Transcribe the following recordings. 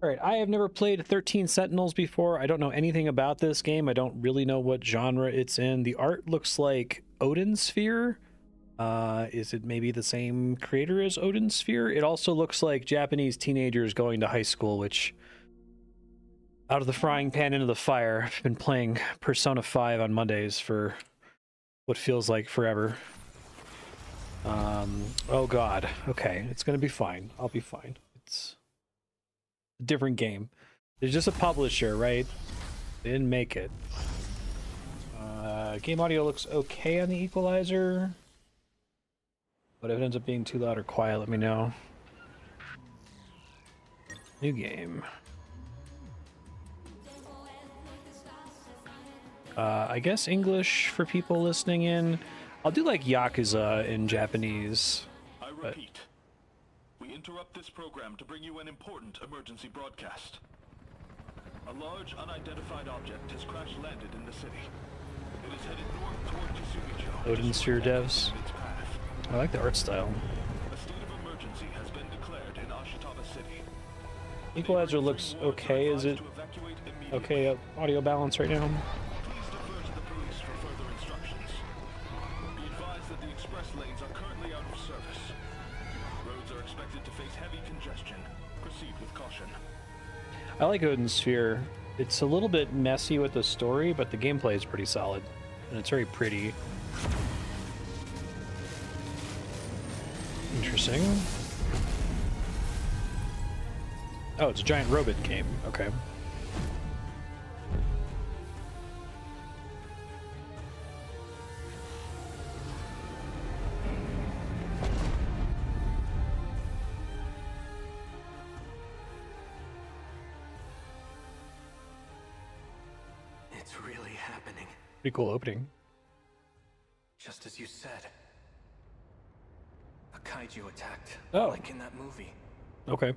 All right, I have never played 13 Sentinels before. I don't know anything about this game. I don't really know what genre it's in. The art looks like Odin Sphere. Uh, is it maybe the same creator as Odin Sphere? It also looks like Japanese teenagers going to high school, which out of the frying pan into the fire. I've been playing Persona 5 on Mondays for what feels like forever. Um, oh god. Okay, it's gonna be fine. I'll be fine. It's different game. They're just a publisher, right? They didn't make it. Uh, game audio looks okay on the equalizer. But if it ends up being too loud or quiet, let me know. New game. Uh, I guess English for people listening in. I'll do like Yakuza in Japanese. I repeat, interrupt this program to bring you an important emergency broadcast. A large unidentified object has crash landed in the city. It is headed north toward Kisumicho. Odin Sphere devs. I like the art style. A state of emergency has been declared in Ashitaba City. Equalizer looks okay. Is it okay? Uh, audio balance right now. I like Odin Sphere. It's a little bit messy with the story, but the gameplay is pretty solid, and it's very pretty. Interesting. Oh, it's a giant robot game. Okay. Pretty cool opening. just as you said. A kaiju attacked, Oh. like in that movie. Okay.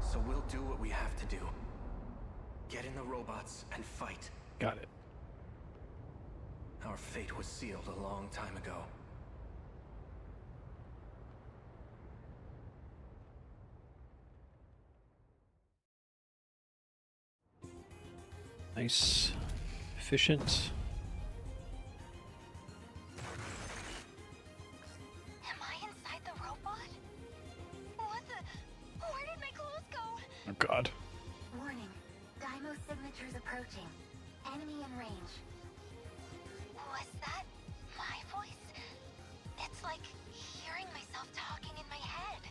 So we'll do what we have to do. Get in the robots and fight. Got it. Our fate was sealed a long time ago. Nice. Efficient. Am I inside the robot? What the? Where did my clothes go? Oh god. Warning. Daimo signatures approaching. Enemy in range. Was that my voice? It's like hearing myself talking in my head.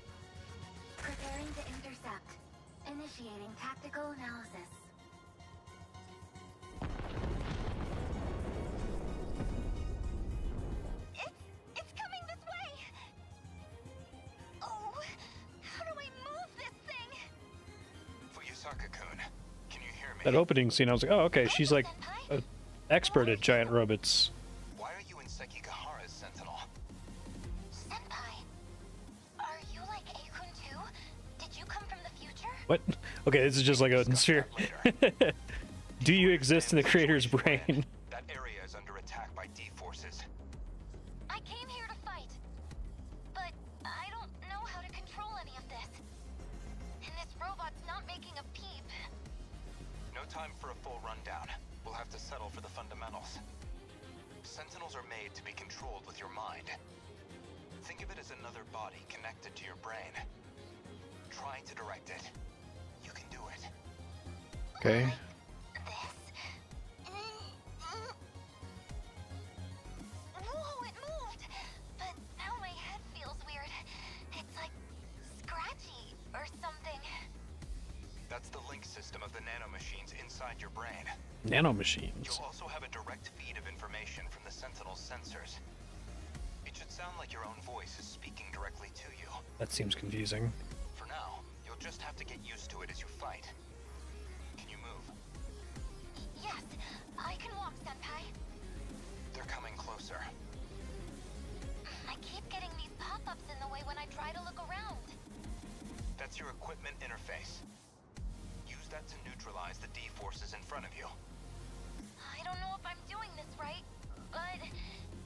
Preparing to intercept. Initiating tactical analysis. That opening scene, I was like, oh, okay, she's like an expert at giant robots. Why are you in Sekigahara's Sentinel? Senpai, are you like Akun too? Did you come from the future? What? Okay, this is just like a Sphere. Do you exist in the creator's brain? Made to be controlled with your mind. Think of it as another body connected to your brain. Try to direct it. You can do it. Okay. That's the link system of the nanomachines inside your brain. Nanomachines. You'll also have a direct feed of information from the Sentinel's sensors. It should sound like your own voice is speaking directly to you. That seems confusing. For now, you'll just have to get used to it as you fight. Can you move? Yes, I can walk, Senpai. They're coming closer. I keep getting these pop-ups in the way when I try to look around. That's your equipment interface. Use that to neutralize the D-forces in front of you. I don't know if I'm doing this right, but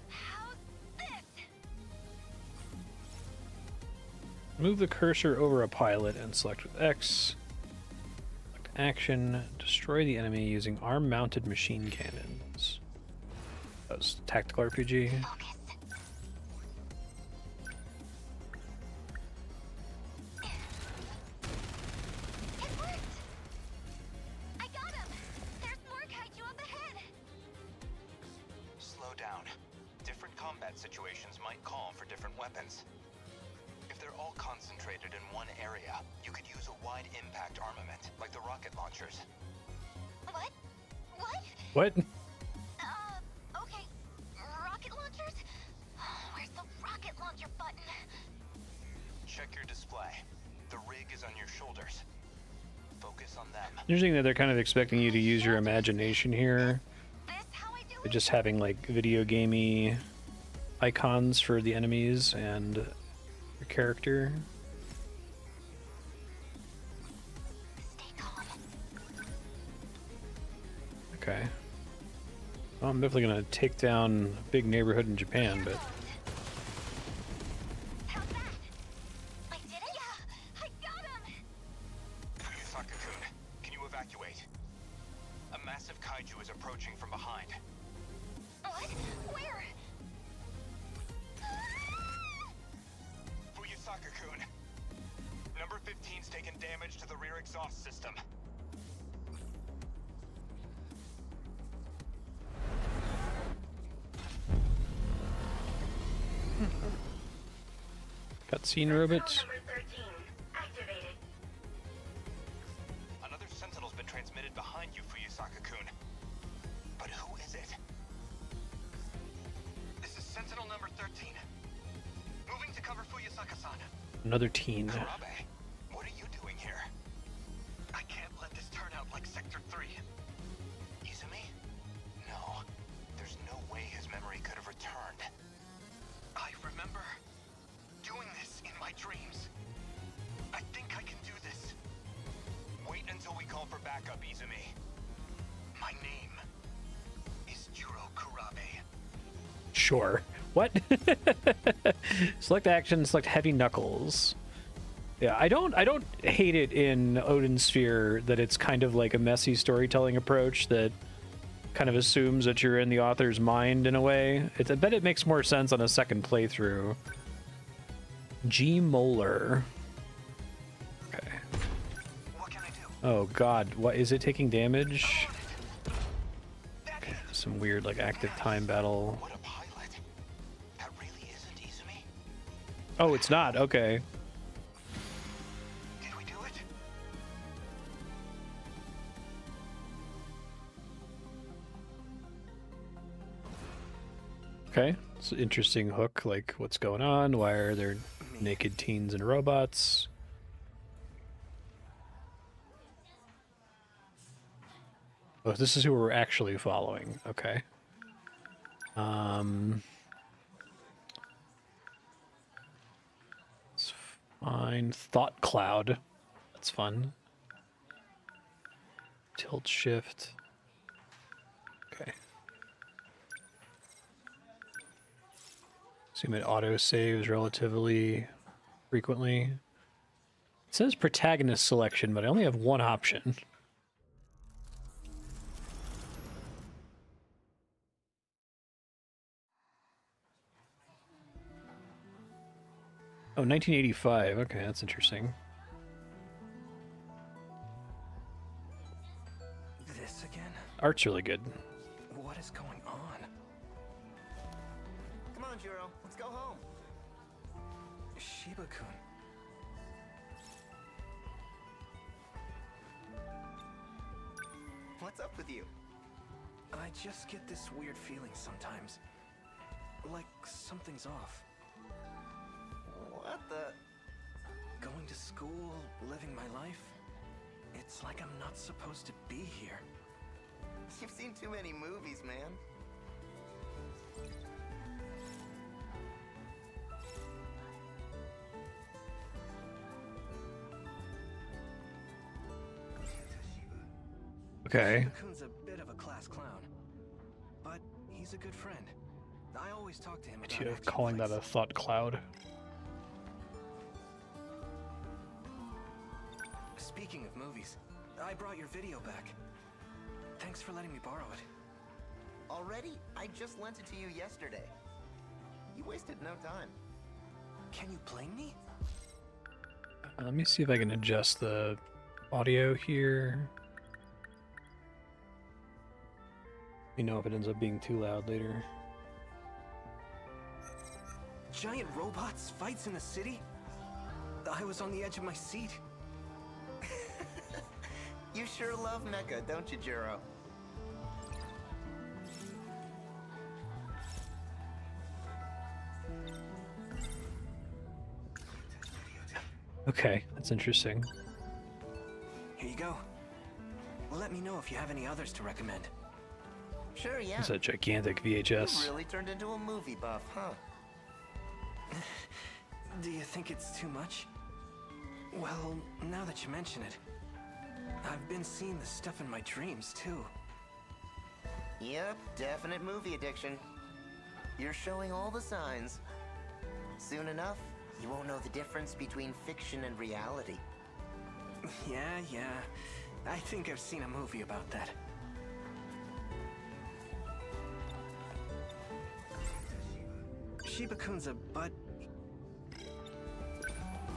how's this? Move the cursor over a pilot and select with X. Select action, destroy the enemy using arm-mounted machine cannons. That was tactical RPG. Focus. Rocket. What? What? What? Uh, okay. Rocket launchers? Where's the rocket launcher button? Check your display. The rig is on your shoulders. Focus on them. Interesting that they're kind of expecting you to use your imagination here. This how I do They're it? just having like video gamey icons for the enemies and your character. Okay. Well, I'm definitely gonna take down a big neighborhood in Japan, but cutscene robots. Another sentinel's been transmitted behind you, Fuyusaka-kun. But who is it? This is Sentinel number 13. Moving to cover Fuyusaka-san. Another teen. Kurabe, Sure. What? select action, select heavy knuckles. Yeah, I don't I don't hate it in Odin Sphere that it's kind of like a messy storytelling approach that kind of assumes that you're in the author's mind in a way. It's, I bet it makes more sense on a second playthrough. G Molar. Okay. What can I do? Oh god, what is it taking damage? Okay, some weird like active time battle. Oh, it's not. Okay. Did we do it? Okay, it's an interesting hook. Like, what's going on? Why are there naked teens and robots? Oh, this is who we're actually following. Okay. Um. Fine. Thought cloud. That's fun. Tilt shift. Okay. Assume it auto saves relatively frequently. It says protagonist selection, but I only have one option. Oh, 1985. Okay, that's interesting. This again? Art's really good. What is going on? Come on, Jiro. Let's go home. Shiba-kun. What's up with you? I just get this weird feeling sometimes. Like something's off. What the? Going to school, living my life. It's like I'm not supposed to be here. You've seen too many movies, man. Okay. Shiba-kun's a bit of a class clown. But he's a good friend. I always talk to him about Idea of action calling that a thought cloud. Speaking movies, I brought your video back. Thanks for letting me borrow it. Already? I just lent it to you yesterday. You wasted no time. Can you blame me? Uh, Let me see if I can adjust the audio here. You know if it ends up being too loud later. Giant robots, fights in the city? I was on the edge of my seat. You sure love Mecha, don't you, Juro? Okay, that's interesting. Here you go. Well, Let me know if you have any others to recommend. Sure, yeah. It's a gigantic You VHS. really turned into a movie buff, huh? Do you think it's too much? Well, now that you mention it, I've been seeing this stuff in my dreams too. Yep, definite movie addiction. You're showing all the signs. Soon enough, you won't know the difference between fiction and reality. Yeah, yeah. I think I've seen a movie about that. Shiba-kun's a but...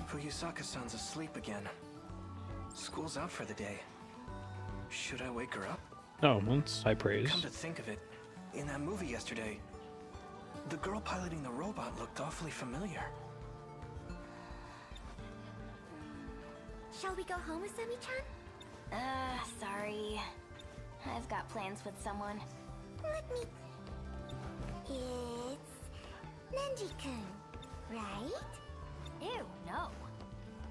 Fuyusaka-san's asleep again. School's out for the day. Should I wake her up? Oh, once I praise. Come to think of it, in that movie yesterday, the girl piloting the robot looked awfully familiar. Shall we go home with Semi-chan? Uh, sorry. I've got plans with someone. Let me... It's... Nenji-kun, right? Ew, no.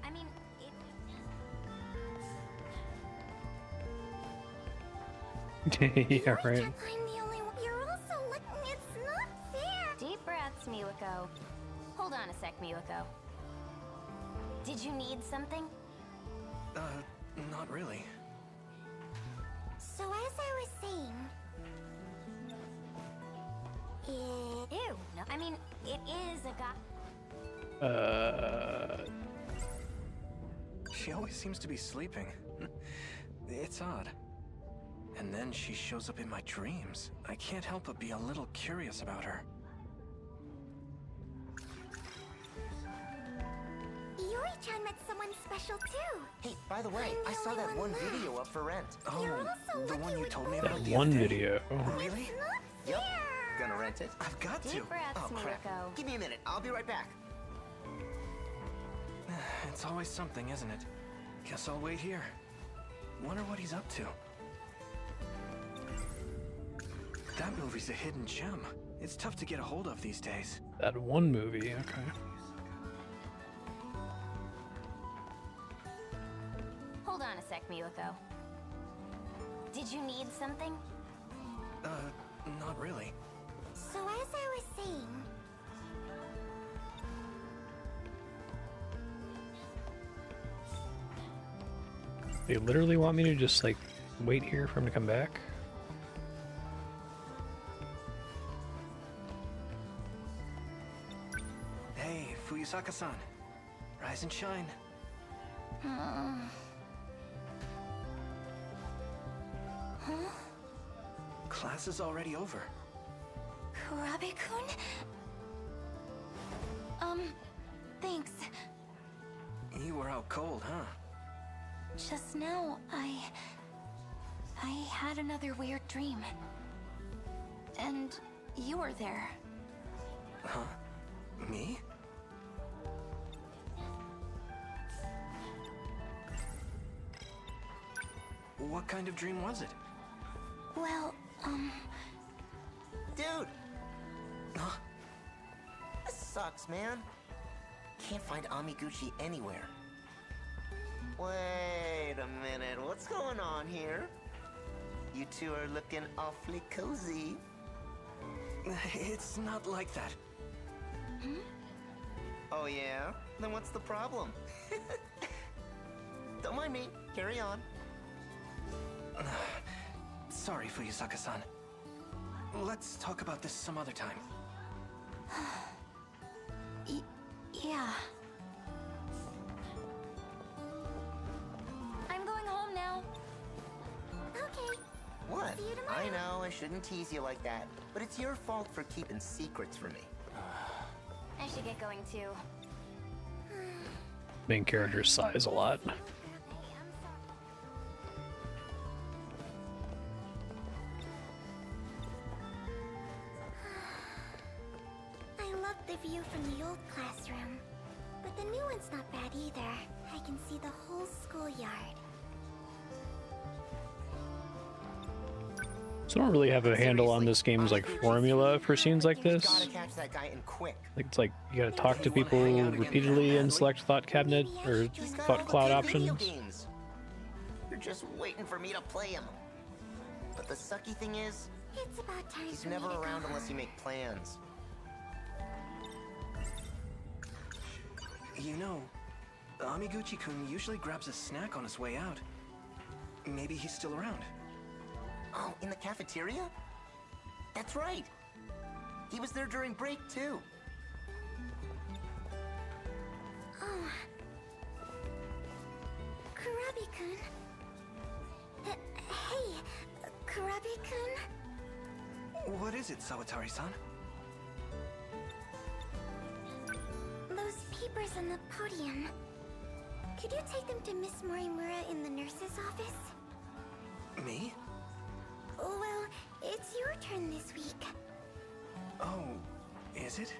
I mean, not fair. Deep breaths, Miliko. Hold on a sec, Miliko. Did you need something? Uh, not really. So as I was saying... It... Ew, no. I mean, it is a guy. Uh, She always seems to be sleeping. it's odd. And then she shows up in my dreams. I can't help but be a little curious about her. Yuri-chan met someone special too. Hey, by the way, I'm I saw that one one video up for rent. Oh, You're Oh, also the lucky one you told me about the one other day? video. Really? It's not Yep. Gonna rent it? I've got to. Breaths, Oh, crap. Miliko. Give me a minute. I'll be right back. It's always something, isn't it? Guess I'll wait here. Wonder what he's up to. That movie's a hidden gem. It's tough to get a hold of these days. That one movie, okay. Hold on a sec, Miliko. Did you need something? Uh, not really. So as I was saying... They literally want me to just like wait here for him to come back. Hey, Fuyusaka-san. Rise and shine. Class is already over. Kurabe-kun? Um, thanks. You were out cold, huh? Just now, I... I had another weird dream. And you were there. Huh? Me? What kind of dream was it? Well, um... Dude, Huh? this sucks, man. Can't find Amiguchi anywhere. Wait a minute. What's going on here? You two are looking awfully cozy. It's not like that. Oh, yeah? Then what's the problem? Don't mind me. Carry on. Sorry, Fuyusaka-san. Let's talk about this some other time. yeah. I'm going home now. Okay. What? I know, I shouldn't tease you like that, but it's your fault for keeping secrets from me. I should get going too. Main character sighs a lot. From the old classroom. But the new one's not bad either. I can see the whole schoolyard. So I don't really have a handle on this game's like formula for scenes like You this. gotta catch that guy and quick. Like it's like you gotta talk to people repeatedly and select thought cabinet or thought cloud options. games. You're just waiting for me to play him. But the sucky thing is, It's about time he's never around unless you make plans. You know, Amiguchi-kun usually grabs a snack on his way out. Maybe he's still around. Oh, in the cafeteria? That's right. He was there during break too. Oh. Kurabe-kun. Uh, hey, Kurabe-kun. What is it, Sawatari-san? Those papers on the podium. Could you take them to Miss Morimura in the nurse's office? Me? Well, it's your turn this week. Oh, is it?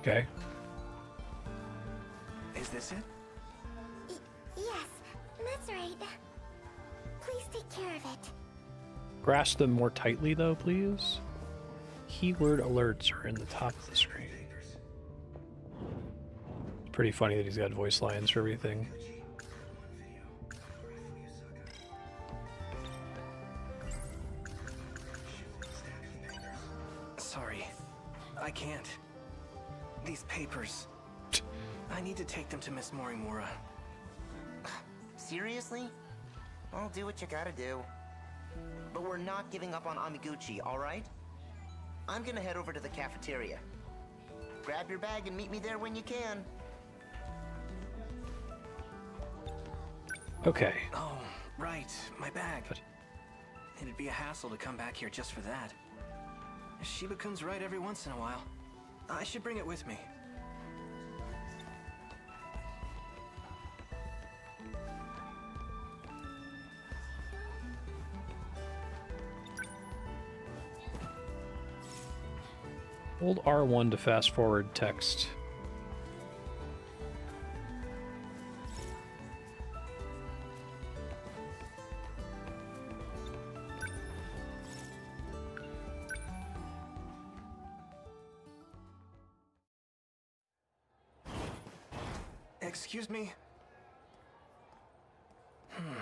Okay. Is this it? Y- yes, that's right. Please take care of it. Grasp them more tightly though, please. Keyword alerts are in the top of the screen. It's pretty funny that he's got voice lines for everything. Sorry. I can't. These papers. I need to take them to Miss Morimura. Seriously? I'll do what you gotta do. But we're not giving up on Amiguchi, alright? I'm gonna head over to the cafeteria. Grab your bag and meet me there when you can. Okay. Oh, right. My bag. But- It'd be a hassle to come back here just for that. Shiba-kun's right every once in a while. I should bring it with me. Hold R1 to fast forward text. Excuse me? Hmm.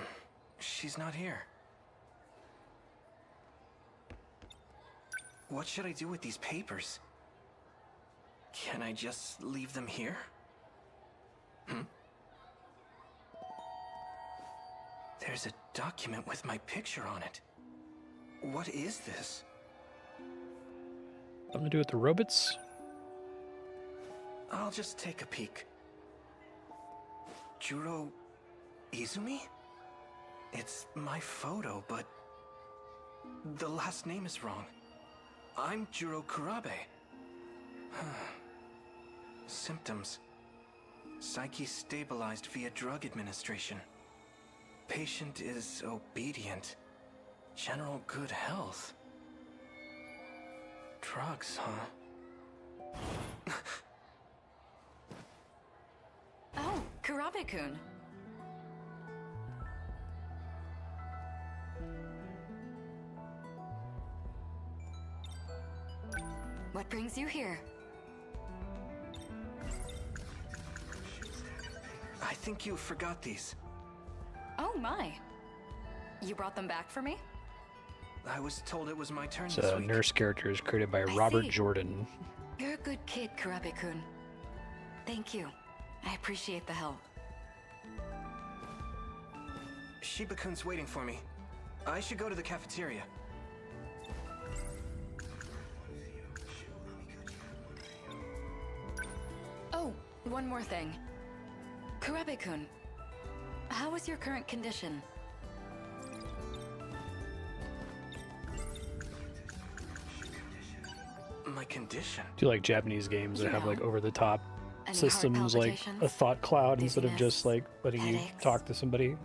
She's not here. What should I do with these papers? Can I just leave them here? Hmm? There's a document with my picture on it. What is this? Something to do with the robots? I'll just take a peek. Juro Izumi? It's my photo, but the last name is wrong. I'm Juro Kurabe. Symptoms. Psyche stabilized via drug administration. Patient is obedient. General good health. Drugs, huh? Oh, Kurabe-kun. What brings you here? Think you forgot these. Oh my. You brought them back for me? I was told it was my turn It's this a week. nurse character is created by I Robert see. Jordan. You're a good kid, Kurabe-kun. Thank you. I appreciate the help. Shiba-kun's waiting for me. I should go to the cafeteria. Oh, one more thing. Kurabe-kun, how is your current condition? My condition? Do you like Japanese games you that know, have like over-the-top systems like a thought cloud dizziness, instead of just like letting headaches. you talk to somebody?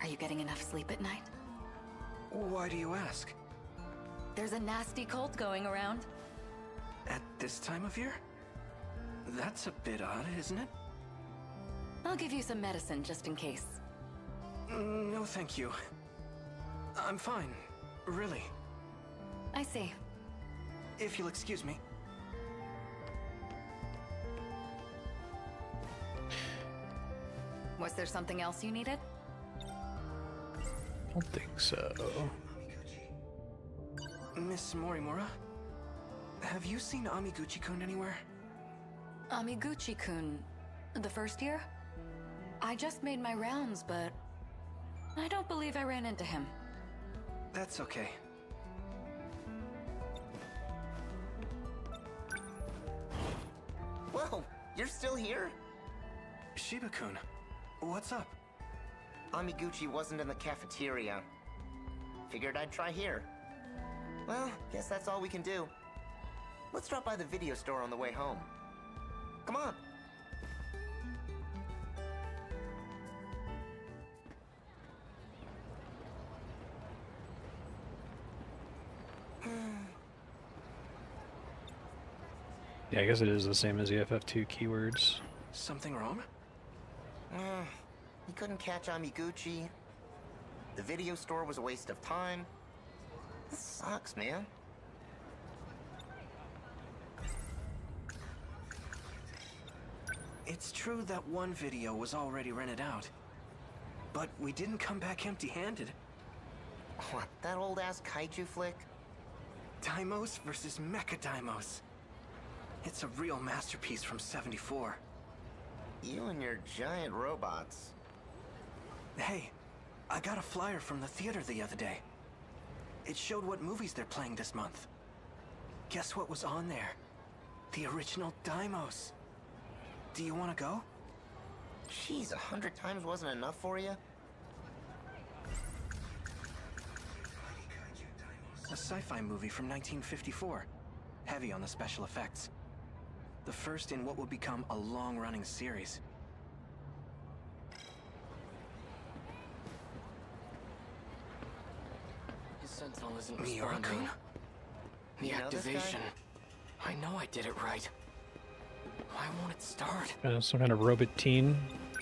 Are you getting enough sleep at night? Why do you ask? There's a nasty cold going around. At this time of year? That's a bit odd, isn't it? I'll give you some medicine just in case. Mm, No, thank you. I'm fine. Really. I see. If you'll excuse me. Was there something else you needed? I don't think so. Miss Morimura? Have you seen Amiguchi-kun anywhere? Amiguchi-kun. The first year? I just made my rounds, but... I don't believe I ran into him. That's okay. Whoa, you're still here? Shiba-kun, what's up? Amiguchi wasn't in the cafeteria. Figured I'd try here. Well, guess that's all we can do. Let's drop by the video store on the way home. Come on. Yeah, I guess it is the same as the FF2 keywords. Something wrong? Uh, you couldn't catch Amiguchi. The video store was a waste of time. This sucks, man. It's true that one video was already rented out. But we didn't come back empty-handed. What, that old-ass kaiju flick? Daimos versus Mecha Daimos. It's a real masterpiece from 74. You and your giant robots. Hey, I got a flyer from the theater the other day. It showed what movies they're playing this month. Guess what was on there? The original Daimos. Do you want to go? Jeez, a hundred times wasn't enough for you? A sci-fi movie from 1954. Heavy on the special effects. The first in what would become a long-running series. His sentinel isn't responding. The You know this guy? activation. I know I did it right. Why won't it start? Uh, some kind of robot teen.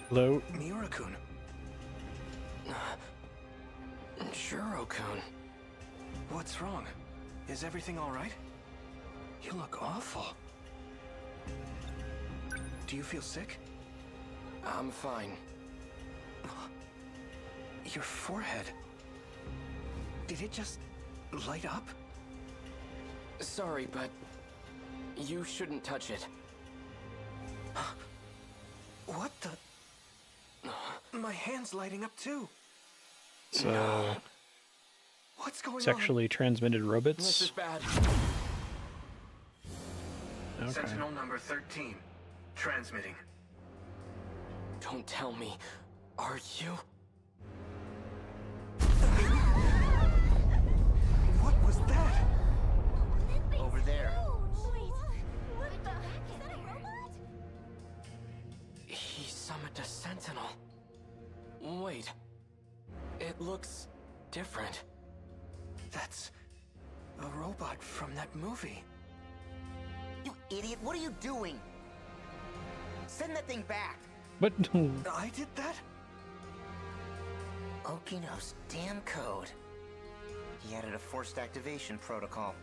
Hello? Miura-kun. Juro-kun. What's wrong? Is everything all right? You look awful. Do you feel sick? I'm fine. Your forehead. Did it just light up? Sorry, but you shouldn't touch it. What the? My hand's lighting up too. So, What's going on? sexually transmitted This is robots? bad. Okay. Sentinel number 13. Transmitting. Don't tell me. Are you? What was that? Over there. Wait, what the heck? Is that a robot? He summoned a sentinel. Wait. It looks different. That's a robot from that movie. You idiot, what are you doing? Send that thing back. But I did that? Okino's damn code. He added a forced activation protocol.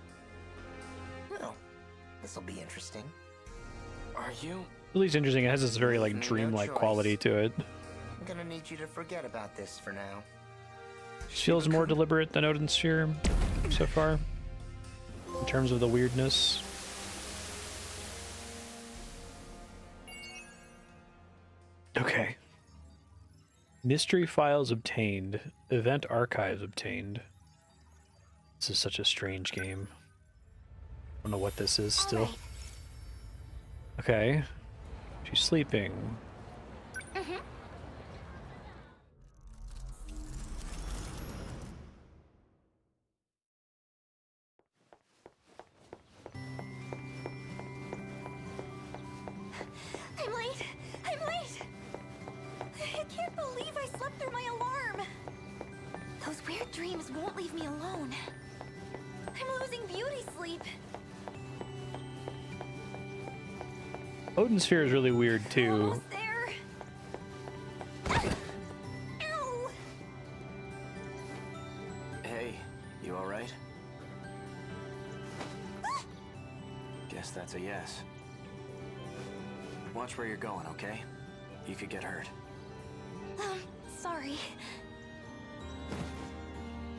Well, this'll be interesting. Are you? at least interesting. It has this very like No dreamlike choice. quality to it. I'm gonna need you to forget about this for now. Feels more deliberate than Odin Sphere so far in terms of the weirdness. Mystery files obtained. Event archives obtained. This is such a strange game. I don't know what this is still. Okay. She's sleeping. leave Odin Sphere is really weird too. Almost there. Ow! Hey, you alright? Guess that's a yes. Watch where you're going, okay? You could get hurt. Um, sorry.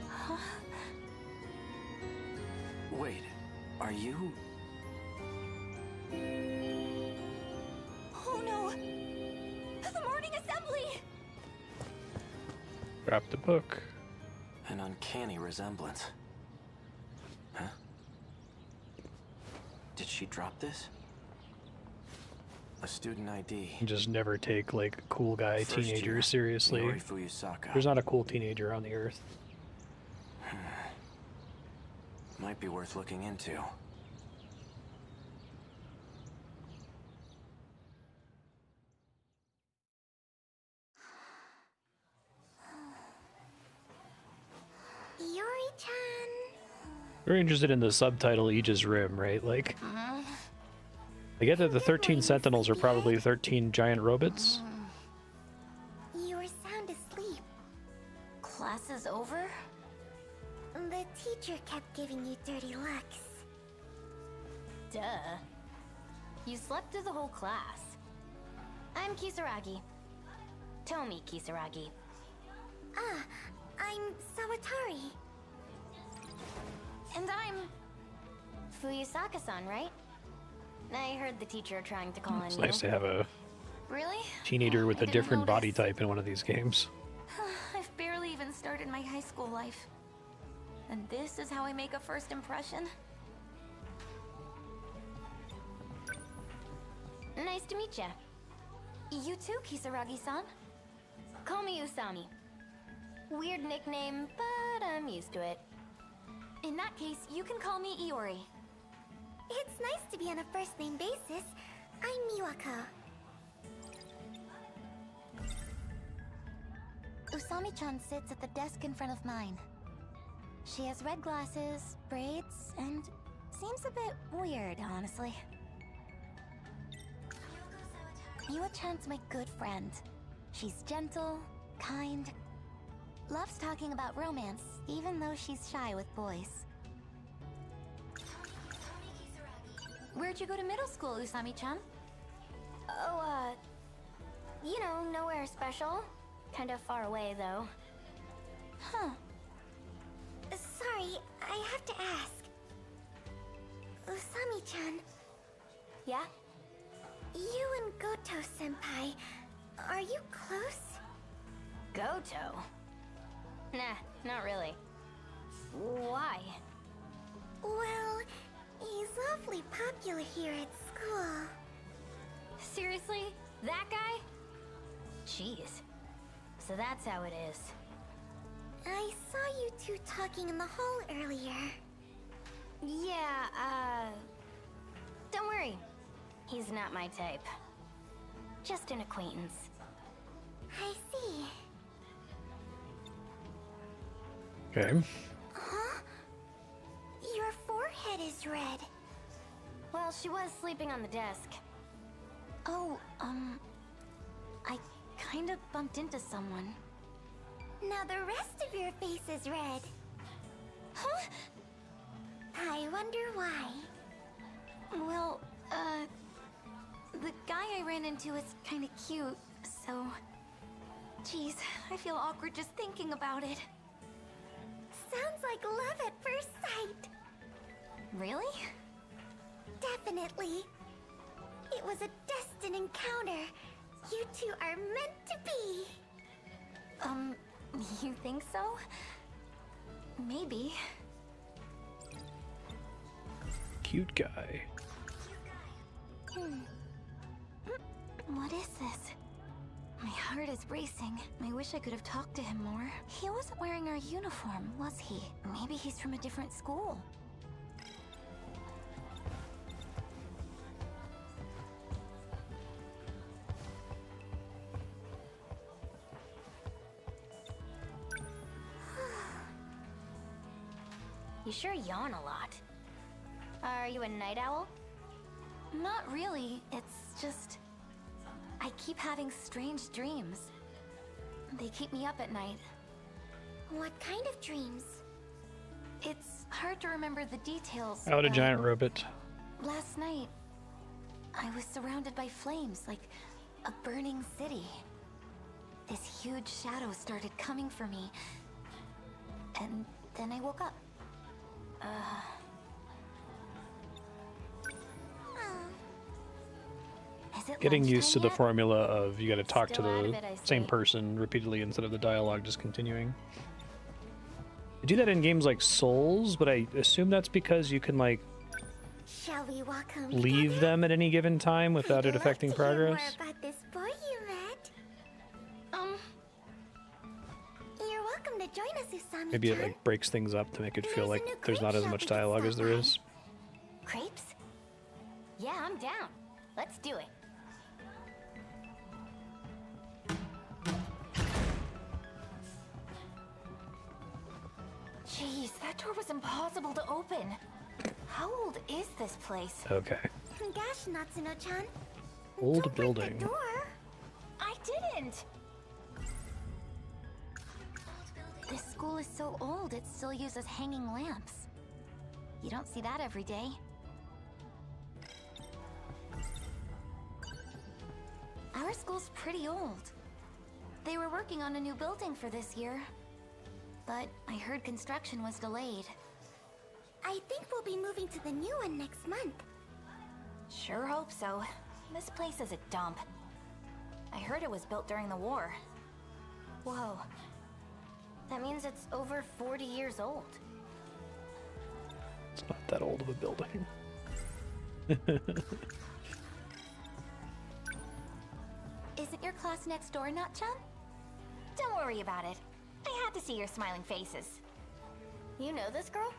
Huh? Wait, are you... Grab the book. An uncanny resemblance. Huh? Did she drop this? A student ID. Just never take like cool guy First year, teenagers seriously. There's not a cool teenager on the earth. Might be worth looking into. Yuri-chan. You're interested in the subtitle Aegis Rim, right? Like, I get that the 13 Sentinels are probably 13 giant robots. You were sound asleep. Class is over? The teacher kept giving you dirty looks. Duh. You slept through the whole class. I'm Kisaragi. Tomi Kisaragi. Ah, I'm Sawatari. And I'm... Fuyusaka-san, right? I heard the teacher trying to call It's in nice you. to have a Really? teenager with I a different body type in one of these games. I've barely even started my high school life. And this is how I make a first impression? Nice to meet ya. You too, Kisaragi-san. Call me Usami. Weird nickname, but I'm used to it. In that case, you can call me Iori. It's nice to be on a first name basis. I'm Miwako. Usami-chan sits at the desk in front of mine. She has red glasses, braids, and seems a bit weird, honestly. Miwa-chan's my good friend. She's gentle, kind, loves talking about romance, even though she's shy with boys. Where'd you go to middle school, Usami-chan? Oh, uh, you know, nowhere special. Kind of far away, though. Huh. Sorry, I have to ask. Usami-chan, Yeah? you and Goto-senpai, are you close? Goto? Nah, not really. Why? Well, he's awfully popular here at school. Seriously? That guy? Jeez. So that's how it is. I saw you two talking in the hall earlier. Yeah, uh... Don't worry. He's not my type. Just an acquaintance. I see. Okay. Huh? Your forehead is red. Well, she was sleeping on the desk. Oh, um... I kind of bumped into someone. Now the rest of your face is red. Huh? I wonder why. Well, uh... The guy I ran into is kind of cute, so... Jeez, I feel awkward just thinking about it. Sounds like love at first sight. Really? Definitely. It was a destined encounter. You two are meant to be. Um, you think so? Maybe. Cute guy. Hmm. What is this? My heart is racing. I wish I could have talked to him more. He wasn't wearing our uniform, was he? Maybe he's from a different school. You sure yawn a lot. Are you a night owl? Not really. It's just. I keep having strange dreams. They keep me up at night. What kind of dreams? It's hard to remember the details. Out a giant robot. Last night, I was surrounded by flames, like a burning city. This huge shadow started coming for me. And then I woke up. Uh. Getting used to lunchtime the yet? formula of you got to talk to Still out the it, same see. person repeatedly instead of the dialogue just continuing. I do that in games like Souls, but I assume that's because you can like Shall we walk home leave together? them at any given time without I'd it affecting progress. More about this boy you. Um, You're welcome to join us, Maybe it like breaks things up to make it feel There's like there's not as much dialogue as stop there by. is. crepes. Yeah, I'm down. Let's do it. Jeez, that door was impossible to open. How old is this place? Okay. Gosh, Natsuno-chan. Old Don't building. The door. I didn't! This school is so old, it still uses hanging lamps. You don't see that every day. Our school's pretty old. They were working on a new building for this year. But I heard construction was delayed. I think we'll be moving to the new one next month. Sure hope so. This place is a dump. I heard it was built during the war. Whoa. That means it's over 40 years old. It's not that old of a building. Isn't your class next door, Nutchan? Don't worry about it. I had to see your smiling faces. You know this girl?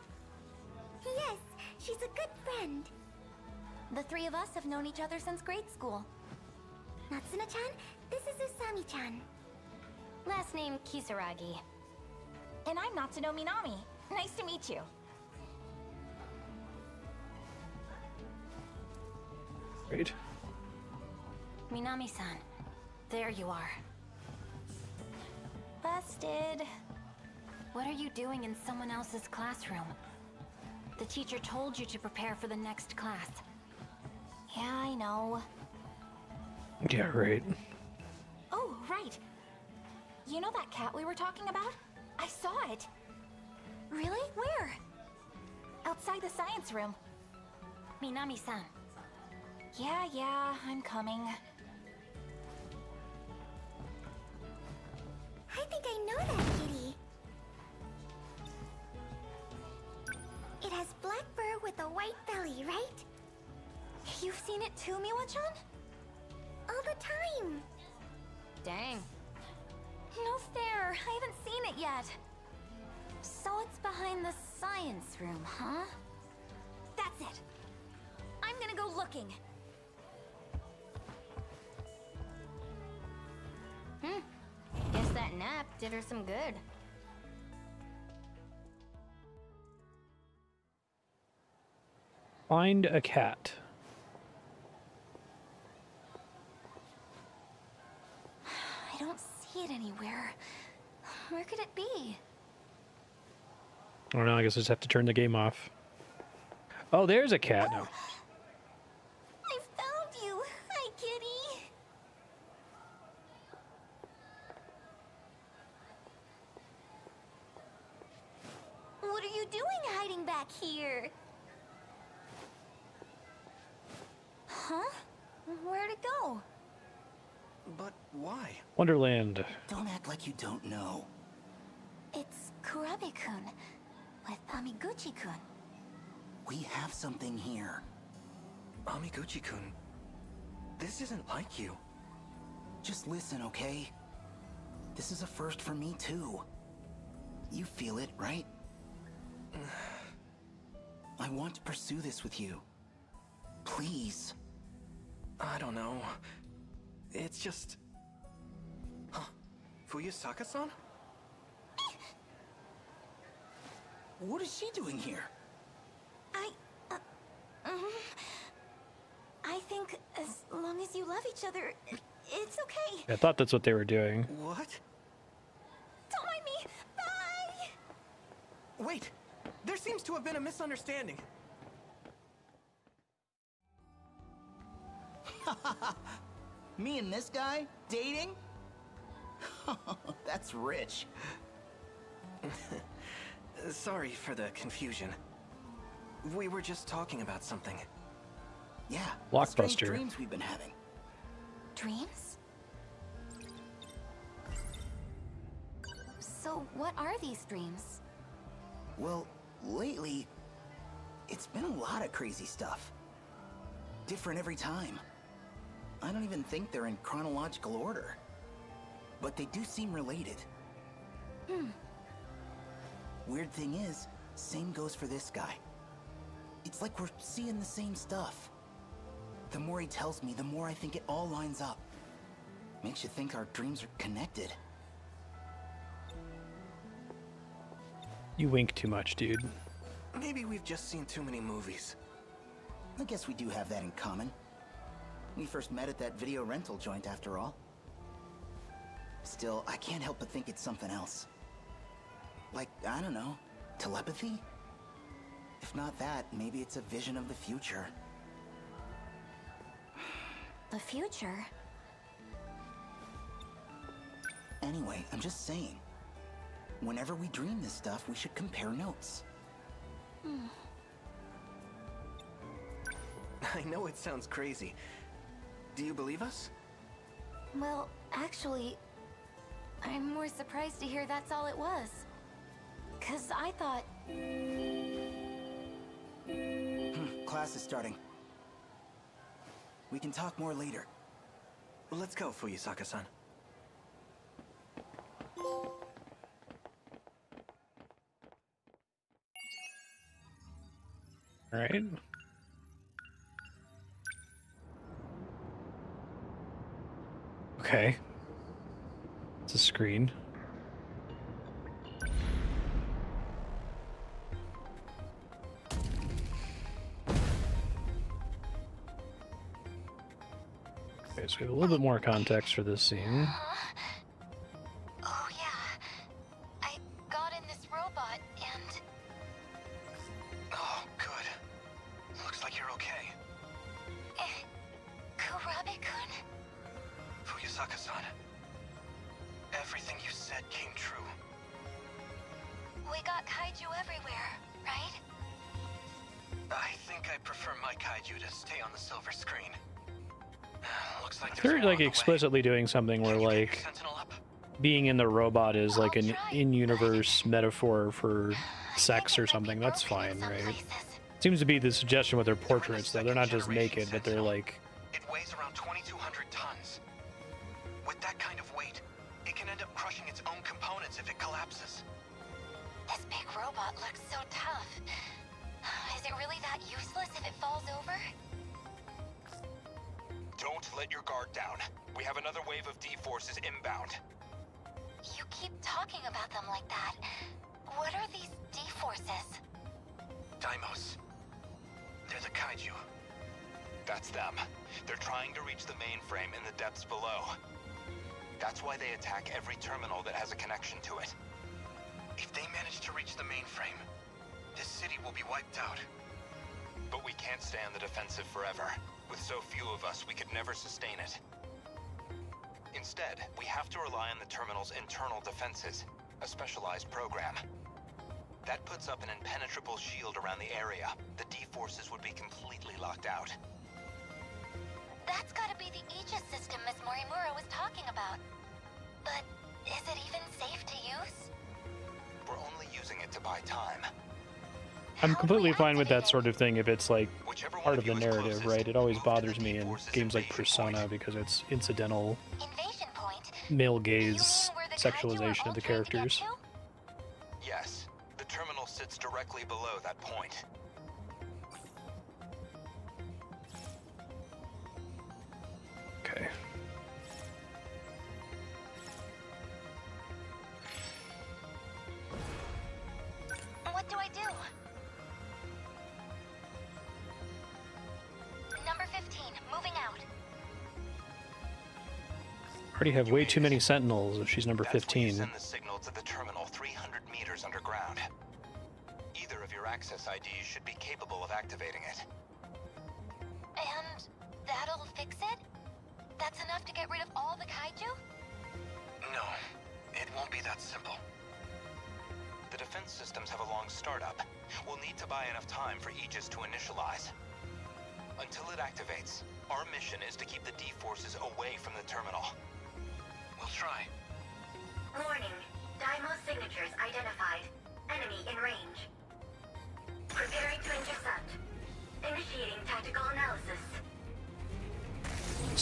Yes, she's a good friend. The three of us have known each other since grade school. Natsuno-chan, this is Usami-chan. Last name Kisaragi. And I'm Natsuno Minami. Nice to meet you. Great. Minami-san. There you are. Busted. What are you doing in someone else's classroom? The teacher told you to prepare for the next class. Yeah, I know. Yeah, right. Oh, right. You know that cat we were talking about? I saw it. Really? Where? Outside the science room. Minami-san. Yeah, yeah, I'm coming. I think I know that kitty. It has black fur with a white belly, right? You've seen it too, Miwa-chan? All the time. Dang. No fair. I haven't seen it yet. So it's behind the science room, huh? That's it. I'm gonna go looking. Hmm. Guess that nap did her some good. Find a cat. I don't see it anywhere. Where could it be? I don't know. I guess I just have to turn the game off. Oh, there's a cat now. I found you. Hi, kitty. What are you doing hiding back here? Huh? Where'd it go? But why? Wonderland. Don't act like you don't know. It's Kurabe-kun with Amiguchi-kun. We have something here. Amiguchi-kun, this isn't like you. Just listen, okay? This is a first for me, too. You feel it, right? I want to pursue this with you. Please. I don't know. It's just... Huh. Fuyusaka-san? What is she doing here? I. Uh, um, I think as long as you love each other, it's okay. I thought that's what they were doing. What? Don't mind me. Bye! Wait! There seems to have been a misunderstanding. Me and this guy dating? That's rich. Sorry for the confusion. We were just talking about something. Yeah. the strange Blockbuster. dreams we've been having. Dreams? So, what are these dreams? Well, lately, it's been a lot of crazy stuff. Different every time. I don't even think they're in chronological order. But they do seem related. Hmm. Weird thing is, same goes for this guy. It's like we're seeing the same stuff. The more he tells me, the more I think it all lines up. Makes you think our dreams are connected. You wink too much, dude. Maybe we've just seen too many movies. I guess we do have that in common. We first met at that video rental joint after all. Still, I can't help but think it's something else. Like, I don't know, telepathy? If not that, maybe it's a vision of the future. The future? Anyway, I'm just saying. Whenever we dream this stuff, we should compare notes. Hmm. I know it sounds crazy. Do you believe us? Well, actually, I'm more surprised to hear that's all it was. Cause I thought. Hmm, Class is starting. We can talk more later. Let's go, Fuyusaka-san. All right. Okay. It's a screen. Okay, so we have a little bit more context for this scene. Like explicitly doing something where like being in the robot is like an in-universe metaphor for sex or something. That's fine, right? Seems to be the suggestion with their portraits, though. They're not just naked, but they're like completely fine with that sort of thing if it's like part of the narrative, right? It always move to the bothers me in games like Persona because it's incidental it? Invasion point? male gaze mean where the kaiju are sexualization of the characters. Already have way too many sentinels if she's number That's when you 15. send the signal to the terminal 300 meters underground. Either of your access IDs should be capable of activating it.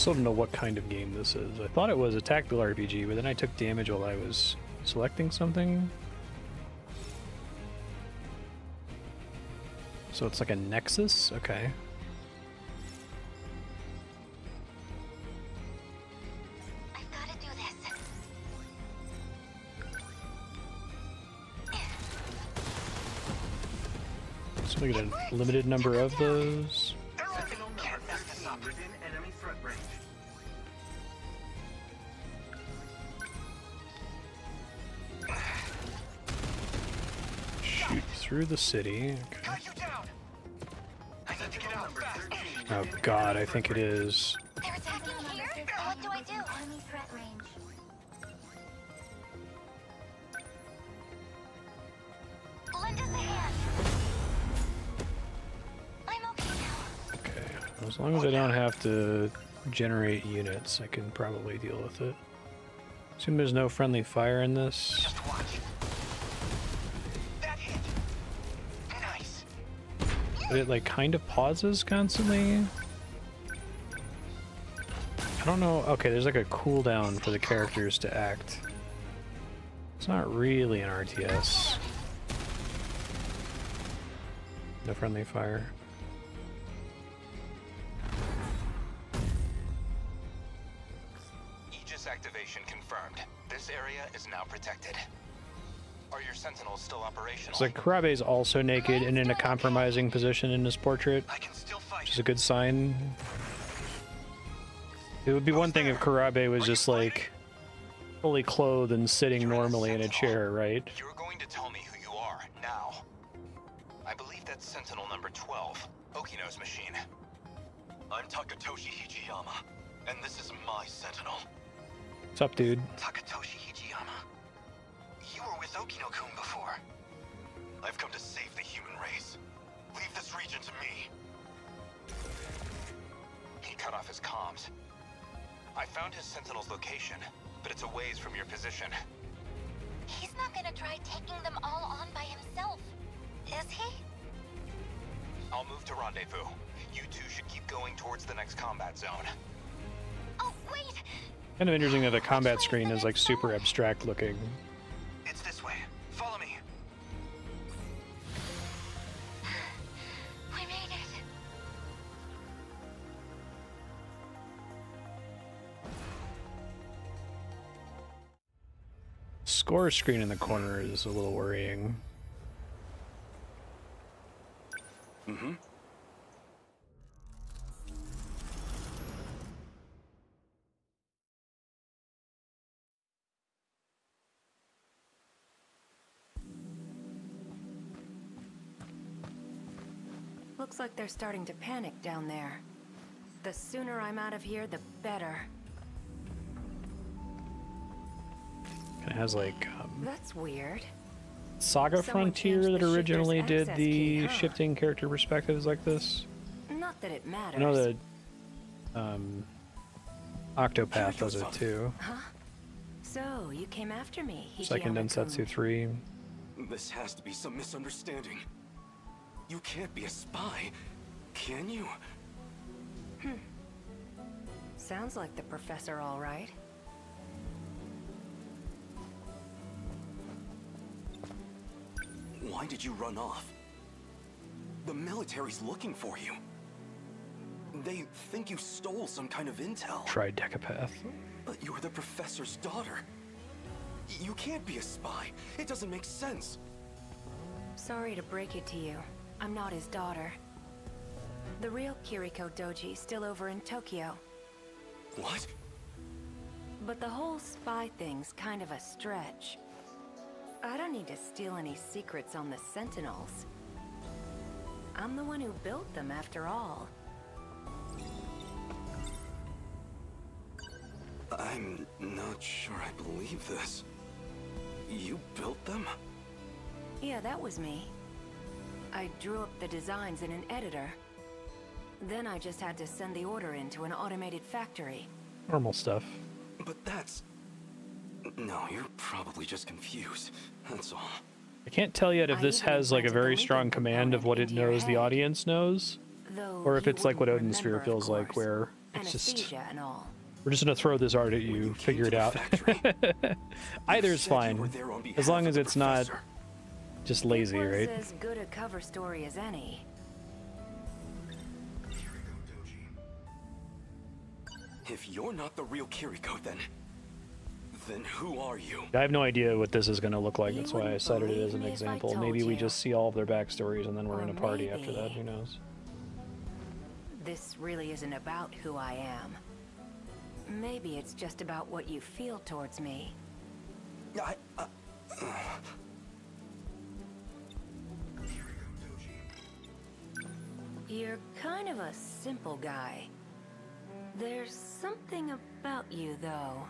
Still don't know what kind of game this is. I thought it was a tactical RPG, but then I took damage while I was selecting something. So it's like a Nexus? Okay. I've got to. So we get a limited number of those. Through the city. Okay. Sentinel number 13 Oh god, I think it threat range. They're attacking here? What do I do? Enemy threat range. Lend us a hand. I'm okay now. Okay. As long as I don't have to generate units, I can probably deal with it. Assume there's no friendly fire in this. It like kind of pauses constantly. I don't know. Okay, there's like a cooldown for the characters to act. It's not really an RTS. No friendly fire. Operational? Like Kurabe is also naked and in a compromising position in this portrait, I can still fight. which is a good sign. It would be one thing if Kurabe was just like fully clothed and sitting You're normally in a chair, right? You're going to tell me who you are now. I believe that's Sentinel number 12, Okino's machine. I'm Takatoshi Hijiyama, and this is my Sentinel. What's up, dude? Takatoshi I've come to save the human race. Leave this region to me. He cut off his comms. I found his Sentinel's location, but it's a ways from your position. He's not gonna try taking them all on by himself. Is he? I'll move to rendezvous. You two should keep going towards the next combat zone. Oh, wait! Kind of interesting that the combat screen is like super abstract looking. Score screen in the corner is a little worrying. Mm-hmm. Looks like they're starting to panic down there. The sooner I'm out of here, the better. It has like um, That's weird. Saga Someone Frontier that originally did the key, huh? shifting character perspectives like this. Not that it I matters. know that um, Octopath does it too. So, you came after me, Second Hijiyama-kun. Densetsu 3. This has to be some misunderstanding. You can't be a spy, can you? Hmm. Sounds like the professor, all right. Why did you run off? The military's looking for you. They think you stole some kind of intel. Try Decapath. But you're the professor's daughter. You can't be a spy. It doesn't make sense. Sorry to break it to you. I'm not his daughter. The real Kiriko Doji's still over in Tokyo. What? But the whole spy thing's kind of a stretch. I don't need to steal any secrets on the Sentinels. I'm the one who built them after all. I'm not sure I believe this. You built them? Yeah, that was me. I drew up the designs in an editor. Then I just had to send the order into an automated factory. Normal stuff. But that's... No, you're probably just confused. That's all. I can't tell yet if this has like a very strong command of what it component into your knows the audience knows, or if it's like what wouldn't Odin Sphere feels like, where it's just and all. we're just gonna throw this art at When you, figure it out. factory, you Either's fine, were there on as long as it's not just lazy, it was right? as good a cover story as any. If you're not the real Kiriko, then... Then who are you? I have no idea what this is gonna look like. You That's why I wouldn't cited it as an me if I example. Maybe we you. just see all of their backstories and then we're Or in a party after that. Who knows? This really isn't about who I am. Maybe it's just about what you feel towards me. I... Uh, You're kind of a simple guy. There's something about you, though.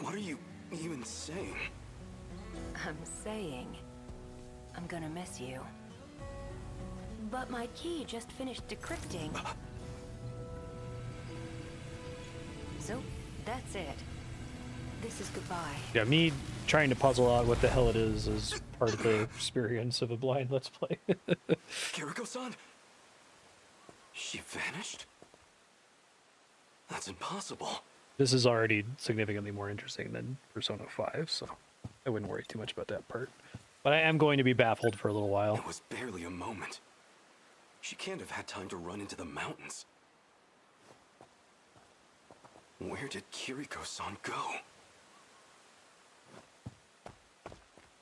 What are you even saying? I'm saying I'm gonna miss you. But my key just finished decrypting. So, that's it. This is goodbye. Yeah, me trying to puzzle out what the hell it is is part of the experience of a blind let's play. Kiriko-san? She vanished? That's impossible. This is already significantly more interesting than Persona 5, so I wouldn't worry too much about that part. But I am going to be baffled for a little while. It was barely a moment. She can't have had time to run into the mountains. Where did Kiriko-san go?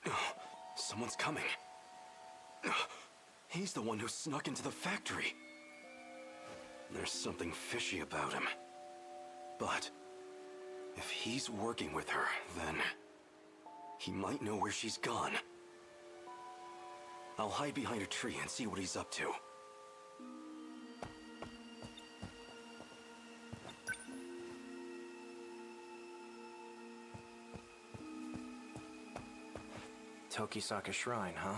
Oh, someone's coming. He's the one who snuck into the factory. There's something fishy about him. But if he's working with her, then he might know where she's gone. I'll hide behind a tree and see what he's up to. Tokisaka Shrine, huh?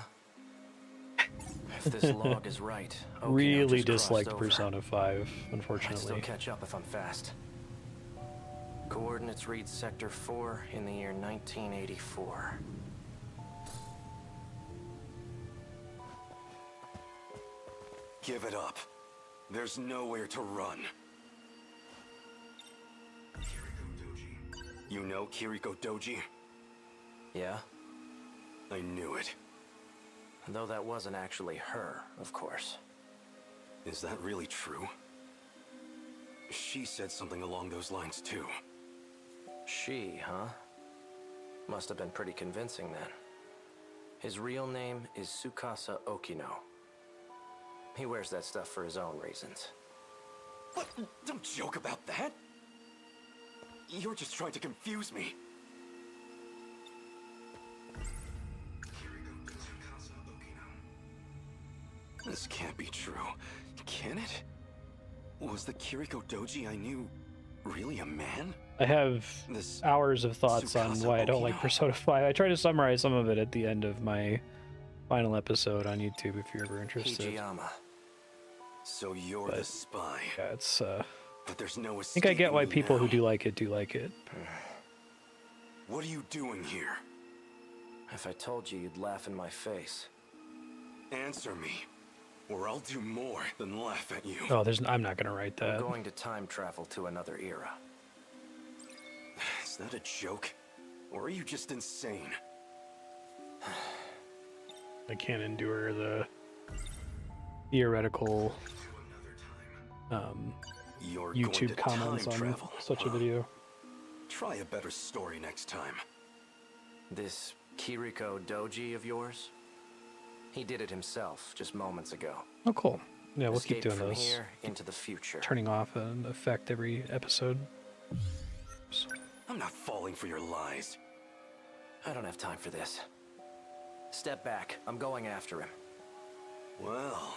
If this log is right, Okino really disliked over. Persona 5, I'd still unfortunately. catch up if I'm fast. Coordinates read Sector 4 in the year 1984. Give it up. There's nowhere to run. You know Kiriko Doji? Yeah? I knew it. Though that wasn't actually her, of course. Is that really true? She said something along those lines too. She, huh? Must have been pretty convincing then. His real name is Tsukasa Okino. He wears that stuff for his own reasons. What? Don't joke about that! You're just trying to confuse me. This can't be true. Can it? Was the Kiriko Doji I knew really a man? I have This hours of thoughts on why I don't like Persona 5. I try to summarize some of it at the end of my final episode on YouTube if you're ever interested. Hijiyama. So you're the spy. Yeah, it's uh But there's no I think I get why people who do like it do like it. What are you doing here? If I told you, you'd laugh in my face. Answer me, or I'll do more than laugh at you. Oh, there's I'm not gonna write that. I'm going to time travel to another era. Is that a joke? Or are you just insane? I can't endure the theoretical um, You're YouTube comments on travel, such a video. Try a better story next time. This Kiriko Doji of yours? He did it himself just moments ago. Oh, cool. Yeah, we'll keep doing from those. here into the future. Turning off an effect every episode. I'm not falling for your lies. I don't have time for this. Step back. I'm going after him. Well,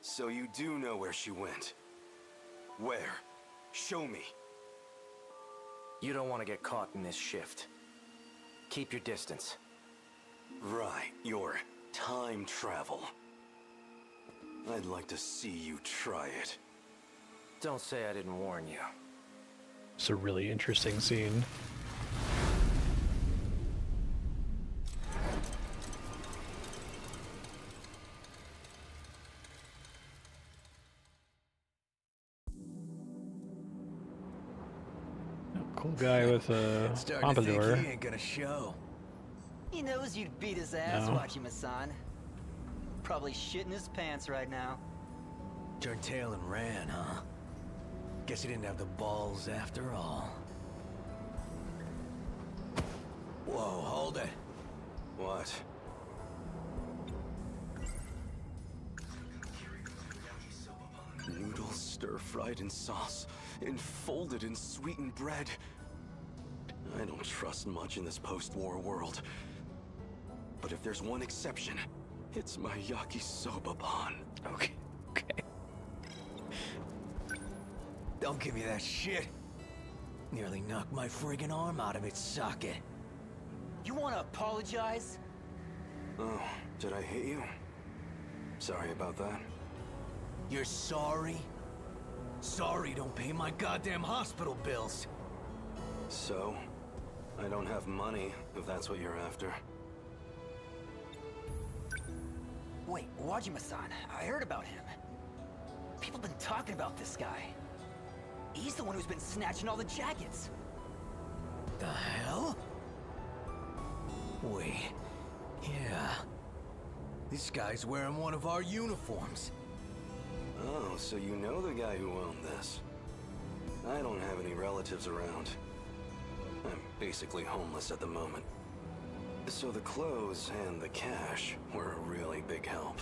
so you do know where she went. Where? Show me. You don't want to get caught in this shift. Keep your distance. Right, your time travel. I'd like to see you try it. Don't say I didn't warn you. It's a really interesting scene. Cool guy with a Starting to think pompadour. he ain't gonna show. He knows you'd beat his ass, No. Wajima-san. Probably shitting his pants right now. Turned tail and ran, huh? Guess he didn't have the balls after all. Whoa, hold it. What? Noodles stir-fried in sauce, enfolded in sweetened bread. I don't trust much in this post-war world. But if there's one exception, it's my yakisoba. Okay. Okay. Don't give me that shit. Nearly knocked my friggin' arm out of its socket. You wanna apologize? Oh, did I hit you? Sorry about that. You're sorry? Sorry don't pay my goddamn hospital bills. So, I don't have money, if that's what you're after. Wait, Wajima-san, I heard about him. People been talking about this guy. He's the one who's been snatching all the jackets. The hell? Wait. Yeah. This guy's wearing one of our uniforms. Oh, so you know the guy who owned this. I don't have any relatives around. I'm basically homeless at the moment. So the clothes and the cash were a really big help.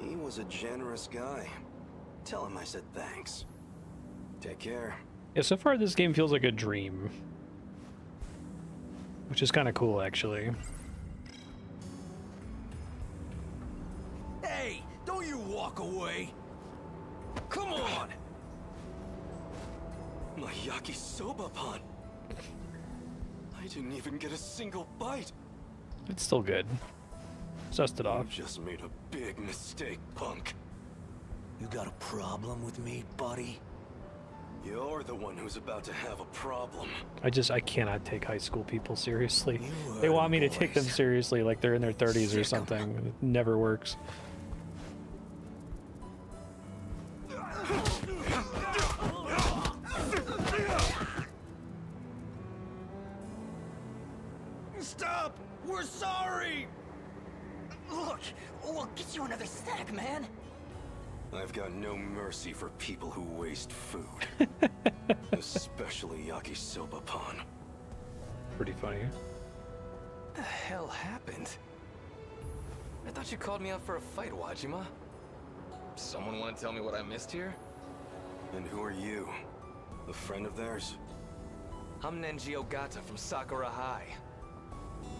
He was a generous guy. Tell him I said thanks. Take care. Yeah, so far this game feels like a dream. Which is kind of cool, actually. Hey, don't you walk away. Come on! My yakisoba pan. I didn't even get a single bite. It's still good. Sussed it off. You just made a big mistake, punk. You got a problem with me, buddy? You're the one who's about to have a problem. I just I cannot take high school people seriously. They want him, me to take them seriously like they're in their 30s or Sick 'em. something. It never works. Stop! We're sorry! Look, we'll get you another snack, man. I've got no mercy for people who waste food. Especially yakisoba pan. Pretty funny. What the hell happened? I thought you called me out for a fight, Wajima. Someone want to tell me what I missed here? And who are you? A friend of theirs? I'm Nenji Ogata from Sakura High.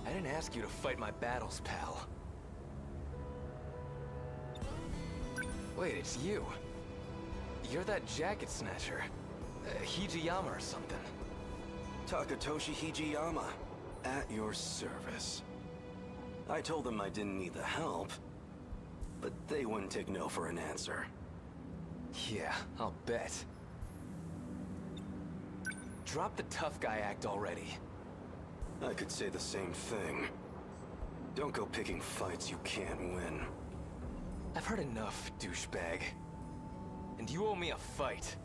I didn't ask you to fight my battles, pal. Wait, it's you. You're that jacket snatcher. Uh, Hijiyama or something. Takatoshi Hijiyama. At your service. I told them I didn't need the help, but they wouldn't take no for an answer. Yeah, I'll bet. Drop the tough guy act already. I could say the same thing. Don't go picking fights you can't win. I've heard enough, douchebag. And you owe me a fight.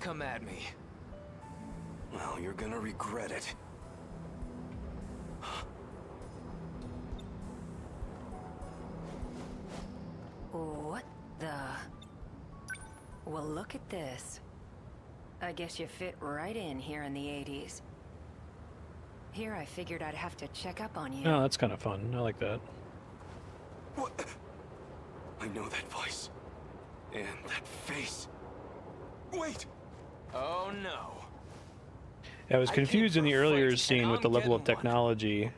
Come at me. Well, you're gonna regret it. What the? Well, look at this. I guess you fit right in here in the 80s. Here I figured I'd have to check up on you. Oh, that's kind of fun. I like that. What? I know that voice. And that face. Wait! Oh no. I was I confused in the earlier fight, scene with the level of getting one. technology.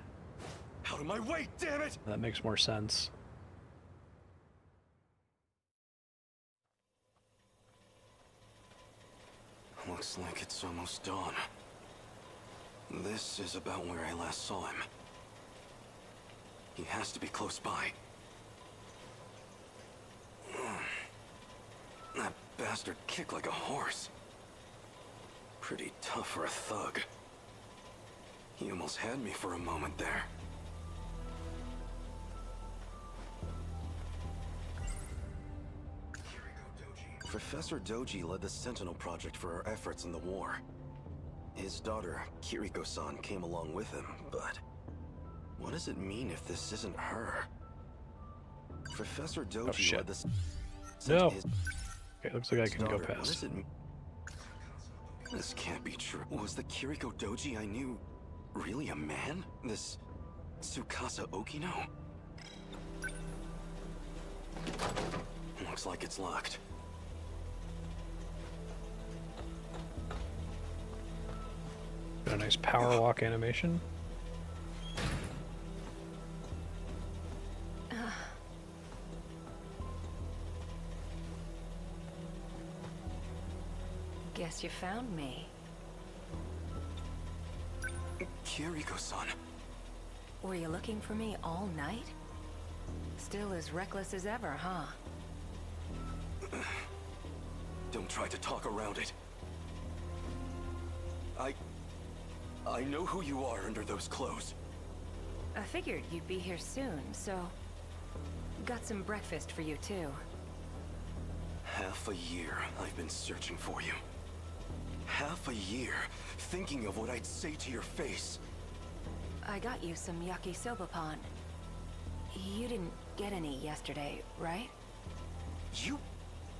Out of my way, damn it! That makes more sense. Looks like it's almost dawn. This is about where I last saw him. He has to be close by. That bastard kicked like a horse. Pretty tough for a thug. He almost had me for a moment there. Professor Doji led the Sentinel Project for our efforts in the war. His daughter, Kiriko-san, came along with him, but... What does it mean if this isn't her? Professor Doji Oh, shit. led the... s- No. Okay, looks like I can go daughter, What past. does it? This can't be true. Was the Kiriko Doji I knew really a man? This Tsukasa Okino? Looks like it's locked. A nice power walk animation. Guess you found me. Kiriko-san. Were you looking for me all night? Still as reckless as ever, huh? Don't try to talk around it. I know who you are under those clothes. I figured you'd be here soon, so... Got some breakfast for you, too. Half a year I've been searching for you. Half a year thinking of what I'd say to your face. I got you some yakisoba pan. You didn't get any yesterday, right? You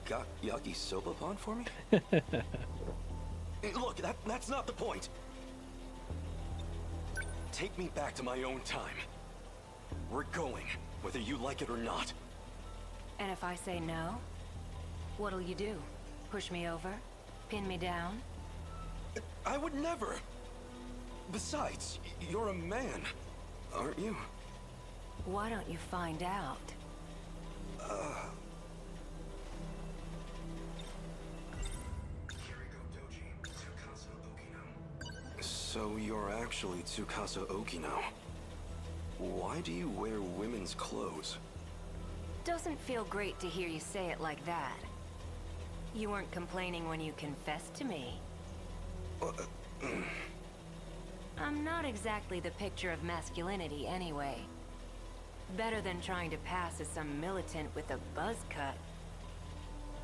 got yakisoba pan for me? Hey, Look, that, that's not the point. Take me back to my own time. We're going, whether you like it or not. And if I say no? What'll you do? Push me over? Pin me down? I would never. Besides, you're a man, aren't you? Why don't you find out? Uh, So you're actually Tsukasa Okino. Why do you wear women's clothes? Doesn't feel great to hear you say it like that. You weren't complaining when you confessed to me. Uh, uh, mm. I'm not exactly the picture of masculinity anyway. Better than trying to pass as some militant with a buzz cut.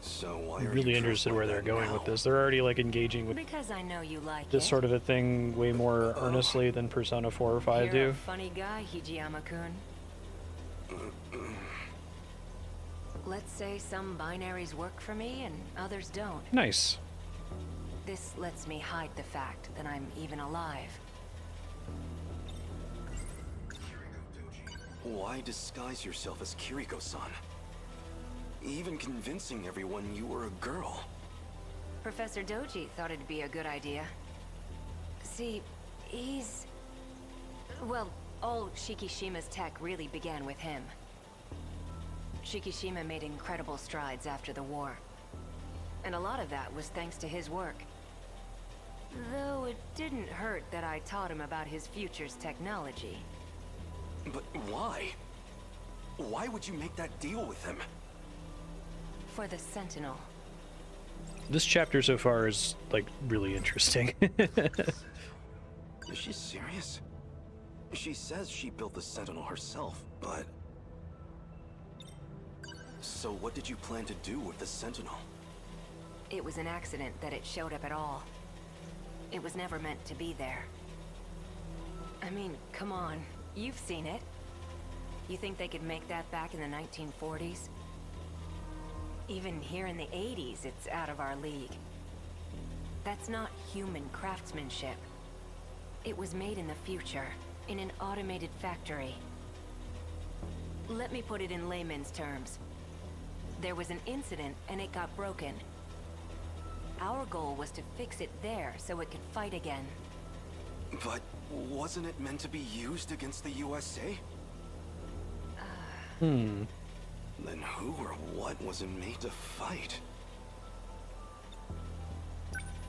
So why I'm really interested where they're going now? with this. They're already like engaging with Because I know you like this it. sort of a thing way more earnestly than Persona 4 or 5 You're do. a funny guy, Hijiyama-kun. Let's say some binaries work for me and others don't. Nice. This lets me hide the fact that I'm even alive. Why disguise yourself as Kiriko-san? Even convincing everyone you were a girl. Professor Doji thought it'd be a good idea. See, he's... Well, all Shikishima's tech really began with him. Shikishima made incredible strides after the war. And a lot of that was thanks to his work. Though it didn't hurt that I taught him about his future's technology. But why? Why would you make that deal with him? For the Sentinel. This chapter so far is like really interesting. Is she serious? She says she built the Sentinel herself, but... So what did you plan to do with the Sentinel? It was an accident that it showed up at all. It was never meant to be there. I mean, come on. You've seen it. You think they could make that back in the 1940s? Even here in the 80s, it's out of our league. That's not human craftsmanship. It was made in the future, in an automated factory. Let me put it in layman's terms. There was an incident and it got broken. Our goal was to fix it there so it could fight again. But wasn't it meant to be used against the USA? Hmm. Then who or what was it made to fight?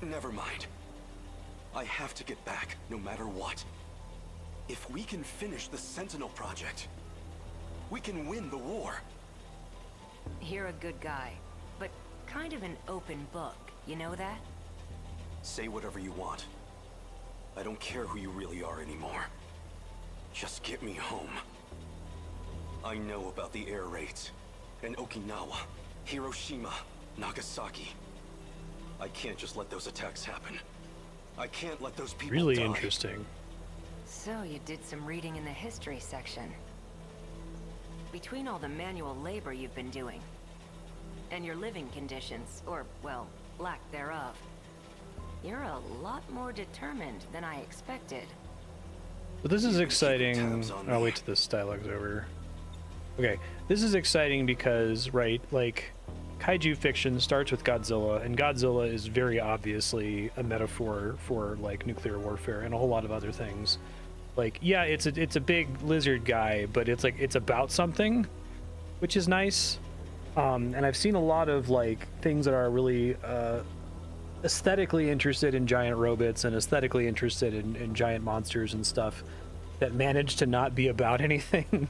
Never mind. I have to get back, no matter what. If we can finish the Sentinel project, we can win the war. You're a good guy, but kind of an open book. You know that? Say whatever you want. I don't care who you really are anymore. Just get me home. I know about the air raids. And Okinawa, Hiroshima, Nagasaki. I can't just let those attacks happen. I can't let those people Really die. interesting. So you did some reading in the history section. Between all the manual labor you've been doing, and your living conditions, or, well, lack thereof, you're a lot more determined than I expected. But this is exciting. I'll wait till this dialogue's over. Okay, this is exciting because, right, like, kaiju fiction starts with Godzilla, and Godzilla is very obviously a metaphor for like nuclear warfare and a whole lot of other things. Like, yeah, it's a it's a big lizard guy, but it's like it's about something, which is nice. Um, and I've seen a lot of like things that are really uh, aesthetically interested in giant robots and aesthetically interested in, in giant monsters and stuff that manage to not be about anything.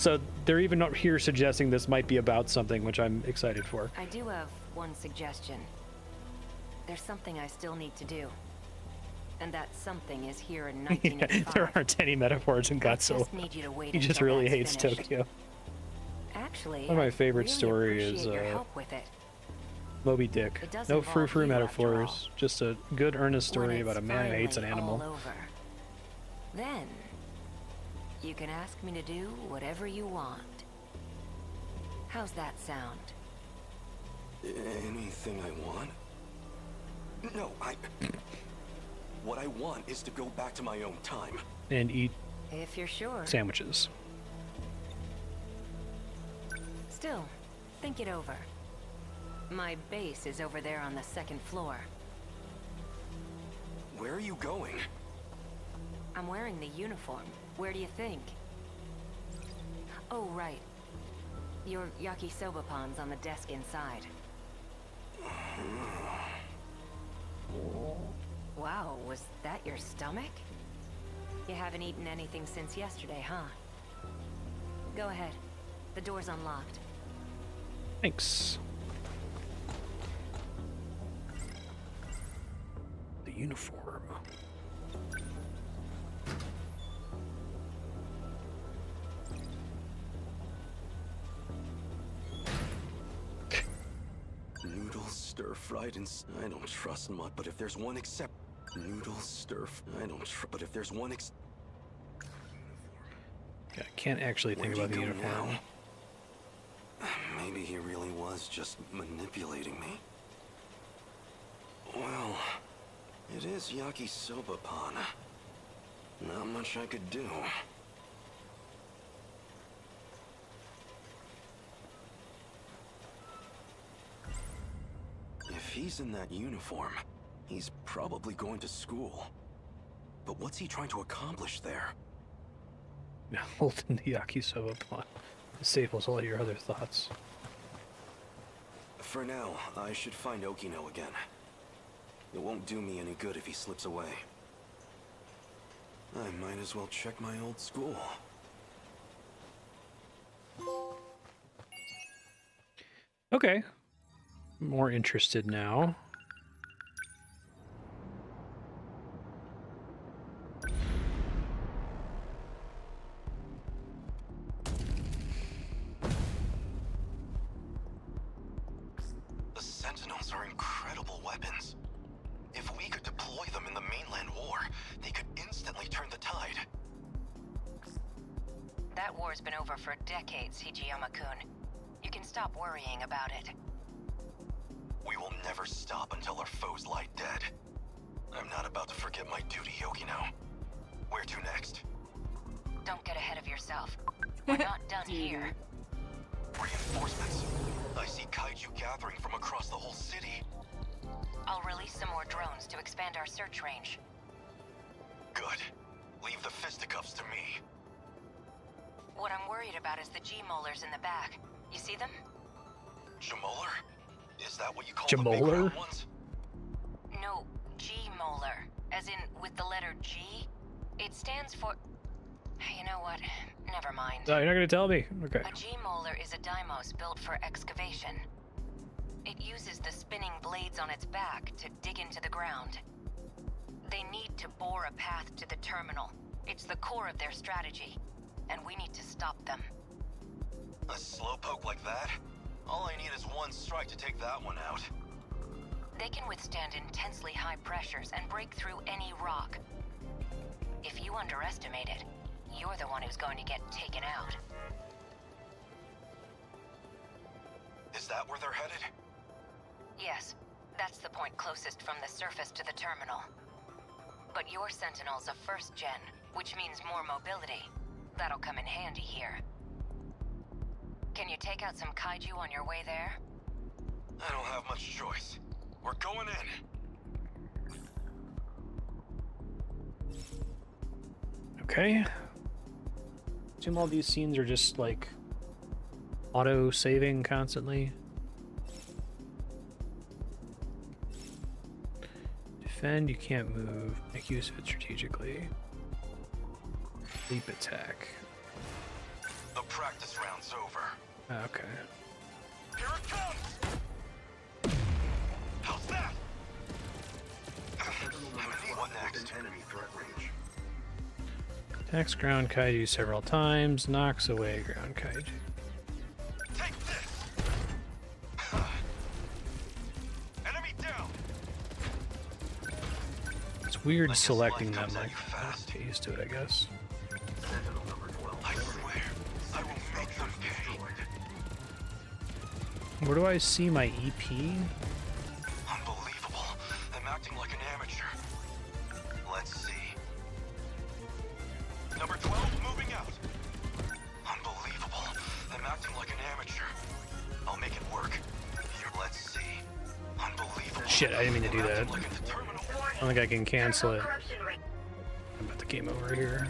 So they're even not here suggesting this might be about something, which I'm excited for. I do have one suggestion. There's something I still need to do. And that something is here in Yeah, 1985. there aren't any metaphors in Godzilla. just need you to wait he just really hates finished. Tokyo. Actually, One of my favorite really story is, uh, help with it. Moby Dick. No involve frou frou metaphors. Just a good, earnest story about a man who hates an animal. then you can ask me to do whatever you want. How's that sound? Anything I want? No, I... what I want is to go back to my own time. And eat If you're sure. sandwiches. Still, think it over. My base is over there on the second floor. Where are you going? I'm wearing the uniform. Where do you think? Oh, right. Your yakisoba pan's on the desk inside. Wow, was that your stomach? You haven't eaten anything since yesterday, huh? Go ahead. The door's unlocked. Thanks. The uniform. Noodles stir fried and I don't trust mud, but if there's one except noodles stir I don't tr- but if there's one ex I can't actually think Where'd about the uniform. now? Maybe he really was just manipulating me. Well, it is yakisoba pan. Not much I could do. If he's in that uniform, he's probably going to school. But what's he trying to accomplish there? Holding the yakisoba pot disables all your other thoughts. For now, I should find Okino again. It won't do me any good if he slips away. I might as well check my old school. Okay. More interested now. The Sentinels are incredible weapons. If we could deploy them in the mainland war, they could instantly turn the tide. That war's been over for decades, Hijiyama-kun. You can stop worrying about it. We will never stop until our foes lie dead. I'm not about to forget my duty, Okino. Where to next? Don't get ahead of yourself. We're not done here. Reinforcements. I see kaiju gathering from across the whole city. I'll release some more drones to expand our search range. Good. Leave the fisticuffs to me. What I'm worried about is the G-molars in the back. You see them? Jamolar? Is that what you call the big Jamolar? round? No, G-molar. As in, with the letter G? It stands for... You know what? Never mind. Oh, you're not gonna tell me? Okay. A G-molar is a Deimos built for excavation. It uses the spinning blades on its back to dig into the ground. They need to bore a path to the terminal. It's the core of their strategy, and we need to stop them. A slowpoke like that? Strike to take that one out. They can withstand intensely high pressures and break through any rock. If you underestimate it, you're the one who's going to get taken out. Is that where they're headed? Yes, that's the point closest from the surface to the terminal. But your Sentinel's a first gen, which means more mobility. That'll come in handy here. Can you take out some kaiju on your way there? I don't have much choice. We're going in. Okay. Assume all these scenes are just like auto saving constantly. Defend, you can't move. Make use of it strategically. Leap attack. The practice round's over. Okay. Here it comes! How's that? next? Enemy threat range. Attacks ground kaiju several times, knocks away ground kaiju. It's weird guess selecting them like fast. used to it, I guess. I swear, I will make them pay. Where do I see my EP? Shit, I didn't mean to do that. acting like a terminal. I don't think I can cancel it. I'm about to game over here.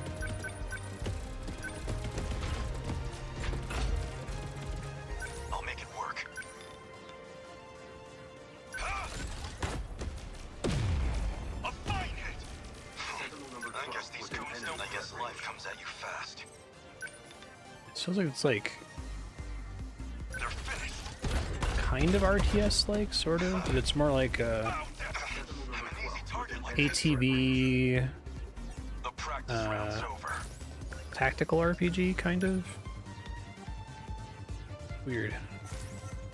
I'll make it work. A fine hit! I guess these goons don't. I guess life comes at you fast. It feels like it's like kind of RTS like, sort of, but it's more like a I'm an easy target like this. ATV The practice round's uh, tactical RPG, kind of. Weird.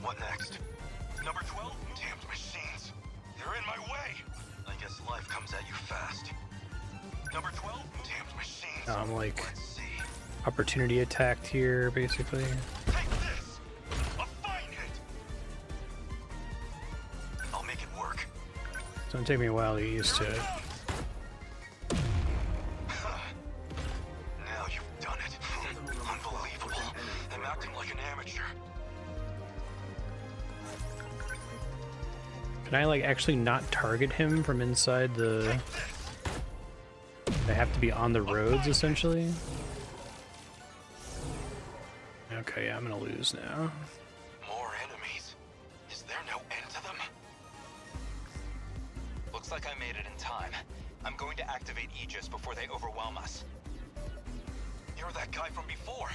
What next? Number 12? Damned machines. You're in my way. I guess life comes at you fast. Number 12? Damned machines. I'm like opportunity attacked here, basically. It's gonna take me a while to get used to it. Now you've done it. Unbelievable. I'm acting like an amateur. Can I like actually not target him from inside the? They have to be on the roads essentially. Okay, yeah, I'm gonna lose now. Activate Aegis before they overwhelm us. You're that guy from before.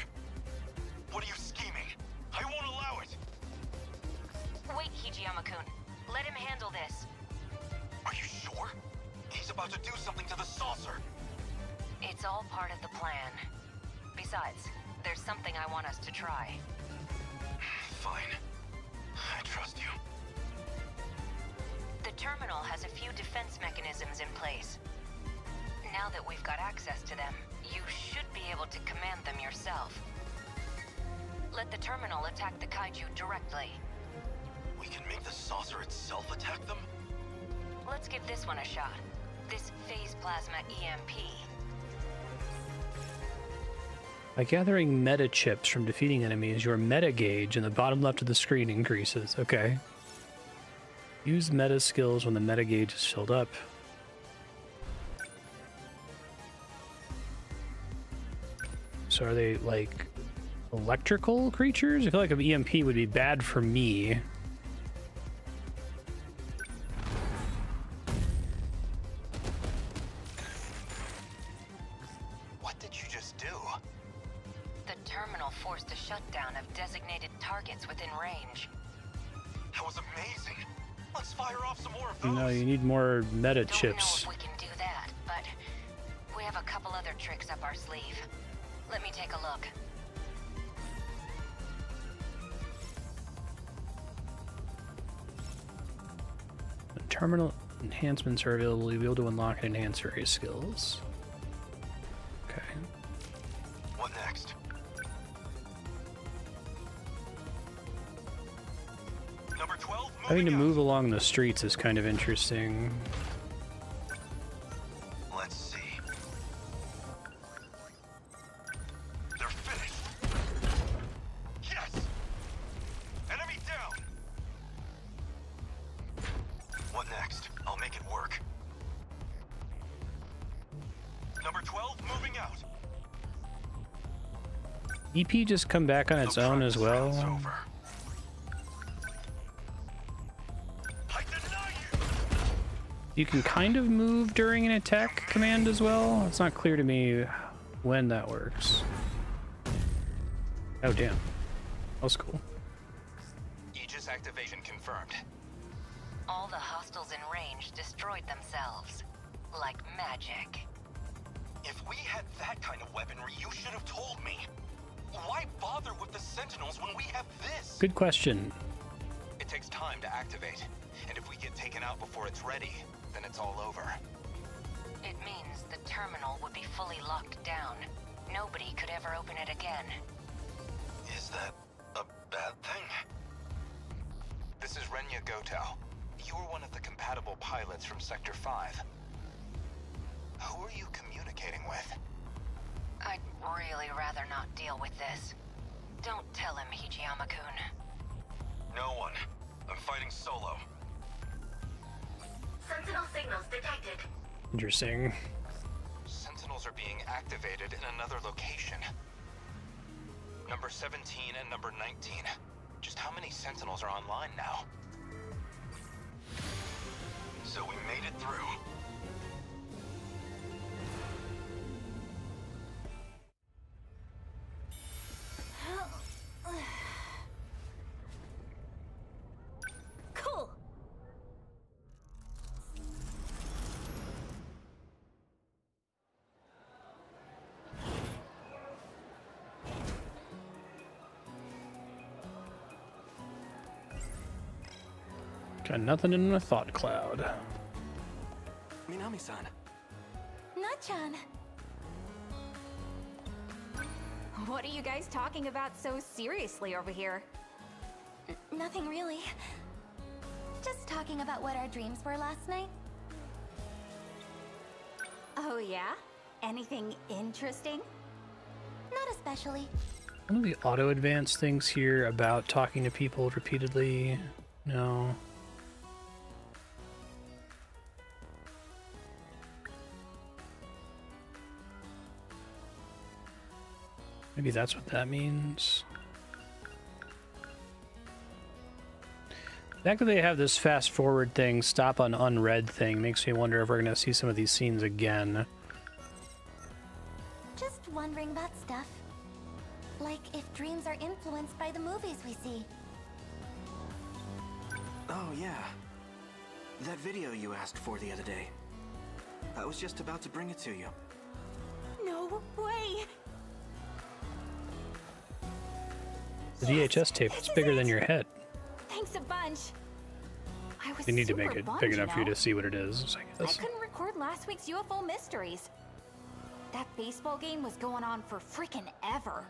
What are you scheming? I won't allow it. Wait, Hijiyama-kun. Let him handle this. Are you sure? He's about to do something to the saucer. It's all part of the plan. Besides, there's something I want us to try. Fine. I trust you. The terminal has a few defense mechanisms in place. Now that we've got access to them, you should be able to command them yourself. Let the terminal attack the kaiju directly. We can make the saucer itself attack them? Let's give this one a shot. This phase plasma EMP. By gathering meta chips from defeating enemies, your meta gauge in the bottom left of the screen increases. Okay. Use meta skills when the meta gauge is filled up. So are they like electrical creatures? I feel like an EMP would be bad for me. What did you just do? The terminal forced a shutdown of designated targets within range. That was amazing. Let's fire off some more of those. No, you need more meta Don't chips. know if we can do that, but we have a couple other tricks up our sleeve. Let me take a look. Terminal enhancements are available. You'll be able to unlock and enhance various skills. Okay. What next? Number 12, Having to move along the streets is kind of interesting. EP just come back on its own as well. You can kind of move during an attack command as well. It's not clear to me when that works. Oh, damn. That was cool. Aegis activation confirmed. All the hostiles in range destroyed themselves. Like magic. If we had that kind of weaponry, you should have told me. Why bother with the Sentinels when we have this? Good question. It takes time to activate, and if we get taken out before it's ready, then it's all over. It means the terminal would be fully locked down. Nobody could ever open it again. Is that a bad thing? This is Renya Goto. You're one of the compatible pilots from Sector 5. Who are you communicating with? I'd really rather not deal with this. Don't tell him, Hijiyama-kun. No one. I'm fighting solo. Sentinel signals detected. Interesting. Sentinels are being activated in another location. Number 17 and number 19. Just how many Sentinels are online now? So we made it through. Cool. Got nothing in a thought cloud. Minami-san. Nachan. What are you guys talking about so seriously over here? Nothing really. Just talking about what our dreams were last night. Oh yeah? Anything interesting? Not especially. One of the auto advance things here about talking to people repeatedly. No. Maybe that's what that means. The fact that they have this fast forward thing, stop on unread thing, makes me wonder if we're going to see some of these scenes again. Just wondering about stuff. Like if dreams are influenced by the movies we see. Oh, yeah. That video you asked for the other day. I was just about to bring it to you. No way! The VHS tape is bigger than your head. Thanks a bunch. I was They need to make it big enough for you to see what it is, I I couldn't record last week's UFO mysteries. That baseball game was going on for freaking ever.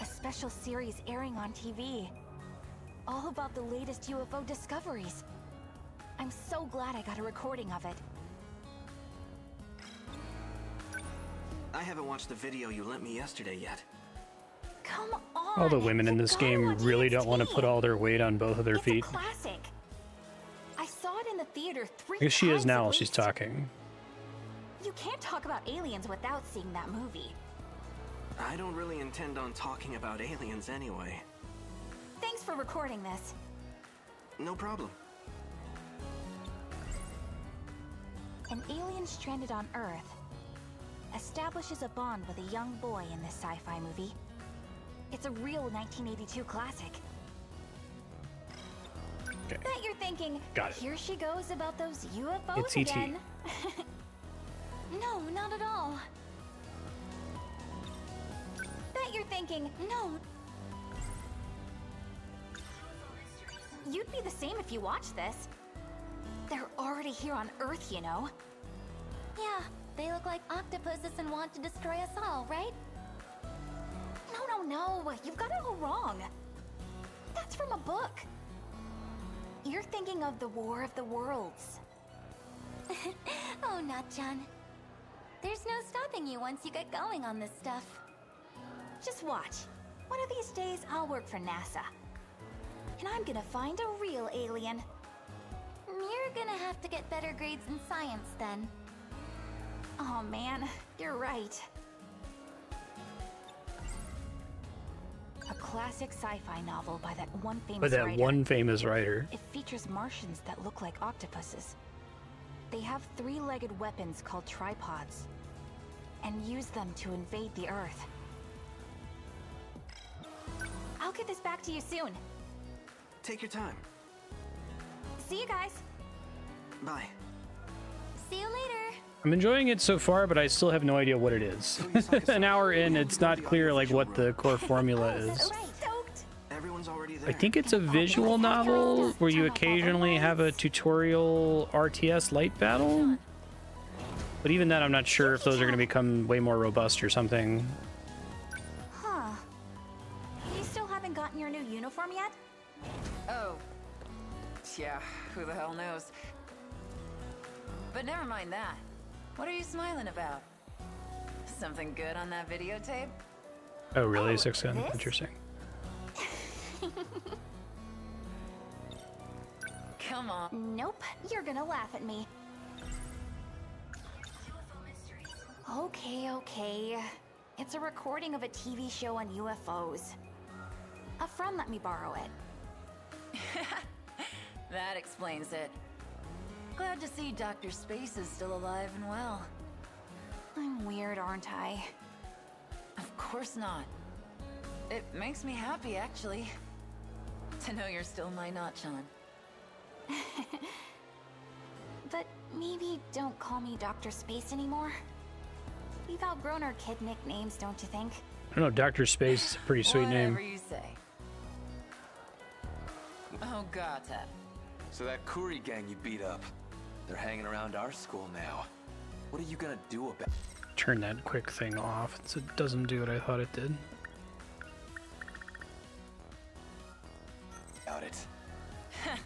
A special series airing on TV. All about the latest UFO discoveries. I'm so glad I got a recording of it. I haven't watched the video you lent me yesterday yet. Come on. All the women in this game really don't want to put all their weight on both of their feet. Classic. I saw it in the theater three I guess she is now at while she's talking. You can't talk about aliens without seeing that movie. I don't really intend on talking about aliens anyway. Thanks for recording this. No problem. An alien stranded on Earth establishes a bond with a young boy in this sci-fi movie. It's a real 1982 classic. Okay. Bet you're thinking, Got it. here she goes about those UFOs It's E.T.. again. no, not at all. Bet you're thinking, no. You'd be the same if you watched this. They're already here on Earth, you know. Yeah, they look like octopuses and want to destroy us all, right? No, no, no. You've got it all wrong. That's from a book. You're thinking of the War of the Worlds. oh, Natchan. There's no stopping you once you get going on this stuff. Just watch. One of these days, I'll work for NASA. And I'm gonna find a real alien. You're gonna have to get better grades in science then. Oh man, you're right. A classic sci-fi novel by that one famous By that writer. one famous writer. It features Martians that look like octopuses. They have three-legged weapons called tripods, and use them to invade the Earth. I'll get this back to you soon. Take your time. See you guys. Bye. See you later. I'm enjoying it so far, but I still have no idea what it is. An hour in, it's not clear like what the core formula is. Everyone's already there. I think it's a visual novel where you occasionally have a tutorial RTS light battle. But even then, I'm not sure if those are going to become way more robust or something. Huh. You still haven't gotten your new uniform yet? Oh. Yeah, who the hell knows? But never mind that. What are you smiling about? Something good on that videotape? Oh, really? Oh, Six gun? this? Interesting. Come on. Nope, you're gonna laugh at me. Okay, okay. It's a recording of a TV show on UFOs. A friend let me borrow it. That explains it. Glad to see Dr. Space is still alive and well. I'm weird, aren't I? Of course not. It makes me happy, actually. To know you're still my Nachan. But maybe don't call me Dr. Space anymore. We've outgrown our kid nicknames, don't you think? I don't know. Dr. Space is a pretty sweet Whatever name. you say. Oh, gata. So that Kuri gang you beat up, they're hanging around our school now. What are you gonna do about Turn that quick thing off so it doesn't do what I thought it did. about it?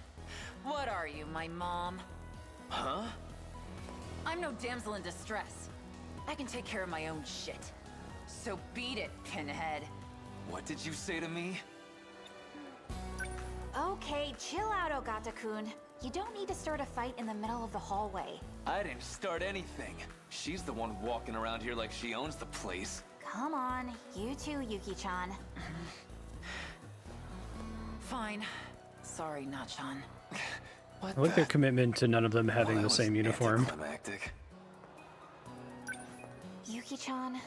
What are you, my mom? Huh? I'm no damsel in distress. I can take care of my own shit. So beat it, Pinhead. What did you say to me? Okay, chill out, Ogata-kun. You don't need to start a fight in the middle of the hallway. I didn't start anything. She's the one walking around here like she owns the place. Come on, you too, Yuki-chan. Fine. Sorry, Nachan. I like their commitment to none of them having the same uniform. Yuki-chan,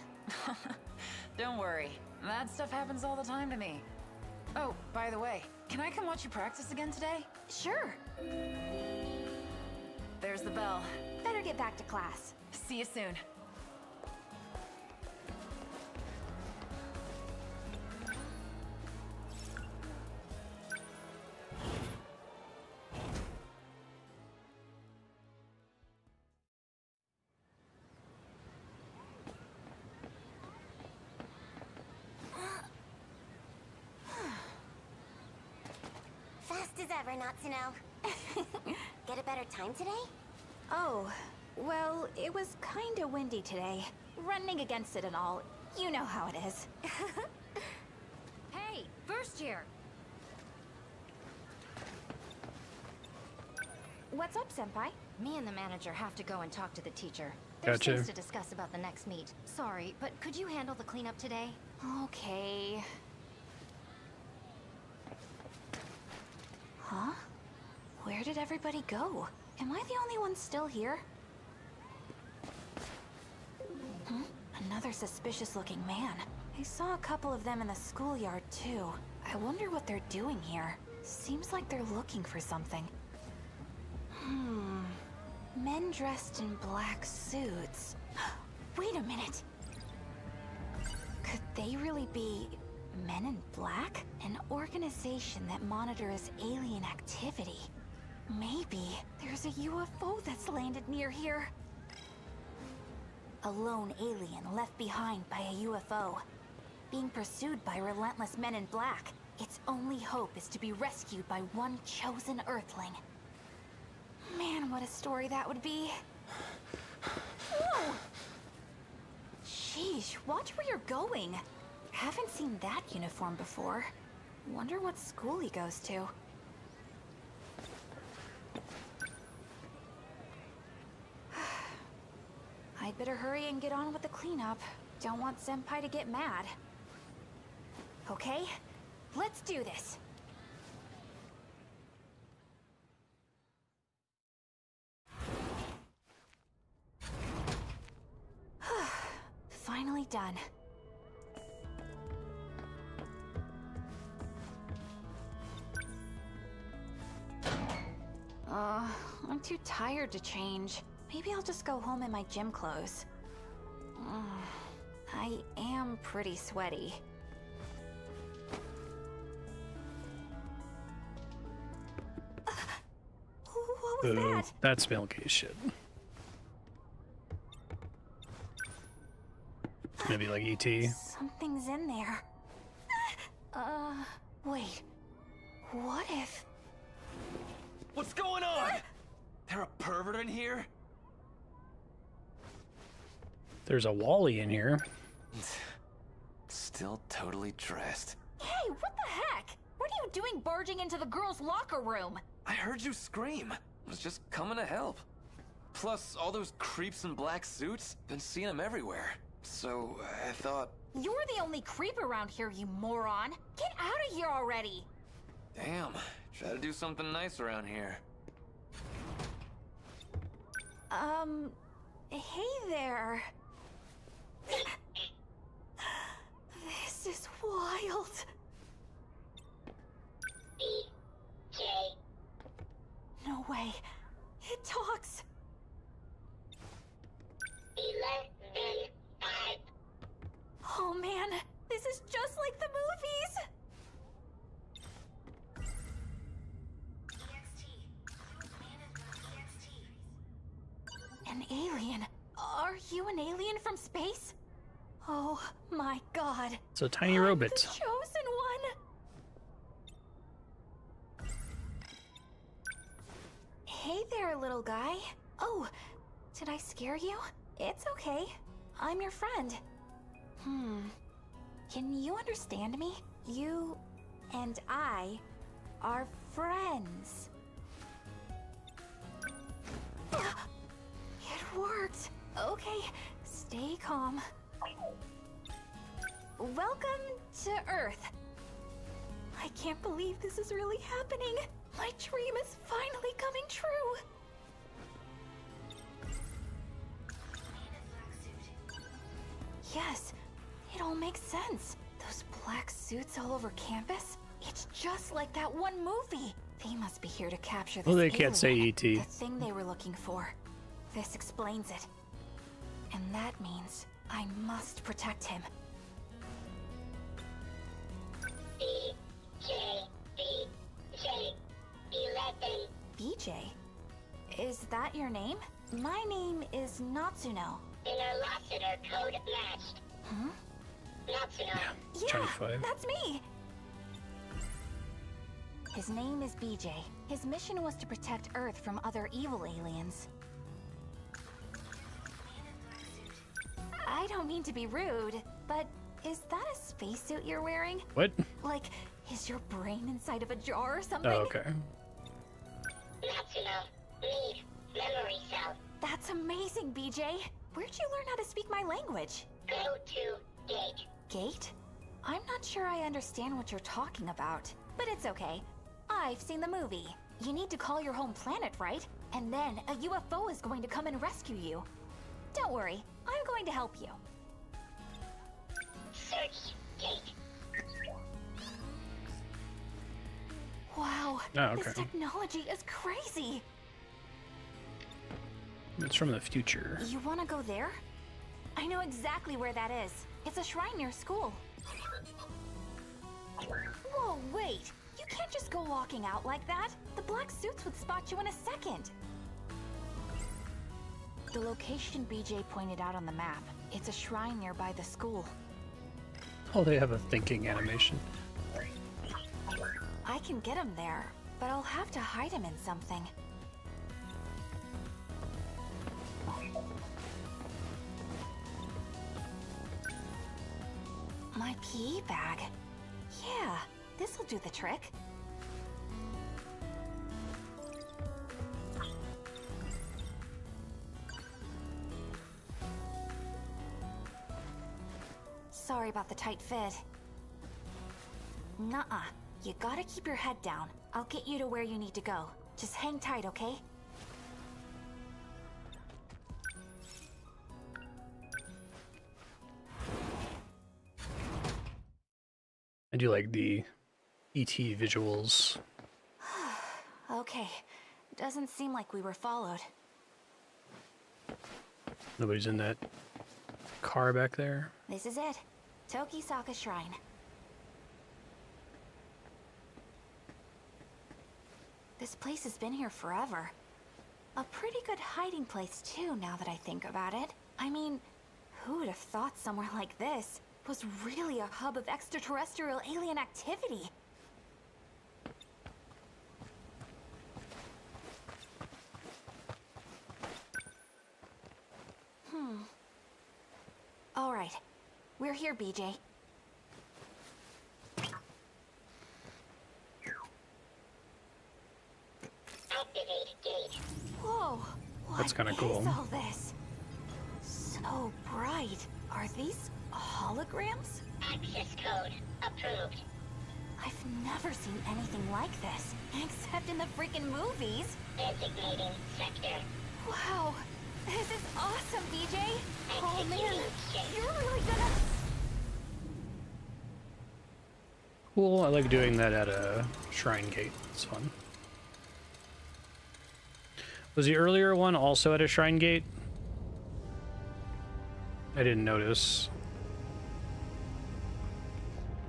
Don't worry. That stuff happens all the time to me. Oh, by the way, can I come watch you practice again today? Sure. There's the bell. better get back to class. See you soon. Fast as ever, Natsuno. Get a better time today? Oh, well, it was kinda windy today. running against it and all. You know how it is. hey, first year. What's up, Senpai? Me and the manager have to go and talk to the teacher. There's Gotcha. things to discuss about the next meet. Sorry, but could you handle the cleanup today? Okay. Huh? Where did everybody go? Am I the only one still here? Hmm? Another suspicious looking man. I saw a couple of them in the schoolyard too. I wonder what they're doing here. Seems like they're looking for something. Hmm. Men dressed in black suits. Wait a minute. Could they really be Men in Black? An organization that monitors alien activity. Maybe there's a UFO that's landed near here. A lone alien left behind by a UFO. Being pursued by relentless men in black. Its only hope is to be rescued by one chosen Earthling. Man, what a story that would be. Whoa! Sheesh, watch where you're going. Haven't seen that uniform before. Wonder what school he goes to. I'd better hurry and get on with the cleanup. Don't want Senpai to get mad. Okay, let's do this. Finally done. Uh, I'm too tired to change. Maybe I'll just go home in my gym clothes. Mm, I am pretty sweaty. What was Boo. that? That's milky as shit. Maybe like ET. Something's in there. Uh, wait. What if... What's going on? There a pervert in here? There's a Wally in here. Still totally dressed. Hey, what the heck? What are you doing barging into the girls' locker room? I heard you scream. I was just coming to help. Plus, all those creeps in black suits, been seeing them everywhere. So, I thought, You're the only creep around here, you moron. Get out of here already. Damn, try to do something nice around here. Um, hey there. This is wild. No way. It talks. Oh man, this is just like the movies. An alien? Are you an alien from space? Oh my god. It's a tiny robot. The chosen one. Hey there, little guy. Oh, did I scare you? It's okay. I'm your friend. Hmm. Can you understand me? You and I are friends. Worked. Okay, stay calm. Welcome to Earth. I can't believe this is really happening. My dream is finally coming true. Yes, it all makes sense. Those black suits all over campus? It's just like that one movie. They must be here to capture this Well, they can't say ET. The thing they were looking for. This explains it. And that means I must protect him. BJ? Is that your name? My name is Natsuno. Interlocutor code matched. Huh? Natsuno. Yeah, 25. that's me! His name is BJ. His mission was to protect Earth from other evil aliens. I I don't mean to be rude, but is that a spacesuit you're wearing? What? Like, is your brain inside of a jar or something? Oh, okay. Natsuno, need memory cell. That's amazing, BJ. Where'd you learn how to speak my language? Go to gate. Gate? I'm not sure I understand what you're talking about, but it's okay. I've seen the movie. You need to call your home planet, right? And then a UFO is going to come and rescue you. Don't worry, I'm going to help you. Search gate. Wow, Oh, okay. this technology is crazy. It's from the future. You want to go there? I know exactly where that is. It's a shrine near school. Whoa, wait! You can't just go walking out like that. The black suits would spot you in a second. The location BJ pointed out on the map. It's a shrine nearby the school. Oh, they have a thinking animation. I can get him there, but I'll have to hide him in something. My PE bag. Yeah, this'll do the trick. Sorry about the tight fit. Nuh-uh. You gotta keep your head down. I'll get you to where you need to go. Just hang tight, okay? I do like the ET visuals. okay. Doesn't seem like we were followed. Nobody's in that car back there. This is it. Tokisaka Shrine. This place has been here forever. A pretty good hiding place too, now that I think about it. I mean, who would have thought somewhere like this was really a hub of extraterrestrial alien activity? Hmm. All right. We're here, BJ. Activate gate. Whoa! That's kinda cool. all this? So bright. Are these holograms? Access code approved. I've never seen anything like this, except in the freaking movies. Designating sector. Wow, this is awesome, BJ. Oh man, you're really gonna. Cool. I like doing that at a shrine gate. It's fun. Was the earlier one also at a shrine gate? I didn't notice.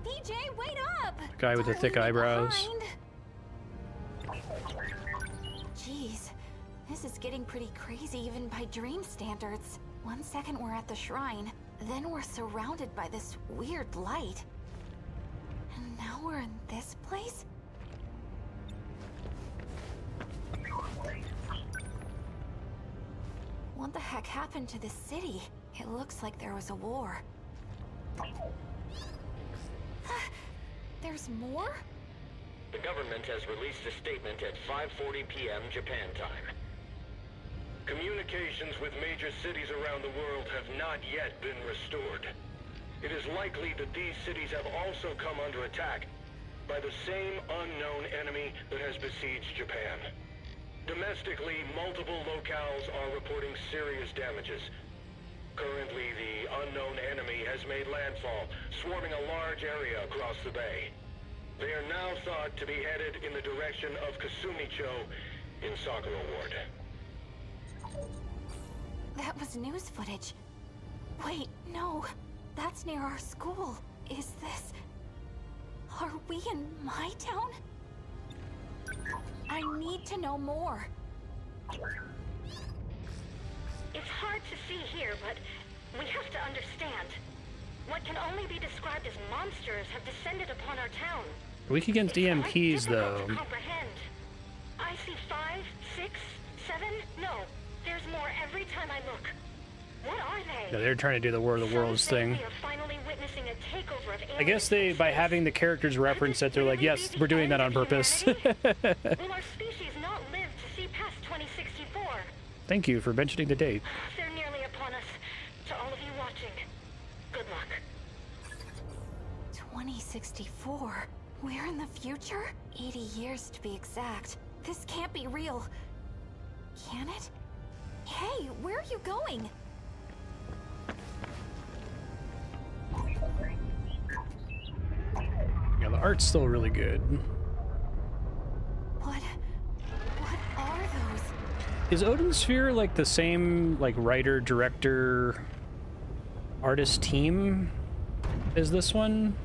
BJ, wait up! Guy with the thick eyebrows. Behind. This is getting pretty crazy even by dream standards. One second we're at the shrine, then we're surrounded by this weird light. And now we're in this place? What the heck happened to this city? It looks like there was a war. Ah, there's more? The government has released a statement at 5.40 p.m. Japan time. Communications with major cities around the world have not yet been restored. It is likely that these cities have also come under attack by the same unknown enemy that has besieged Japan. Domestically, multiple locales are reporting serious damages. Currently, the unknown enemy has made landfall, swarming a large area across the bay. They are now thought to be headed in the direction of Kasumicho in Sakura Ward. That was news footage. Wait, no. That's near our school. Is this... Are we in my town? I need to know more. It's hard to see here, but we have to understand. What can only be described as monsters have descended upon our town. We Weak against EMPs, though. To comprehend. I see five, six, seven. No, there's more every time I look. What are they? Yeah, they're trying to do the War of the Worlds thing. We are finally witnessing a takeover of I guess they, by having the characters reference it, they're like, yes, we're doing that on purpose. Will our species not live to see past 2064? Thank you for mentioning the date. They're nearly upon us. To all of you watching, good luck. 2064. We're in the future? 80 years to be exact. This can't be real. Can it? Hey, where are you going? Yeah, the art's still really good. What? What are those? Is Odin Sphere like the same like writer, director, artist team as this one?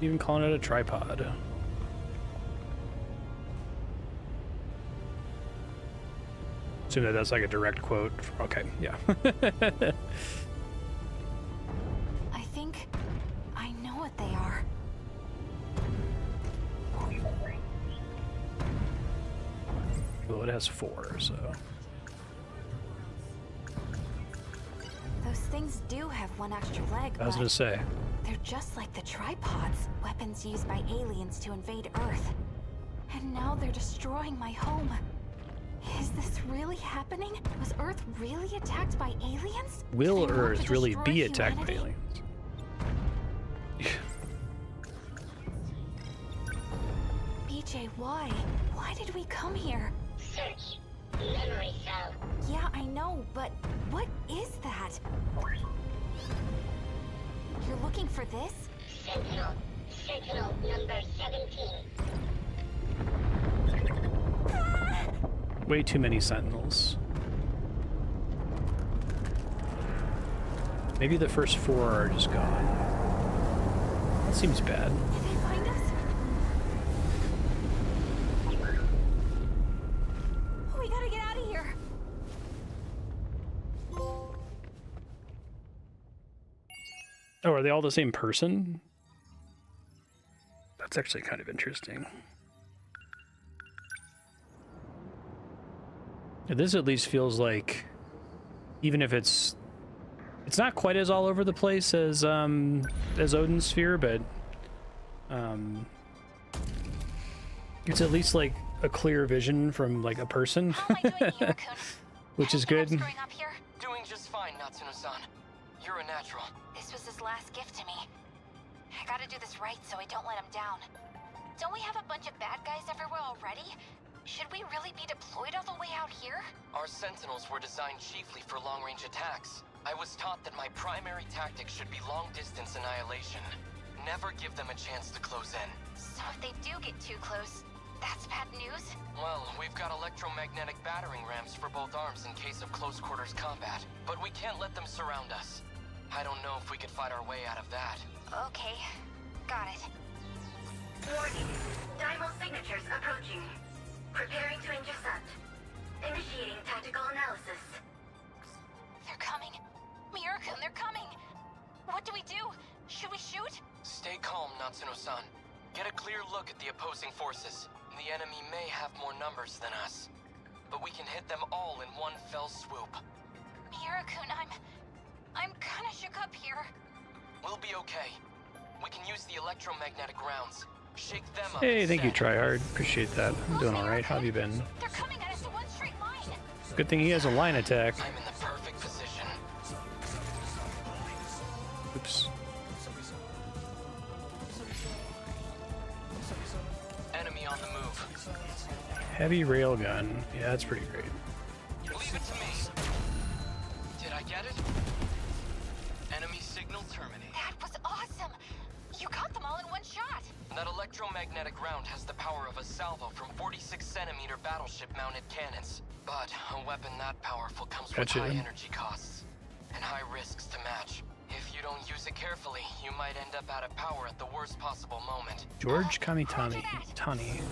Even calling it a tripod. Assume that that's like a direct quote. Okay, yeah. I think I know what they are. well, it has four, so. Those things do have one extra leg, I was gonna say. they're just like the tripods, weapons used by aliens to invade Earth. And now they're destroying my home. Is this really happening? Was Earth really attacked by aliens? Will Do they want to Earth really be attacked by aliens? BJ, why? Why did we come here? Search. Memory cell. Yeah, I know, but what is that? You're looking for this? Sentinel. Sentinel number 17. Way too many sentinels. Maybe the first four are just gone. That seems bad. Did they find us? We gotta get out of here. Oh, are they all the same person? That's actually kind of interesting. This at least feels like, even if it's, it's not quite as all over the place as um as Odin's Sphere, but um, it's at least like a clear vision from like a person, which is good. Doing just fine, Natsuno-san. You're a natural. This was his last gift to me. I gotta do this right so I don't let him down. Don't we have a bunch of bad guys everywhere already? Should we really be deployed all the way out here? Our sentinels were designed chiefly for long-range attacks. I was taught that my primary tactic should be long-distance annihilation. Never give them a chance to close in. So if they do get too close, that's bad news? Well, we've got electromagnetic battering rams for both arms in case of close quarters combat, but we can't let them surround us. I don't know if we could fight our way out of that. Okay, got it. Warning. Deimos signatures approaching. Preparing to intercept. Initiating tactical analysis. They're coming. Miura-kun, they're coming. What do we do? Should we shoot? Stay calm, Natsuno-san. Get a clear look at the opposing forces. The enemy may have more numbers than us, but we can hit them all in one fell swoop. Miura-kun, I'm... I'm kinda shook up here. We'll be okay. We can use the electromagnetic rounds. Shake them up. Hey, thank you, instead. Tryhard. Appreciate that. I'm doing all right. How have you been? They're coming at us in one straight line. Good thing he has a line attack. I'm in the perfect position. Oops. Enemy on the move. Heavy railgun. Yeah, that's pretty great. Leave it to me. Did I get it? Enemy signal terminated. That was awesome. You got them all in one shot. That electromagnetic round has the power of a salvo from 46 centimeter battleship mounted cannons. But a weapon that powerful comes Gotcha. with high energy costs and high risks to match. If you don't use it carefully, you might end up out of power at the worst possible moment. George Kamitani. Tani.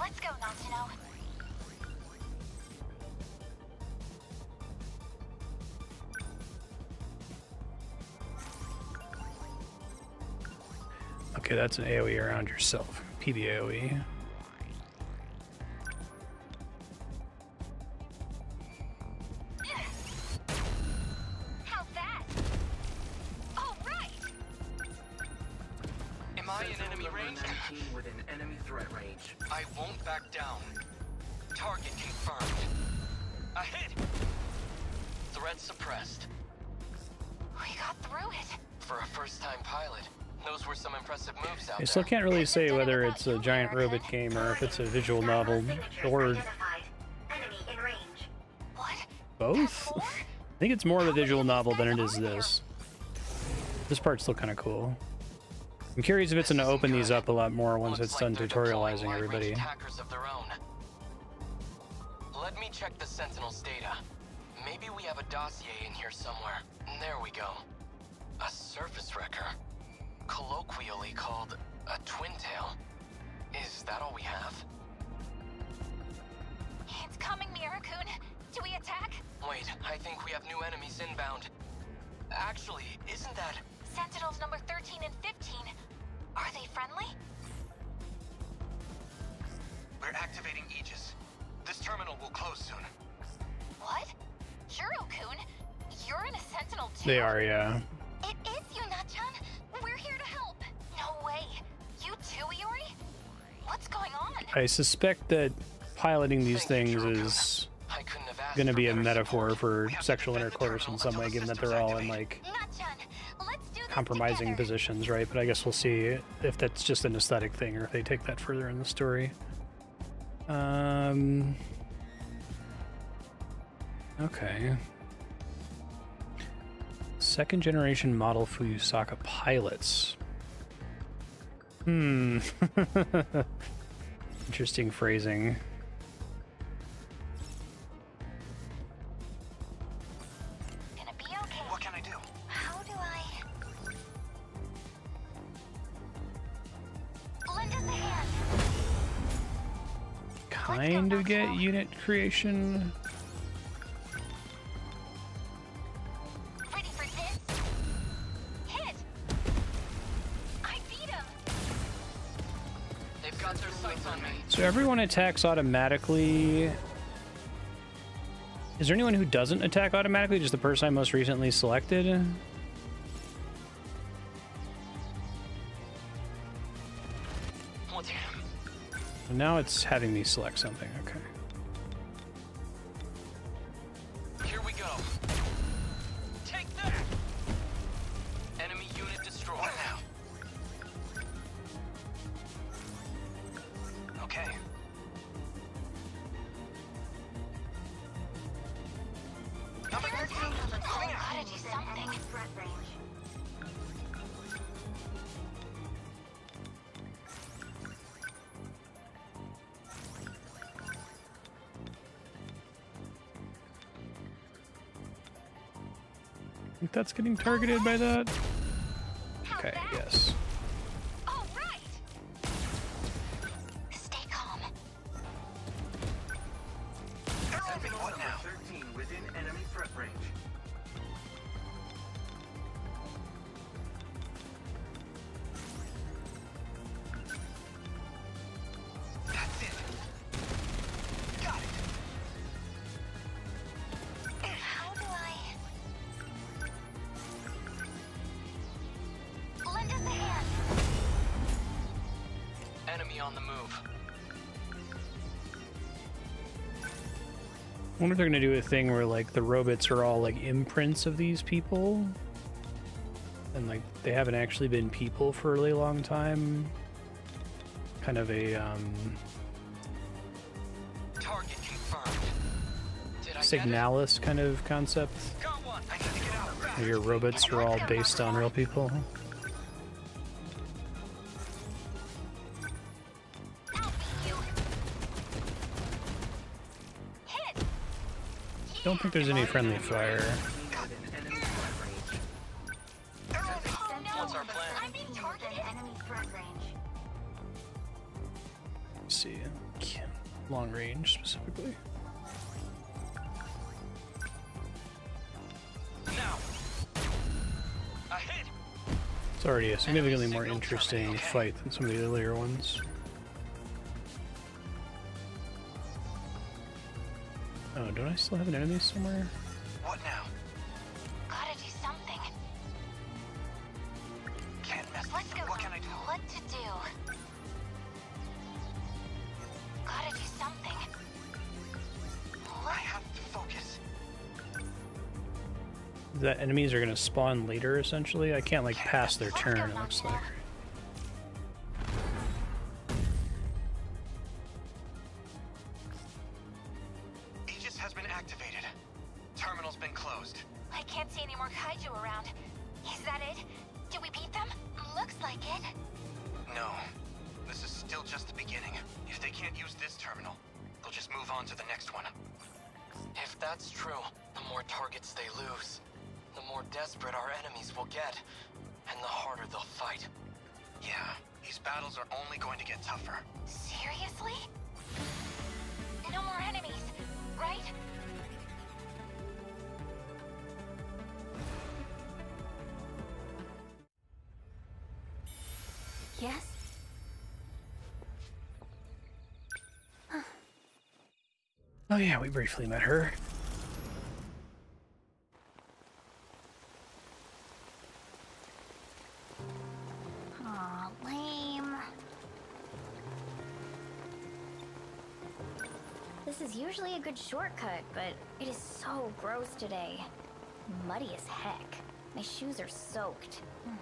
Let's go, Natsuno. Okay, that's an AoE around yourself. PBAOE. I still can't really say whether it's a giant robot game or if it's a visual novel or Enemy in range. What? both. I think it's more of a visual novel than it is this. This part's still kind of cool. I'm curious if it's going to open these up a lot more once it's done tutorializing everybody. Hackers of their own. Let me check the Sentinel's data. Maybe we have a dossier in here somewhere. There we go. A surface wrecker. Colloquially called a twin tail. Is that all we have? It's coming, Miura-kun. Do we attack? Wait, I think we have new enemies inbound. Actually, isn't that... Sentinels number 13 and 15. Are they friendly? We're activating Aegis. This terminal will close soon. What? Hiro-kun? You're in a Sentinel too? They are, yeah. It is you, Natchan. We're here to help. No way. You too, Iori? What's going on? I suspect that piloting these things is going to be a metaphor for sexual intercourse in some way, given that they're all in like compromising positions, right? But I guess we'll see if that's just an aesthetic thing or if they take that further in the story. Um. Okay. Second generation model Fuyusaka pilots. Hmm. Interesting phrasing. Gonna be okay. What can I do? How do I... Lend us a hand. Kind of get unit creation. So everyone attacks automatically. Is there anyone who doesn't attack automatically? Just the person I most recently selected? Now it's having me select something. Okay. That's getting targeted by that. Okay, yes. If they're gonna do a thing where like the robots are all like imprints of these people, and like they haven't actually been people for a really long time. Kind of a um, Target confirmed. Did I get it? Signalis kind of concept. Got one. I need to get out. Where your robots are all based on real people. Don't think there's any friendly fire. See, long range specifically. Now. It's already a significantly more interesting fight than some of the earlier ones. I still have an enemy somewhere? What now? Gotta do something. Can't miss. Let's go. What can I do? What to do? Gotta do something. I have to focus. That enemies are gonna spawn later, essentially. I can't like pass their turn. It looks like. Briefly met her. Aw, lame. This is usually a good shortcut, but it is so gross today. Muddy as heck. My shoes are soaked. Hmm.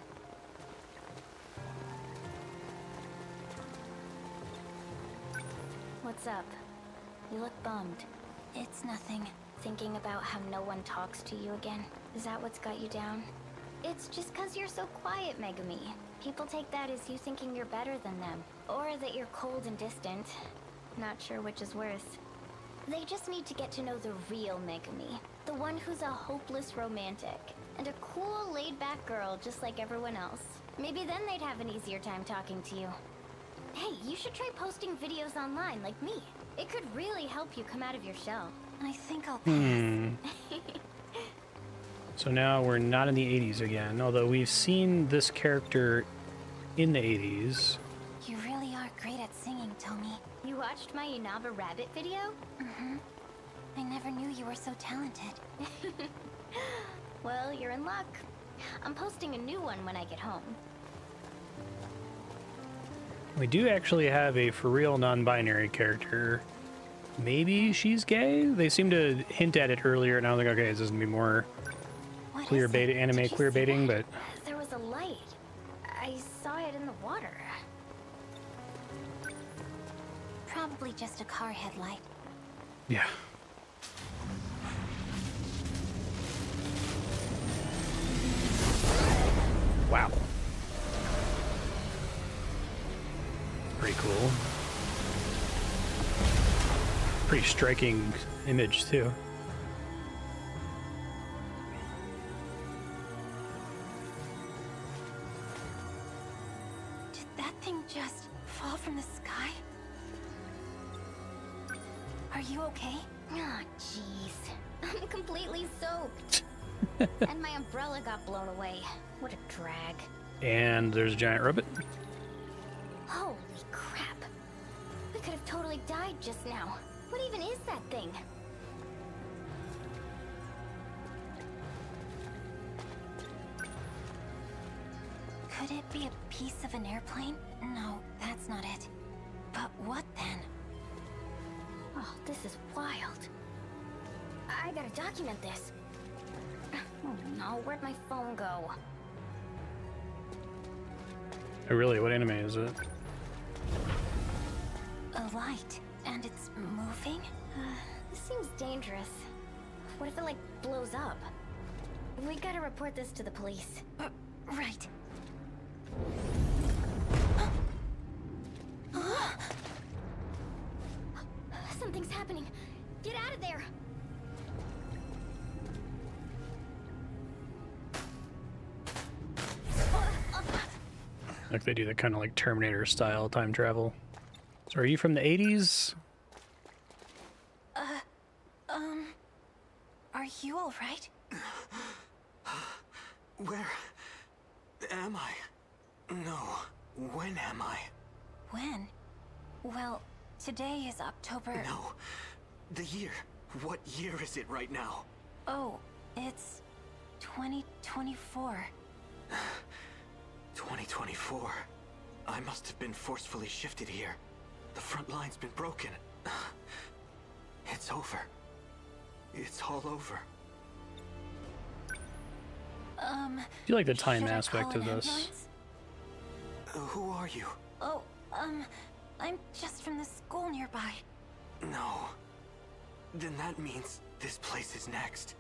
What's up? You look bummed. It's nothing. Thinking about how no one talks to you again. Is that what's got you down? It's just cause you're so quiet, Megumi. People take that as you thinking you're better than them. Or that you're cold and distant. Not sure which is worse. They just need to get to know the real Megumi. The one who's a hopeless romantic. And a cool, laid-back girl just like everyone else. Maybe then they'd have an easier time talking to you. Hey, you should try posting videos online like me. It could really help you come out of your shell. And I think I'll Hmm. So now we're not in the 80s again, although we've seen this character in the 80s. You really are great at singing, Tomi. You watched my Inaba Rabbit video? Mm-hmm. I never knew you were so talented. Well, you're in luck. I'm posting a new one when I get home. We do actually have a for real non-binary character. Maybe she's gay? They seem to hint at it earlier, and I was like, okay, this is gonna be more queer bait anime queer baiting, but There was a light. I saw it in the water. Probably just a car headlight. yeah. Wow. Striking image too. Did that thing just fall from the sky? Are you okay? Ah, jeez. I'm completely soaked. and my umbrella got blown away. What a drag. And there's a giant rabbit. Holy crap. We could have totally died just now. What even is that thing? Could it be a piece of an airplane? No, that's not it. But what then? Oh, this is wild. I gotta document this. Oh no, where'd my phone go? Oh, really? What anime is it? A light, and it's moving? Uh, this seems dangerous. What if it, like, blows up? We gotta report this to the police. Uh, right. Something's happening. Get out of there! Like they do the kind of like Terminator style time travel. So are you from the 80s? Uh, um, are you all right? Where am I? No. When am I? When? Well, today is October. No. The year. What year is it right now? Oh, it's 2024. 2024. I must have been forcefully shifted here. The front line's been broken. It's over. It's all over. Um. I feel like the time aspect of this. Uh, who are you? Oh, um, I'm just from the school nearby. No. Then that means this place is next.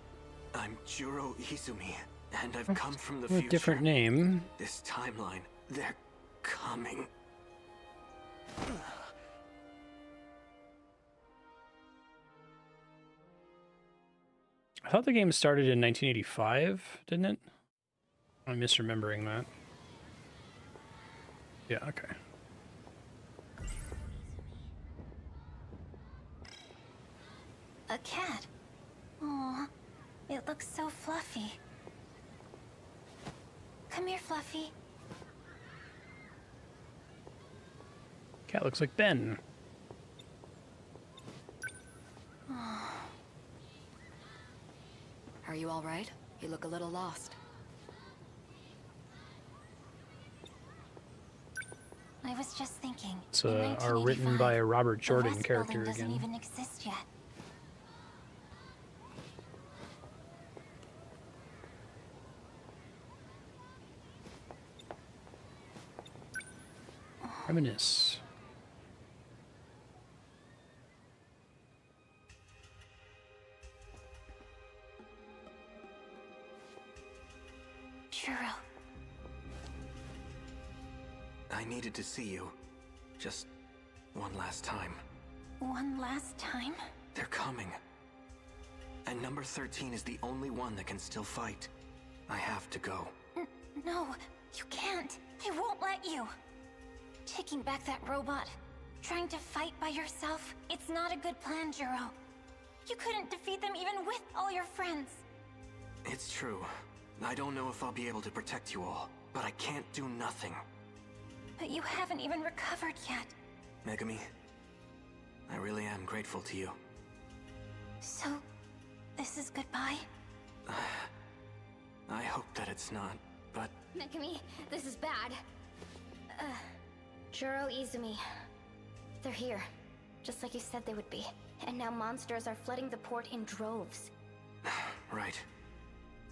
I'm Juro Izumi, and I've come from the A future. different name. This timeline, they're coming. I thought the game started in 1985, didn't it? I'm misremembering that. Yeah, okay. A cat. Aw, it looks so fluffy. Come here, Fluffy. Cat looks like Ben. Are you all right? You look a little lost. I was just thinking. It's uh, are written by a Robert Jordan West character building doesn't again. even exist yet. Reminisce. Juro. I needed to see you. Just one last time. One last time? They're coming. And number 13 is the only one that can still fight. I have to go. N- no, you can't. They won't let you. Taking back that robot, trying to fight by yourself, it's not a good plan, Juro. You couldn't defeat them even with all your friends. It's true. I don't know if I'll be able to protect you all, but I can't do nothing. But you haven't even recovered yet. Megumi, I really am grateful to you. So, this is goodbye? I hope that it's not, but Megumi, this is bad. Uh, Juro Izumi. They're here. Just like you said they would be. And now monsters are flooding the port in droves. right.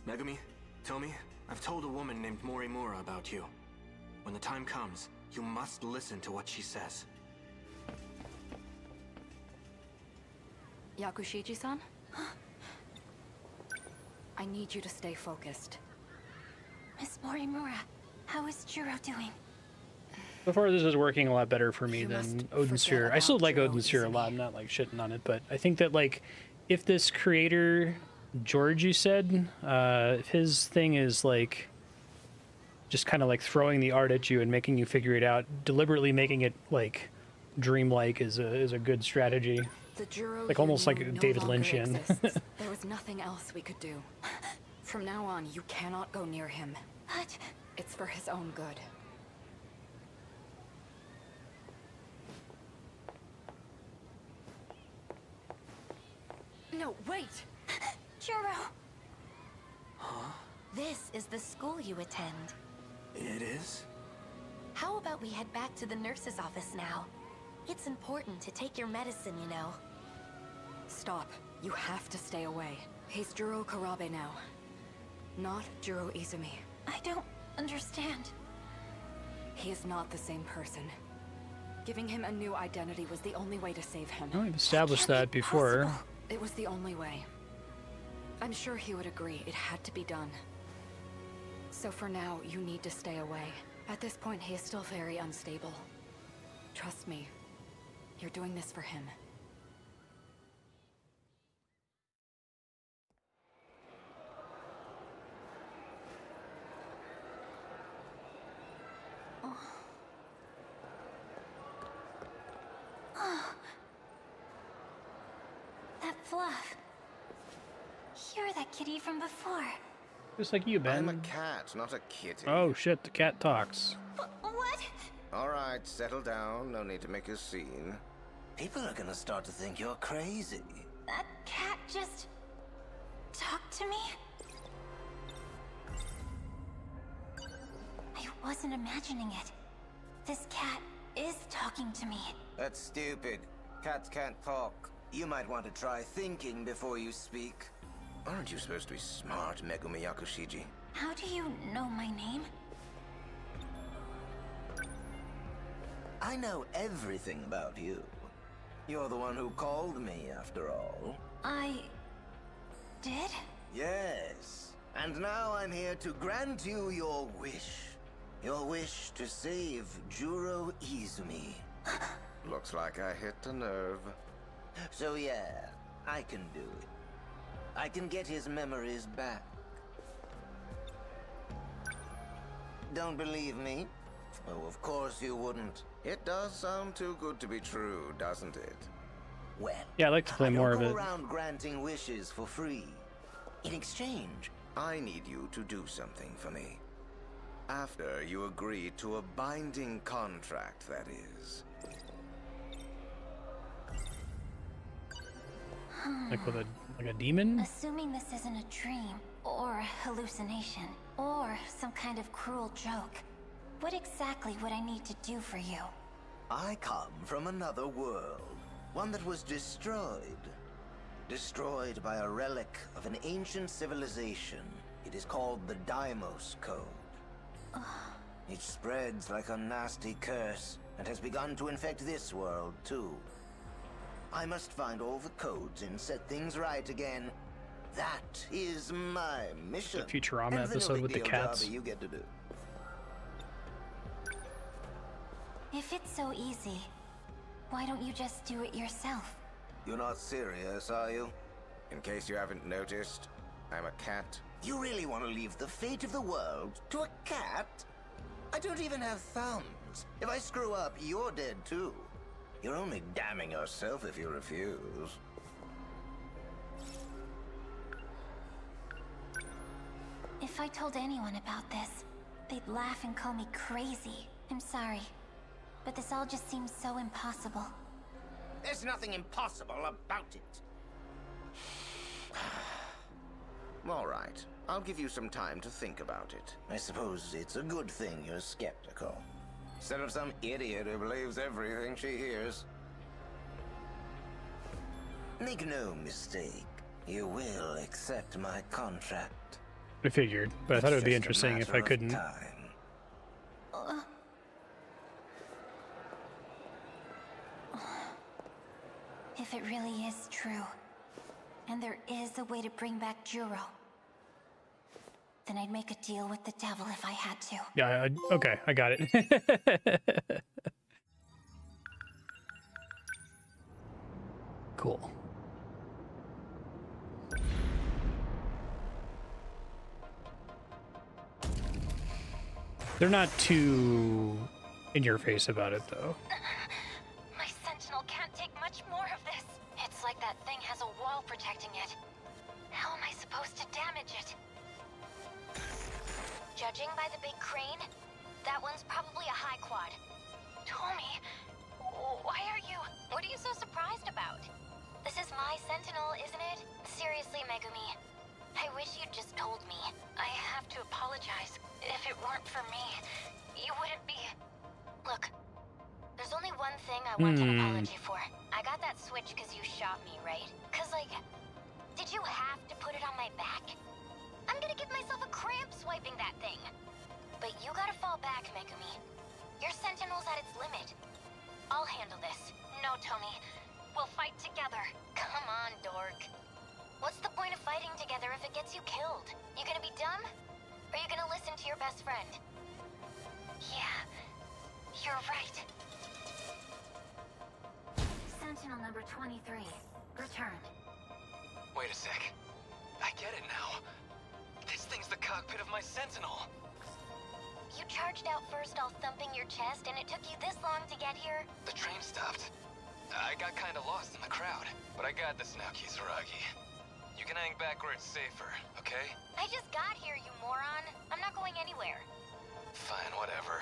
Megumi, Tomi, I've told a woman named Morimura about you. When the time comes, you must listen to what she says. Yakushiji-san? I need you to stay focused. Miss Morimura, how is Juro doing? So far, this is working a lot better for me than Odin Sphere. I still like Odin Sphere a lot. I'm not like shitting on it, but I think that like if this creator George, you said, uh, his thing is like just kind of like throwing the art at you and making you figure it out, deliberately making it like dreamlike is a is a good strategy. The Juro Like almost like no David Lynchian. there was nothing else we could do. From now on, you cannot go near him. But it's for his own good. No, wait! Juro! This is the school you attend. It is? How about we head back to the nurse's office now? It's important to take your medicine, you know. Stop. You have to stay away. He's Juro Kurabe now. Not Juro Izumi. I don't understand. He is not the same person. Giving him a new identity was the only way to save him. Oh, we've established that before. It was the only way. I'm sure he would agree it had to be done. So for now, you need to stay away. At this point, he is still very unstable. Trust me. You're doing this for him. Oh. oh. That fluff. You're that kitty from before. Just like you, Ben. I'm a cat, not a kitty. Oh shit, the cat talks. What? All right, settle down. No need to make a scene. People are gonna start to think you're crazy. That cat just talked to me? I wasn't imagining it. This cat is talking to me. That's stupid. Cats can't talk. You might want to try thinking before you speak. Aren't you supposed to be smart, Megumi Yakushiji? How do you know my name? I know everything about you. You're the one who called me, after all. I... did? Yes. And now I'm here to grant you your wish. Your wish to save Juro Izumi. Looks like I hit a nerve. So yeah, I can do it. I can get his memories back. Don't believe me? Oh, of course you wouldn't. It does sound too good to be true, doesn't it? Well, Yeah, I'd like to play I more of it. around granting wishes for free. In exchange, I need you to do something for me. After you agree to a binding contract, that is. Like with a like a demon? Assuming this isn't a dream, or a hallucination, or some kind of cruel joke, what exactly would I need to do for you? I come from another world, one that was destroyed. Destroyed by a relic of an ancient civilization. It is called the Deimos Code. It spreads like a nasty curse and has begun to infect this world too. I must find all the codes and set things right again. That is my mission. The Futurama And episode with the cats. you get to do. If it's so easy, why don't you just do it yourself? You're not serious, are you? In case you haven't noticed, I'm a cat. You really want to leave the fate of the world to a cat? I don't even have thumbs. If I screw up, you're dead too. You're only damning yourself if you refuse. If I told anyone about this, they'd laugh and call me crazy. I'm sorry, but this all just seems so impossible. There's nothing impossible about it. All right. I'll give you some time to think about it. I suppose it's a good thing you're skeptical. Instead of some idiot who believes everything she hears. Make no mistake. You will accept my contract. I figured, but I thought it would be It's just a interesting if I couldn't. time. If it really is true, and there is a way to bring back Juro, then I'd make a deal with the devil if I had to. Yeah, I, okay, I got it. cool. They're not too in your face about it, though. Judging by the big crane, that one's probably a high quad. Tomi, why are you... What are you so surprised about? This is my sentinel, isn't it? Seriously, Megumi. I wish you'd just told me. I have to apologize. If it weren't for me, you wouldn't be... Look, there's only one thing I want an Hmm. apology for. I got that switch because you shot me, right? Because, like, did you have to put it on my back? I'm gonna give myself a cramp swiping that thing. But you gotta fall back, Megumi. Your sentinel's at its limit. I'll handle this. No, Tony. We'll fight together. Come on, dork. What's the point of fighting together if it gets you killed? You gonna be dumb? Or you gonna listen to your best friend? Yeah, you're right. Sentinel number 23, returned. Wait a sec. I get it now. This thing's the cockpit of my Sentinel. You charged out first all thumping your chest, and it took you this long to get here? The train stopped. I got kinda lost in the crowd, but I got this now, Kisaragi. You can hang back where it's safer, okay? I just got here, you moron. I'm not going anywhere. Fine, whatever.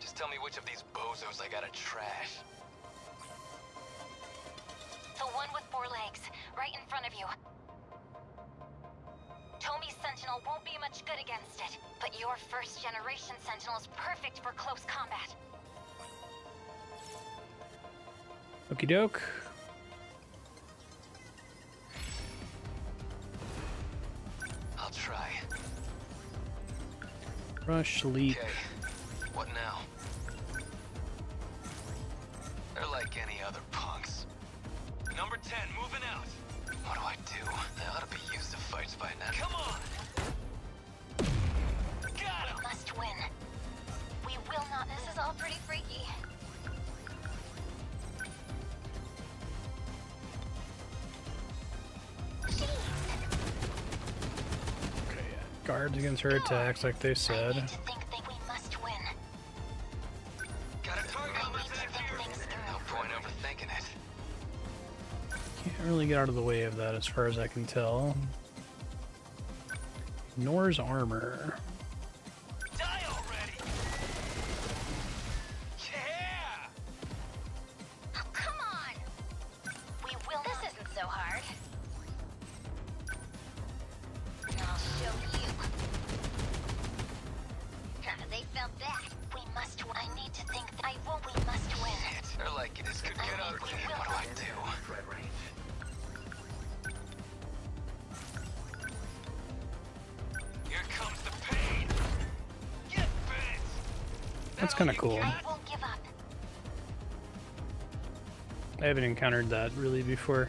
Just tell me which of these bozos I gotta trash. The one with four legs, right in front of you. Tomi's Sentinel won't be much good against it, but your first generation Sentinel is perfect for close combat. Okie doke. I'll try. Rush leap. Okay. What now? They're like any other punks. Number 10, moving out. What do I do? They ought to be used to fights by now. Come on! Got him! We must win. We will not. This is all pretty freaky. Guards against her attacks, like they said. Really get out of the way of that as far as I can tell. Ignores armor. Haven't encountered that really before.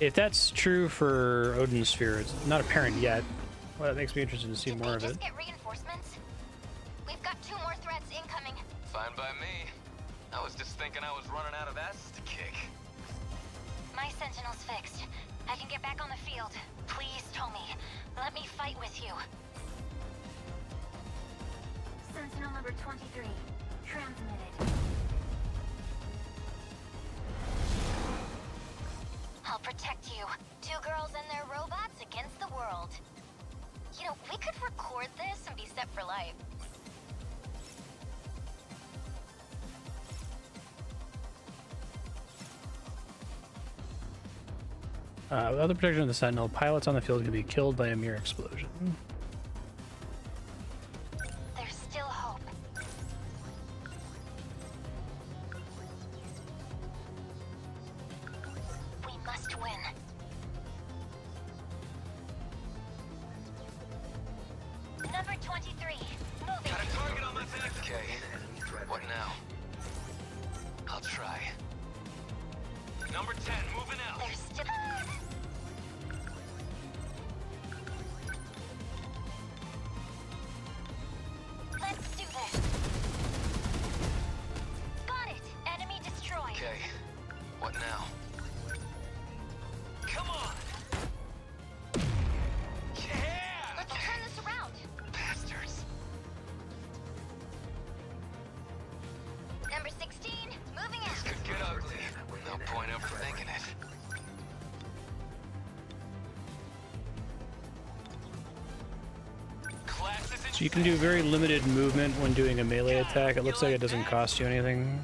If that's true for Odin Sphere, it's not apparent yet. Well, that makes me interested to see more of it. Just get reinforcements. We've got two more threats incoming. Fine by me. I was just thinking I was running out of asses to kick. My sentinel's fixed. I can get back on the field. Please, Tomi, let me fight with you. Sentinel number 23, transmitted. I'll protect you. Two girls and their robots against the world. You know, we could record this and be set for life. Uh, without the protection of the Sentinel, pilots on the field can be killed by a mere explosion. Can do very limited movement when doing a melee attack. It looks like it doesn't cost you anything.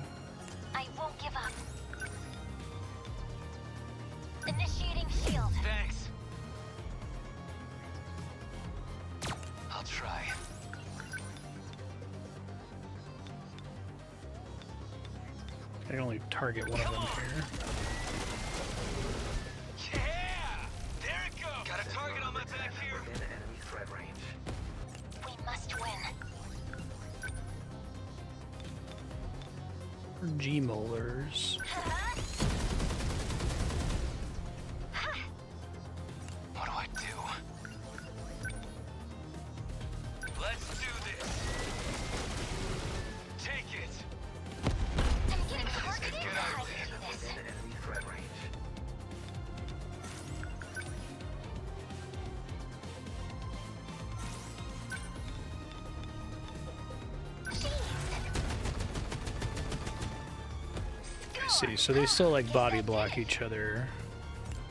So they still like body block each other.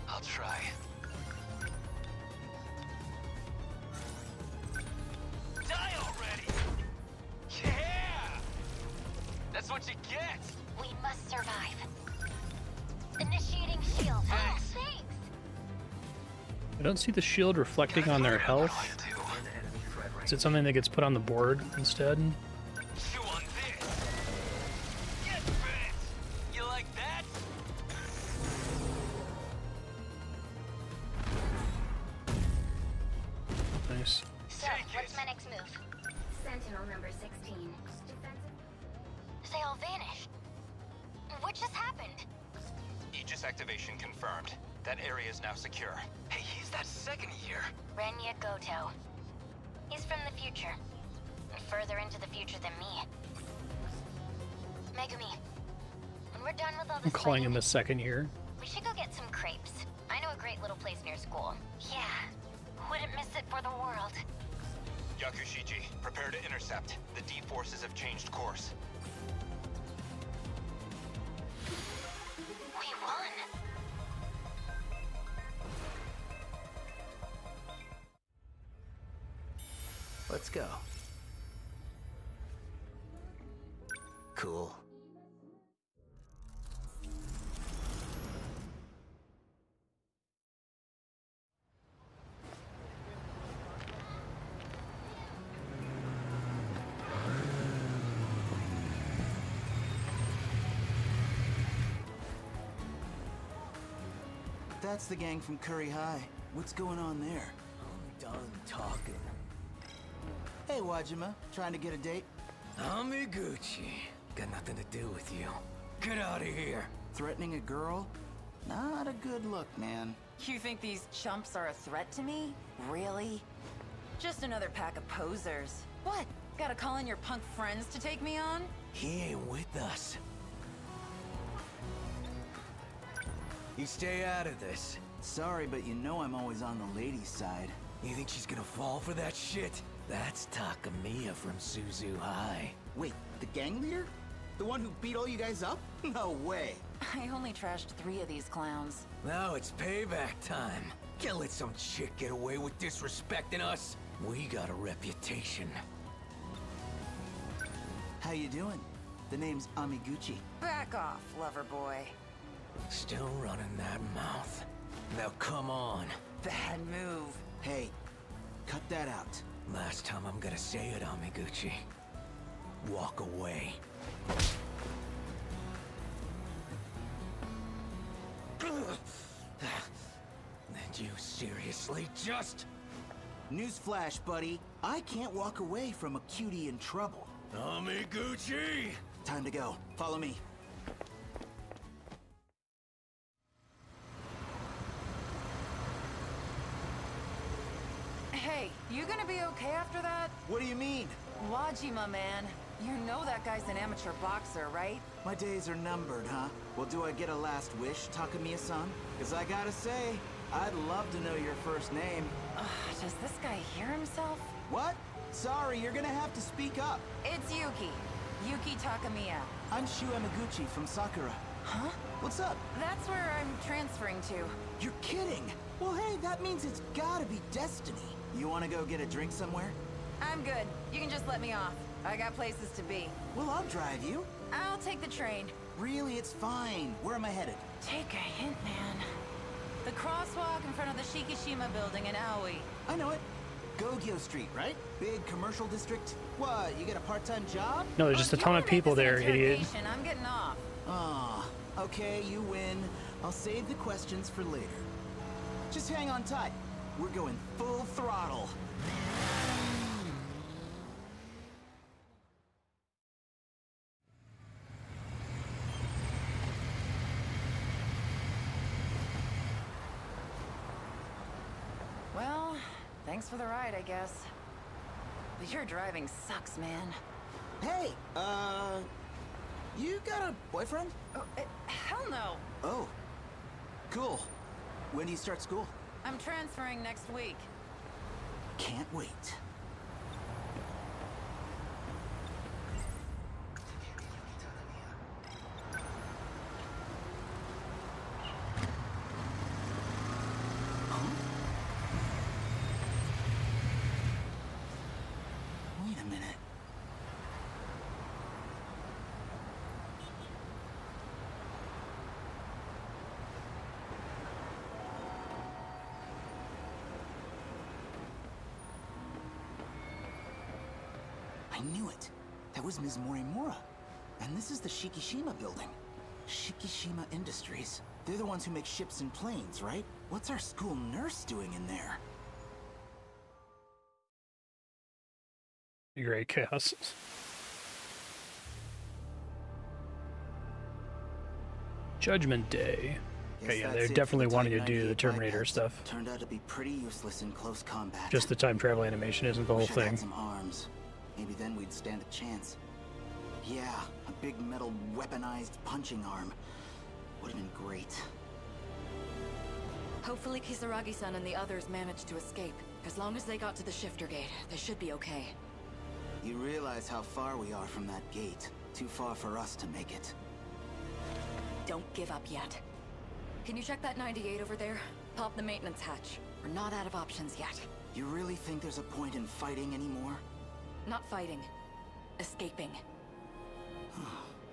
I'll try. Die already! Yeah! That's what you get! We must survive. Initiating shield. Oh, thanks. I don't see the shield reflecting on their health. Is it something that gets put on the board instead? Second year. That's the gang from Curry High. What's going on there? I'm done talking. Hey, Wajima. Trying to get a date? I'm Amiguchi. Got nothing to do with you. Get out of here. Threatening a girl? Not a good look, man. You think these chumps are a threat to me? Really? Just another pack of posers. What? Gotta call in your punk friends to take me on? He ain't with us. You stay out of this. Sorry, but you know I'm always on the ladies' side. You think she's gonna fall for that shit? That's Takamiya from Suzu High. Wait, the gang leader? The one who beat all you guys up? No way. I only trashed three of these clowns. Now it's payback time. Can't let some chick get away with disrespecting us. We got a reputation. How you doing? The name's Amiguchi. Back off, lover boy. Still running that mouth. Now come on. Bad move. Hey, cut that out. Last time I'm gonna say it, Amiguchi. Walk away. Did you seriously just... Newsflash, buddy. I can't walk away from a cutie in trouble. Amiguchi! Time to go. Follow me. What do you mean? Wajima, man. You know that guy's an amateur boxer, right? My days are numbered, huh? Well, do I get a last wish, Takamiya-san? Because I gotta say, I'd love to know your first name. Ugh, does this guy hear himself? What? Sorry, you're gonna have to speak up. It's Yuki. Yuki Takamiya. I'm Shu Amiguchi from Sakura. Huh? What's up? That's where I'm transferring to. You're kidding! Well, hey, that means it's gotta be destiny. You wanna go get a drink somewhere? I'm good. You can just let me off. I got places to be. Well, I'll drive you. I'll take the train. Really, it's fine. Where am I headed? Take a hint, man. The crosswalk in front of the Shikishima building in Aoi. I know it. Gogyo Street, right? Big commercial district. What, you get a part-time job? No, there's just a ton of people there, idiot. I'm getting off. Ah, okay, you win. I'll save the questions for later. Just hang on tight. We're going full throttle. Well, thanks for the ride, I guess. But your driving sucks, man. Hey, uh... You got a boyfriend? Oh, uh, hell no. Oh. Cool. When do you start school? I'm transferring next week. Can't wait. Wait a minute. I knew it. That was Ms. Morimura. And this is the Shikishima building. Shikishima Industries. They're the ones who make ships and planes, right? What's our school nurse doing in there? Great chaos. Judgment Day. Okay, yeah, they're definitely wanting to do the Terminator stuff. Turned out to be pretty useless in close combat. Just the time travel animation isn't the whole Wish I had thing. Maybe then we'd stand a chance. Yeah, a big metal weaponized punching arm. Would have been great. Hopefully Kisaragi-san and the others managed to escape. As long as they got to the shifter gate, they should be okay. You realize how far we are from that gate. Too far for us to make it. Don't give up yet. Can you check that 98 over there? Pop the maintenance hatch. We're not out of options yet. You really think there's a point in fighting anymore? Not fighting. Escaping.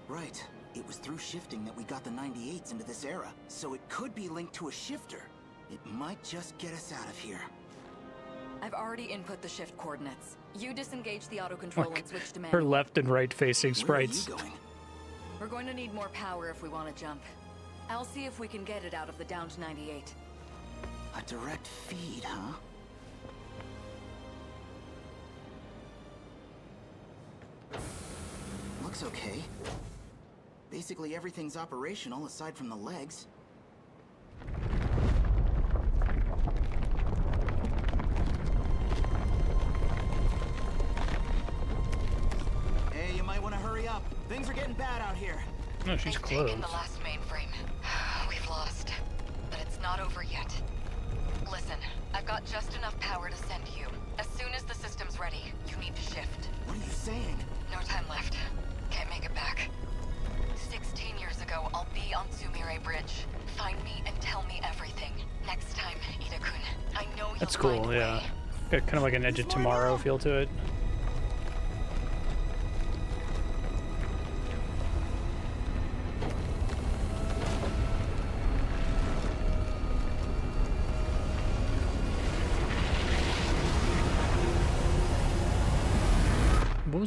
Right. It was through shifting that we got the 98s into this era, so it could be linked to a shifter. It might just get us out of here. I've already input the shift coordinates. You disengage the auto autocontrol and switch to manual. Her left and right facing sprites. We're going to need more power if we want to jump. I'll see if we can get it out of the downed 98. A direct feed, huh? Looks okay. Basically everything's operational aside from the legs. Hey, you might want to hurry up. Things are getting bad out here. No, she's They've closed. taken the last mainframe. We've lost. But it's not over yet. Listen, I've got just enough power to send you. As soon as the system's ready, you need to shift. What are you saying? No time left. Can't make it back. 16 years ago, I'll be on Sumire Bridge. Find me and tell me everything. Next time, Ida-kun. I know That's cool, yeah. Got kind of like an Edge of Tomorrow feel to it.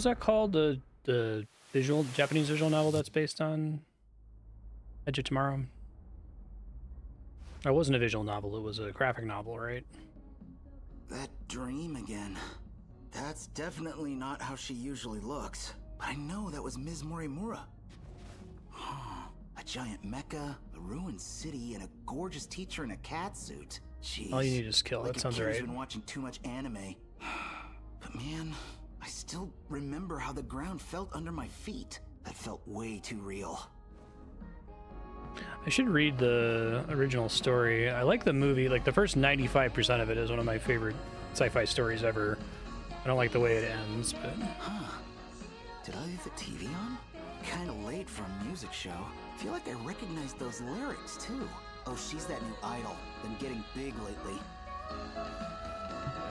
Was that called? The the visual Japanese visual novel that's based on Edge of Tomorrow. That wasn't a visual novel; it was a graphic novel, right? That dream again. That's definitely not how she usually looks. But I know that was Ms. Morimura. a giant mecha, a ruined city, and a gorgeous teacher in a cat suit. Jeez. All you need is kill. Like That a sounds kid who's right. been watching too much anime. But man, I still remember how the ground felt under my feet. That felt way too real. I should read the original story. I like the movie. Like the first 95% of it is one of my favorite sci-fi stories ever. I don't like the way it ends, but Huh. Did I leave the TV on? Kinda late for a music show. Feel like I recognize those lyrics too. Oh, she's that new idol. Been getting big lately.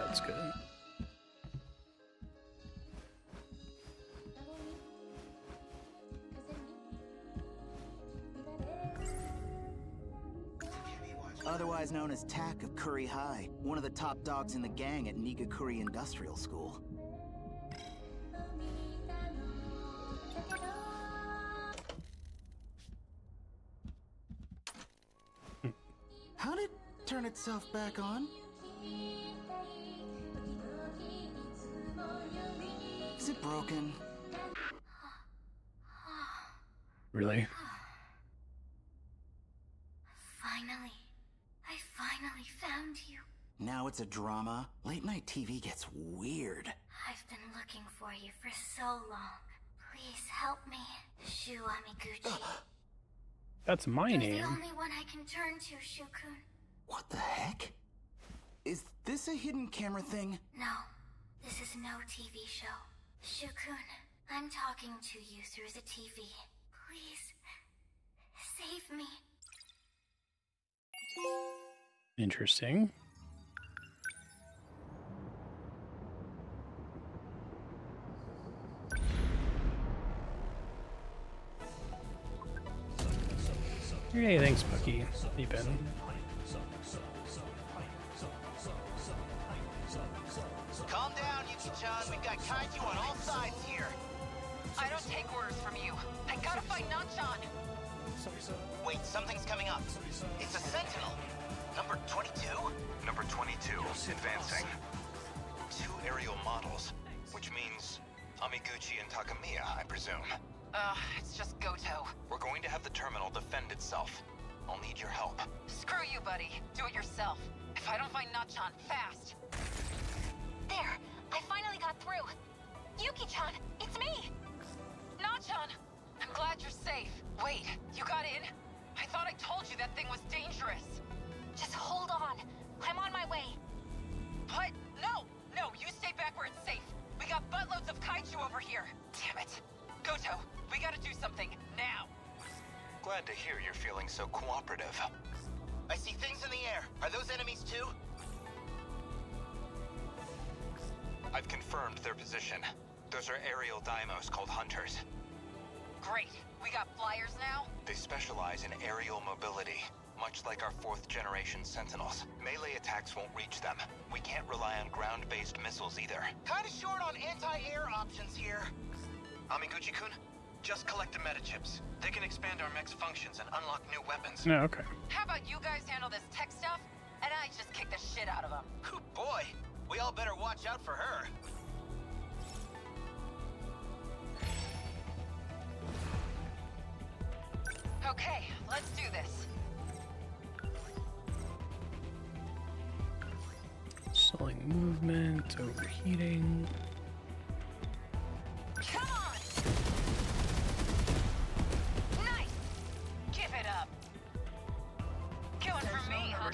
that's good. Otherwise known as Tak of Curry High, one of the top dogs in the gang at Nigakuri Industrial School. How did it turn itself back on? Is it broken? Really? Finally. I finally found you. Now it's a drama. Late night TV gets weird. I've been looking for you for so long. Please help me. Shu Amiguchi. That's my You're name. the only one I can turn to, Shukun. What the heck? Is this a hidden camera thing? No, this is no TV show. Shukun, I'm talking to you through the TV. Please, save me. Interesting. Hey, thanks, Bucky. How you been? Calm down, you can Nachan. We've got kaiju on all sides here. I don't take orders from you. I gotta fight Nachan. Wait, something's coming up. It's a sentinel. Number 22? Number 22, advancing. Two aerial models, which means Amiguchi and Takamiya, I presume. Ugh, it's just Goto. We're going to have the terminal defend itself. I'll need your help. Screw you, buddy. Do it yourself. If I don't find Nachan fast. There! I finally got through. Yuki-chan, it's me! Nachan! I'm glad you're safe. Wait, you got in? I thought I told you that thing was dangerous. Just hold on. I'm on my way. What? No! No, you stay back where it's safe. We got buttloads of kaiju over here. Damn it. Goto, we gotta do something, now. Glad to hear you're feeling so cooperative. I see things in the air. Are those enemies too? I've confirmed their position. Those are aerial Deimos called Hunters. Great. We got flyers now? They specialize in aerial mobility, much like our fourth generation Sentinels. Melee attacks won't reach them. We can't rely on ground-based missiles either. Kinda short on anti-air options here. Amiguchi-kun, just collect the metachips. They can expand our mech's functions and unlock new weapons. No, okay. How about you guys handle this tech stuff, and I just kick the shit out of them? Boy, we all better watch out for her. Okay, let's do this. Slowing movement, overheating. Come on! Nice! Give it up. Going for me, huh?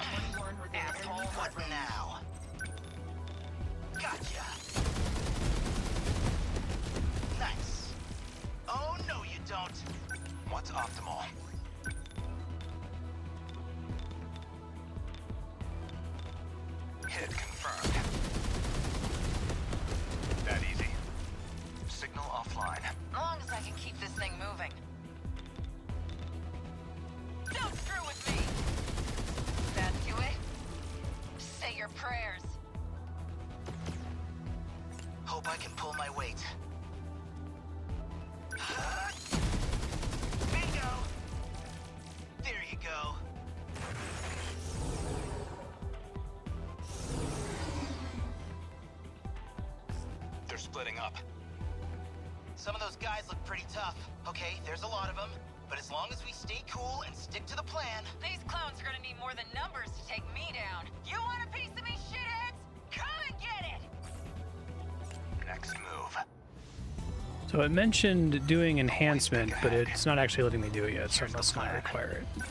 Splitting up. Some of those guys look pretty tough. Okay, there's a lot of them. But as long as we stay cool and stick to the plan... These clowns are gonna need more than numbers to take me down. You want a piece of me, shitheads? Come and get it! Next move. So it mentioned doing enhancement, but it's not actually letting me do it yet, so I must not require it.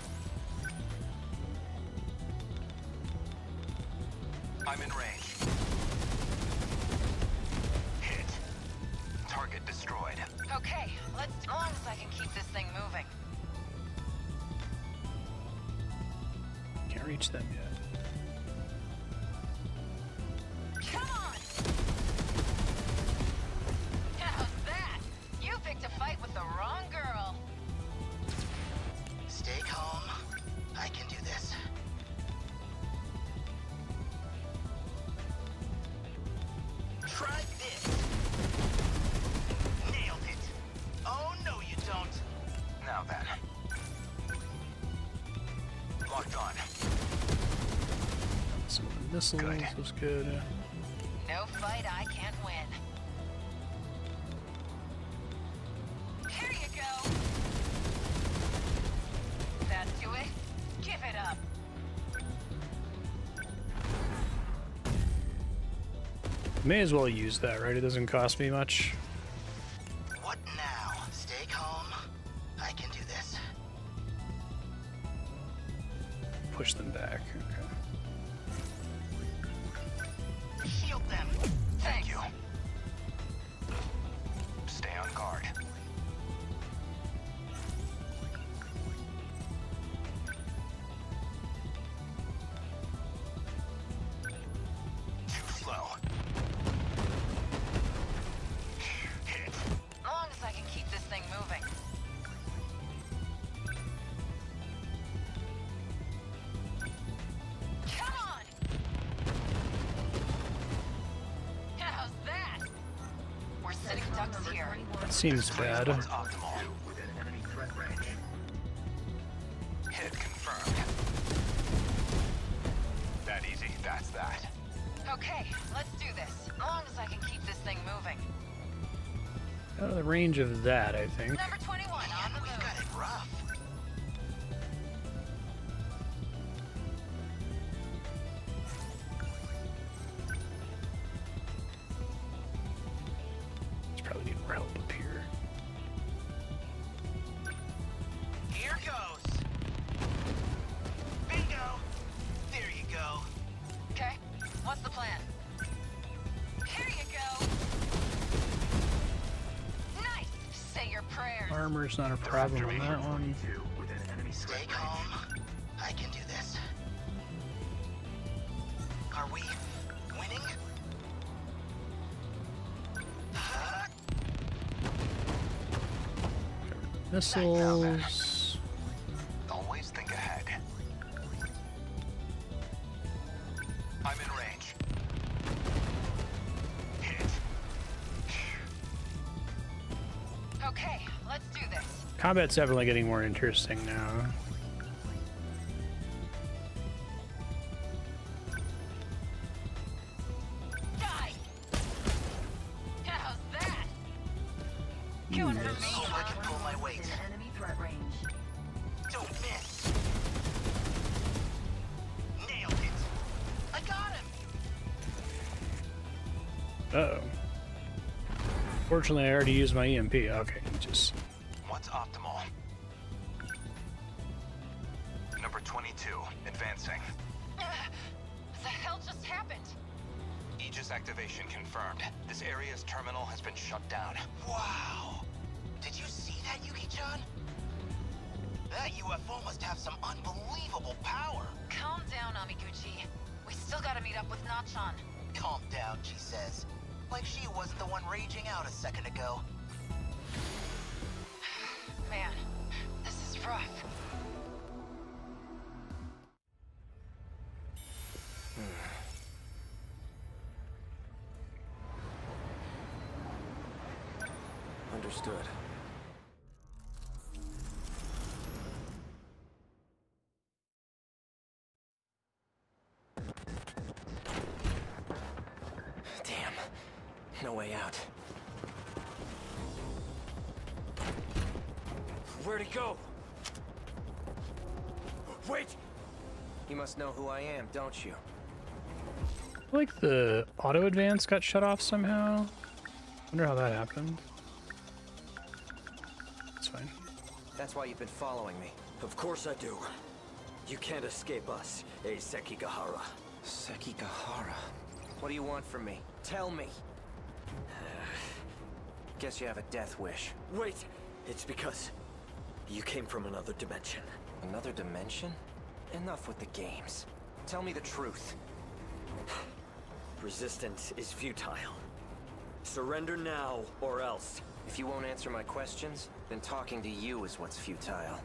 Was good. No fight I can't win. Here you go. It? Give it up. May as well use that, right? It doesn't cost me much. Seems bad. Hit confirmed. That easy, that's that. Okay, let's do this. As long as I can keep this thing moving. Out of the range of that, I think. Not a problem on that one. Stay calm. I can do this. Are we winning? Missiles. Combat's definitely getting more interesting now. Die. How's that? Going for me. Hope I can pull my weight. Enemy threat range. Don't miss. Nailed it. I got him. Uh oh. Fortunately, I already used my EMP. Okay, just know who I am, don't you? like the auto advance got shut off somehow. Wonder how that happened. It's fine. That's why you've been following me. Of course I do. You can't escape us, eh, Sekigahara? Sekigahara? What do you want from me? Tell me. Guess you have a death wish. Wait! It's because you came from another dimension. Another dimension? Enough with the games. Tell me the truth. Resistance is futile. Surrender now, or else. If you won't answer my questions, then talking to you is what's futile.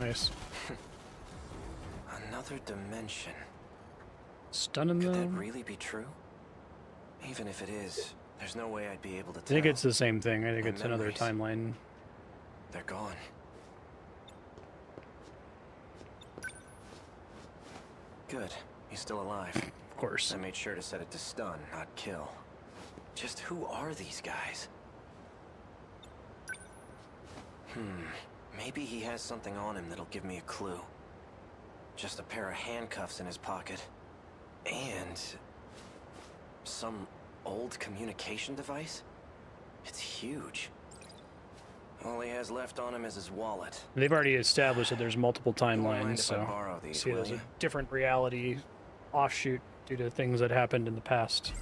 Nice. Another dimension. Stunning Could that them. really be true? Even if it is, there's no way I'd be able to I think it's the same thing. I think My it's another timeline. They're gone. Good. He's still alive. Of course. I made sure to set it to stun, not kill. Just who are these guys? Hmm. Maybe he has something on him that'll give me a clue. Just a pair of handcuffs in his pocket. And... some old communication device? It's huge. All he has left on him is his wallet. They've already established that there's multiple timelines, so these, see, there's a different reality offshoot due to things that happened in the past.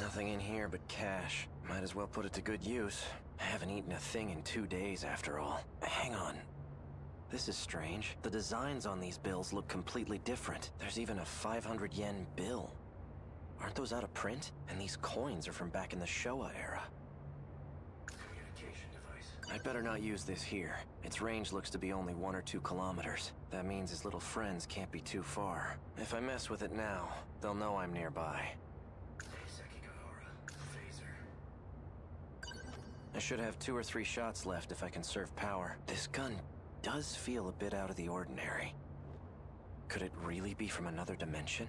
Nothing in here but cash. Might as well put it to good use. I haven't eaten a thing in two days after all. Hang on. This is strange. The designs on these bills look completely different. There's even a 500 yen bill. Aren't those out of print? And these coins are from back in the Showa era. Communication device. I'd better not use this here. Its range looks to be only one or two kilometers. That means his little friends can't be too far. If I mess with it now, they'll know I'm nearby. I should have two or three shots left if I conserve power. This gun does feel a bit out of the ordinary. Could it really be from another dimension?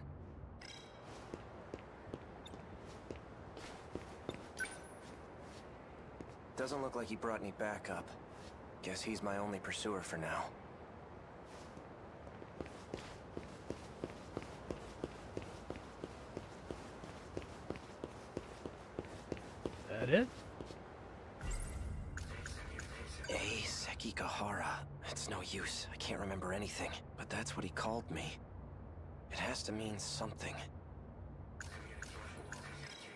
Doesn't look like he brought any backup. Guess he's my only pursuer for now. That it? A Sekigahara. It's no use. I can't remember anything. But that's what he called me. It has to mean something.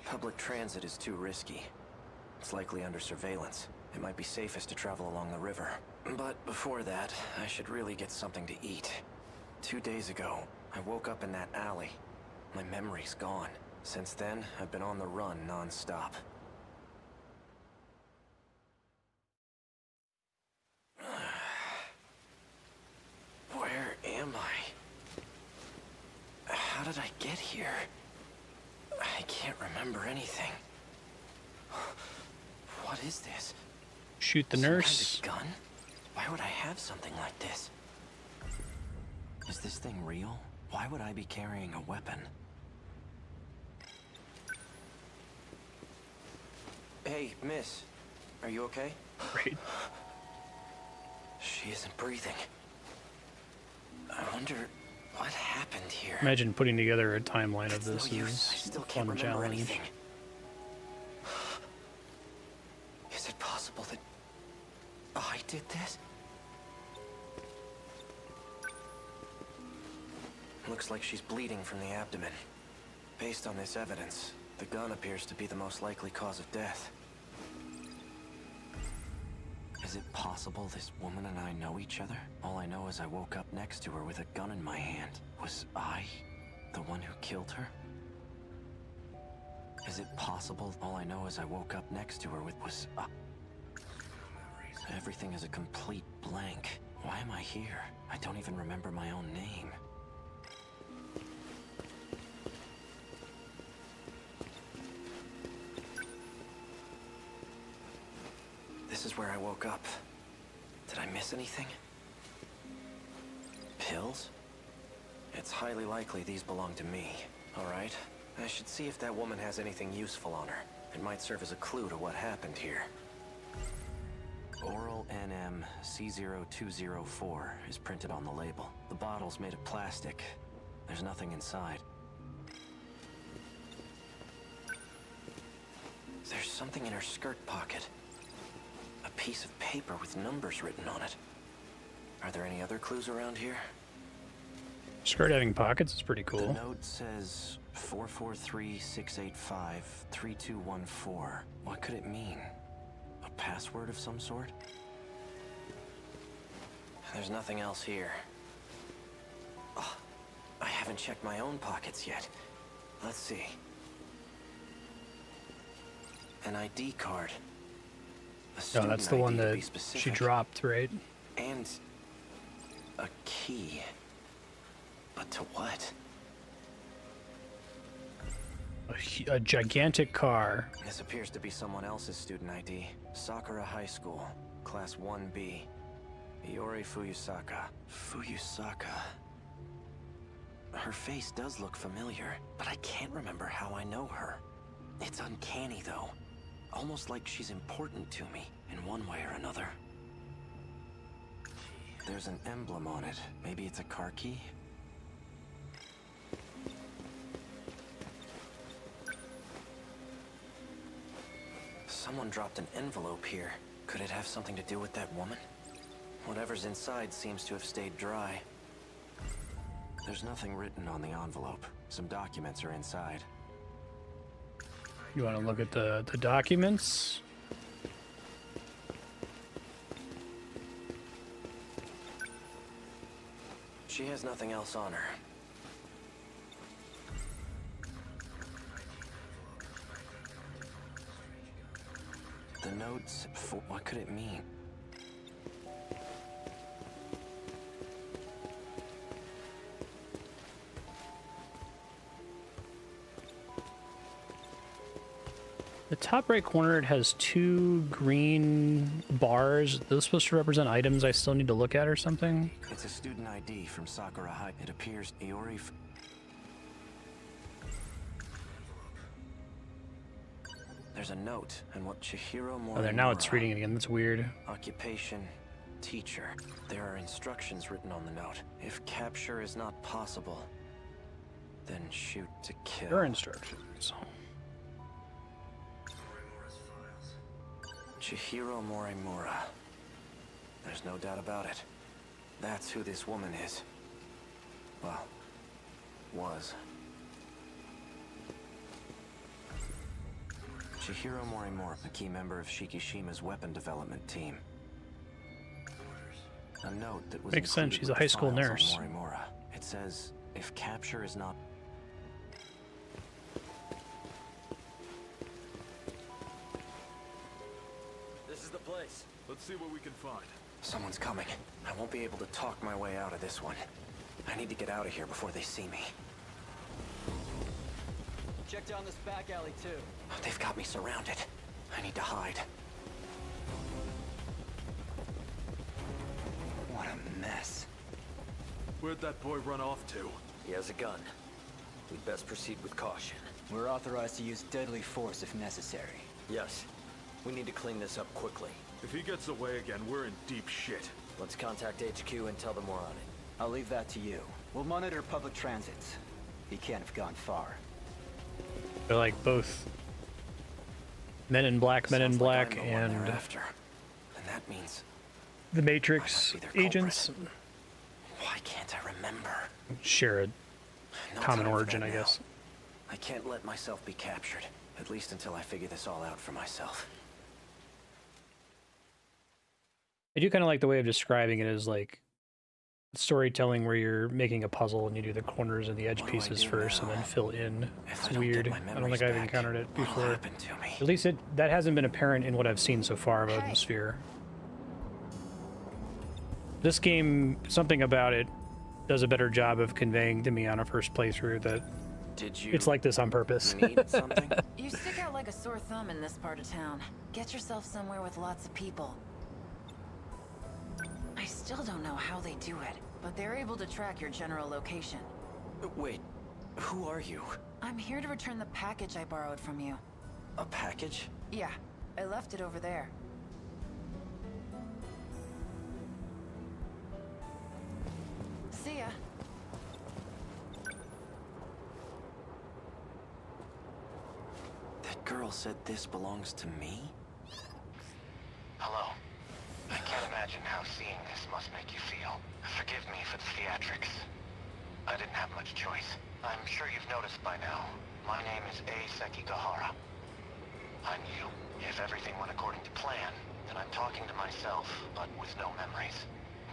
Public transit is too risky. It's likely under surveillance. It might be safest to travel along the river. But before that, I should really get something to eat. Two days ago, I woke up in that alley. My memory's gone. Since then, I've been on the run non-stop. Where am I? How did I get here? I can't remember anything. What is this? Shoot the Some nurse. Kind of gun? Why would I have something like this? Is this thing real? Why would I be carrying a weapon? Hey, miss. Are you okay? Great. She isn't breathing. I wonder what happened here. Imagine putting together a timeline of this no is I still can't remember challenge. anything. Is it possible that I did this? Looks like she's bleeding from the abdomen. Based on this evidence, the gun appears to be the most likely cause of death. Is it possible this woman and I know each other? All I know is I woke up next to her with a gun in my hand. Was I the one who killed her? Is it possible? All I know is I woke up next to her with was uh, Everything is a complete blank. Why am I here? I don't even remember my own name. This is where I woke up. Did I miss anything? Pills? It's highly likely these belong to me. All right. I should see if that woman has anything useful on her. It might serve as a clue to what happened here. Oral NM C0204 is printed on the label. The bottle's made of plastic. There's nothing inside. There's something in her skirt pocket. Piece of paper with numbers written on it. Are there any other clues around here? Skirt having pockets is pretty cool. The note says 443-685-3214. What could it mean? A password of some sort? There's nothing else here. Oh, I haven't checked my own pockets yet. Let's see. An ID card. No, that's the one ID that she dropped, right? And a key. But to what? A, a gigantic car. This appears to be someone else's student ID. Sakura High School, Class 1B. Iori Fuyusaka. Fuyusaka. Her face does look familiar, but I can't remember how I know her. It's uncanny, though. Almost like she's important to me, in one way or another. There's an emblem on it. Maybe it's a car key? Someone dropped an envelope here. Could it have something to do with that woman? Whatever's inside seems to have stayed dry. There's nothing written on the envelope. Some documents are inside. You want to look at the, the documents? She has nothing else on her. The notes, for what could it mean? The top right corner, it has two green bars. Are those supposed to represent items I still need to look at or something? It's a student ID from Sakura High. It appears Iori. There's a note and what Chihiro Morimura... Oh, there, now it's reading it again. That's weird. Occupation, teacher. There are instructions written on the note. If capture is not possible, then shoot to kill. Your instructions. Chihiro Morimura. There's no doubt about it. That's who this woman is. Well, was. Chihiro Morimura, a key member of Shikishima's weapon development team. A note that was Makes sense, she's a high school nurse. Morimura. It says, if capture is not Let's see what we can find. Someone's coming. I won't be able to talk my way out of this one. I need to get out of here before they see me. Check down this back alley too. They've got me surrounded. I need to hide. What a mess. Where'd that boy run off to? He has a gun. We'd best proceed with caution. We're authorized to use deadly force if necessary. Yes. We need to clean this up quickly. If he gets away again, we're in deep shit. Let's contact HQ and tell them we're on it. I'll leave that to you. We'll monitor public transits. He can't have gone far. They're like both Men in Black, Men in Black, and After. And that means the Matrix agents why can't I remember? share a No common origin, that I now. guess. I can't let myself be captured. At least until I figure this all out for myself. I do kind of like the way of describing it as like storytelling where you're making a puzzle and you do the corners and the edge pieces first and then fill in. It's weird. I don't think I've encountered it before. At least it that hasn't been apparent in what I've seen so far of Odin Sphere. This game, something about it does a better job of conveying to me on a first playthrough that Did you it's like this on purpose. You stick out like a sore thumb in this part of town. Get yourself somewhere with lots of people. I still don't know how they do it, but they're able to track your general location. Wait, who are you? I'm here to return the package I borrowed from you. A package? Yeah, I left it over there. See ya. That girl said this belongs to me? Hello. I can't imagine how seeing this must make you feel. Forgive me for the theatrics. I didn't have much choice. I'm sure you've noticed by now. My name is A. Sekigahara. I'm you. If everything went according to plan, then I'm talking to myself, but with no memories.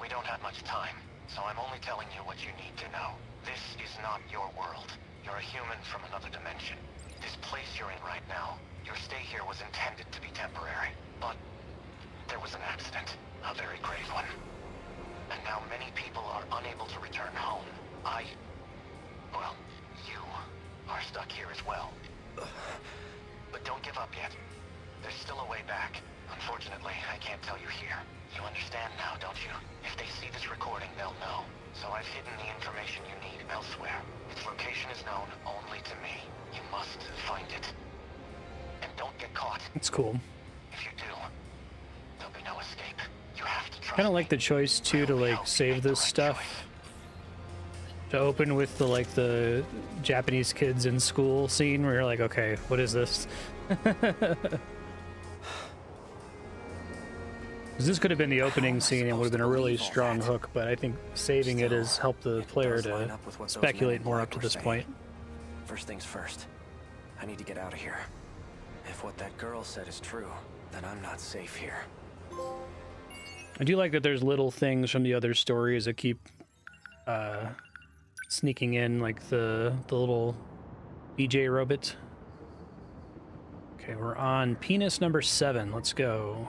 We don't have much time, so I'm only telling you what you need to know. This is not your world. You're a human from another dimension. This place you're in right now, your stay here was intended to be temporary, but there was an accident, a very grave one. And now many people are unable to return home. I... well, you are stuck here as well. But don't give up yet. There's still a way back. Unfortunately, I can't tell you here. You understand now, don't you? If they see this recording, they'll know. So I've hidden the information you need elsewhere. Its location is known only to me. You must find it. And don't get caught. It's cool. If you do, there'll be no escape. You have to trust Kind of like the choice too to like save this stuff. To open with the like the Japanese kids in school scene where you're like, okay, what is this? this could have been the opening scene and would have been a really strong hook, but I think saving it has helped the player to up with what those speculate more up to this saying. point. First things first. I need to get out of here. If what that girl said is true, then I'm not safe here. I do like that there's little things from the other stories that keep uh, sneaking in, like the the little BJ robot. Okay, we're on penis number seven. Let's go.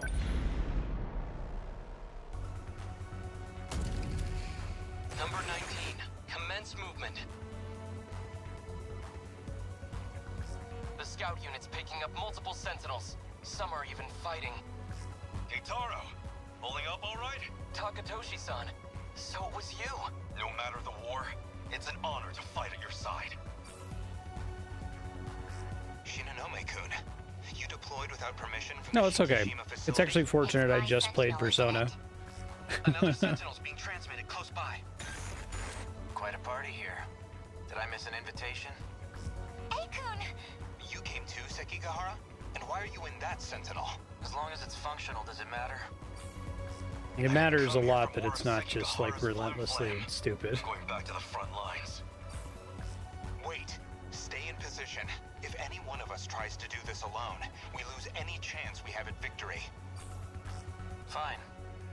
Number 19. Commence movement. The scout units picking up multiple sentinels. Some are even fighting. Hey, Taro. Holding up all right? Takatoshi-san, so it was you. No matter the war, it's an honor to fight at your side. Shinonome-kun, you deployed without permission from No, it's okay. It's actually fortunate I just played Persona. Another sentinel's being transmitted close by. Quite a party here. Did I miss an invitation? Akun! You came too, Sekigahara? Why are you in that sentinel? As long as it's functional, does it matter? It matters a lot that it's not just like relentlessly stupid. Going back to the front lines. Wait. Stay in position. If any one of us tries to do this alone, we lose any chance we have at victory. Fine.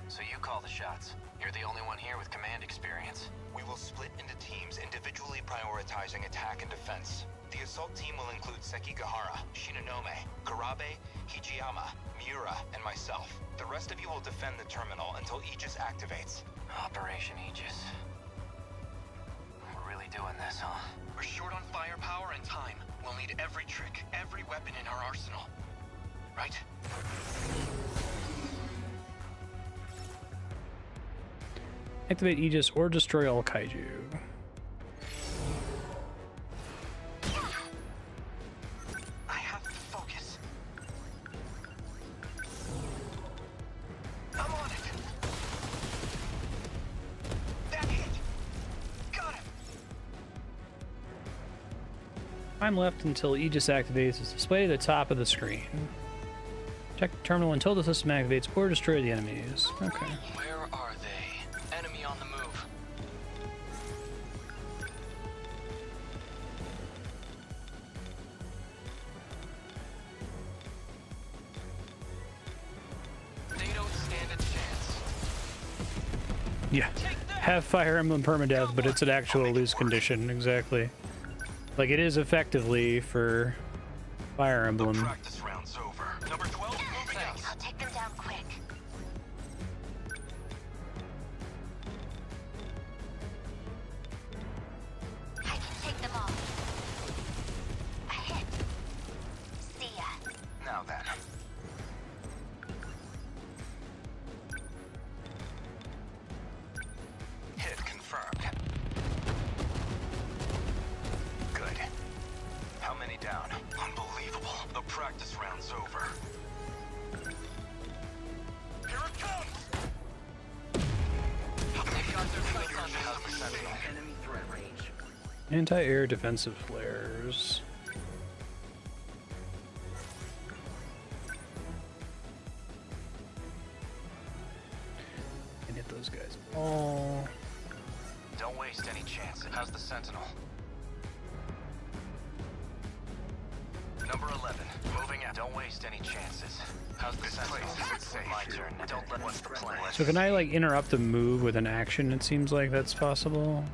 So you call the shots. You're the only one here with command experience. We will split into teams, individually prioritizing attack and defense. The assault team will include Sekigahara, Shinonome, Kurabe, Hijiyama, Miura, and myself. The rest of you will defend the terminal until Aegis activates. Operation Aegis. We're really doing this, huh? We're short on firepower and time. We'll need every trick, every weapon in our arsenal. Right? Activate Aegis or destroy all kaiju. Time left until Aegis activates is displayed at the top of the screen. Check the terminal until the system activates or destroy the enemies. Okay. Where are they? Enemy on the move. They don't stand a chance. Yeah. Have Fire Emblem permadeath, but it's an actual lose condition, exactly. Like it is effectively for Fire Emblem. Anti-air defensive flares. And hit those guys. Oh. Don't waste any chances. How's the Sentinel? Number 11, moving out. Don't waste any chances. How's the Sentinel? My turn. Don't let what's the plan. So can I like interrupt a move with an action? It seems like that's possible.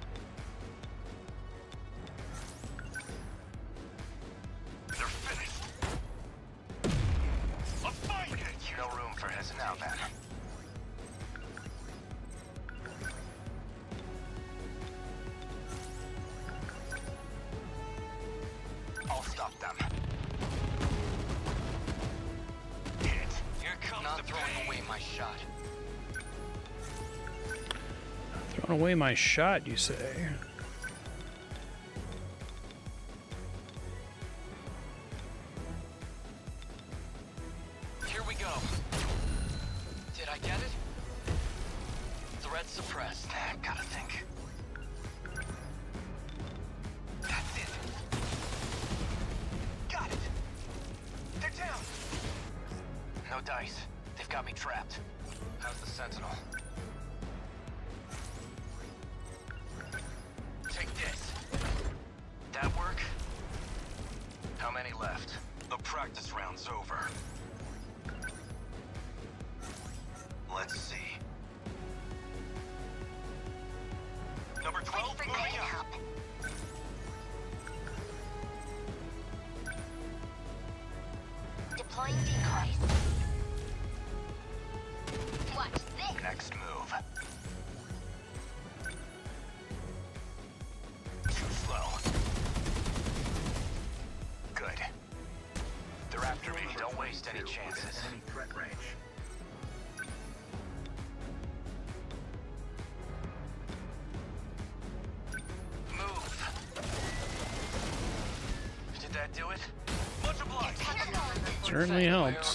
My shot, you say? Certainly helps.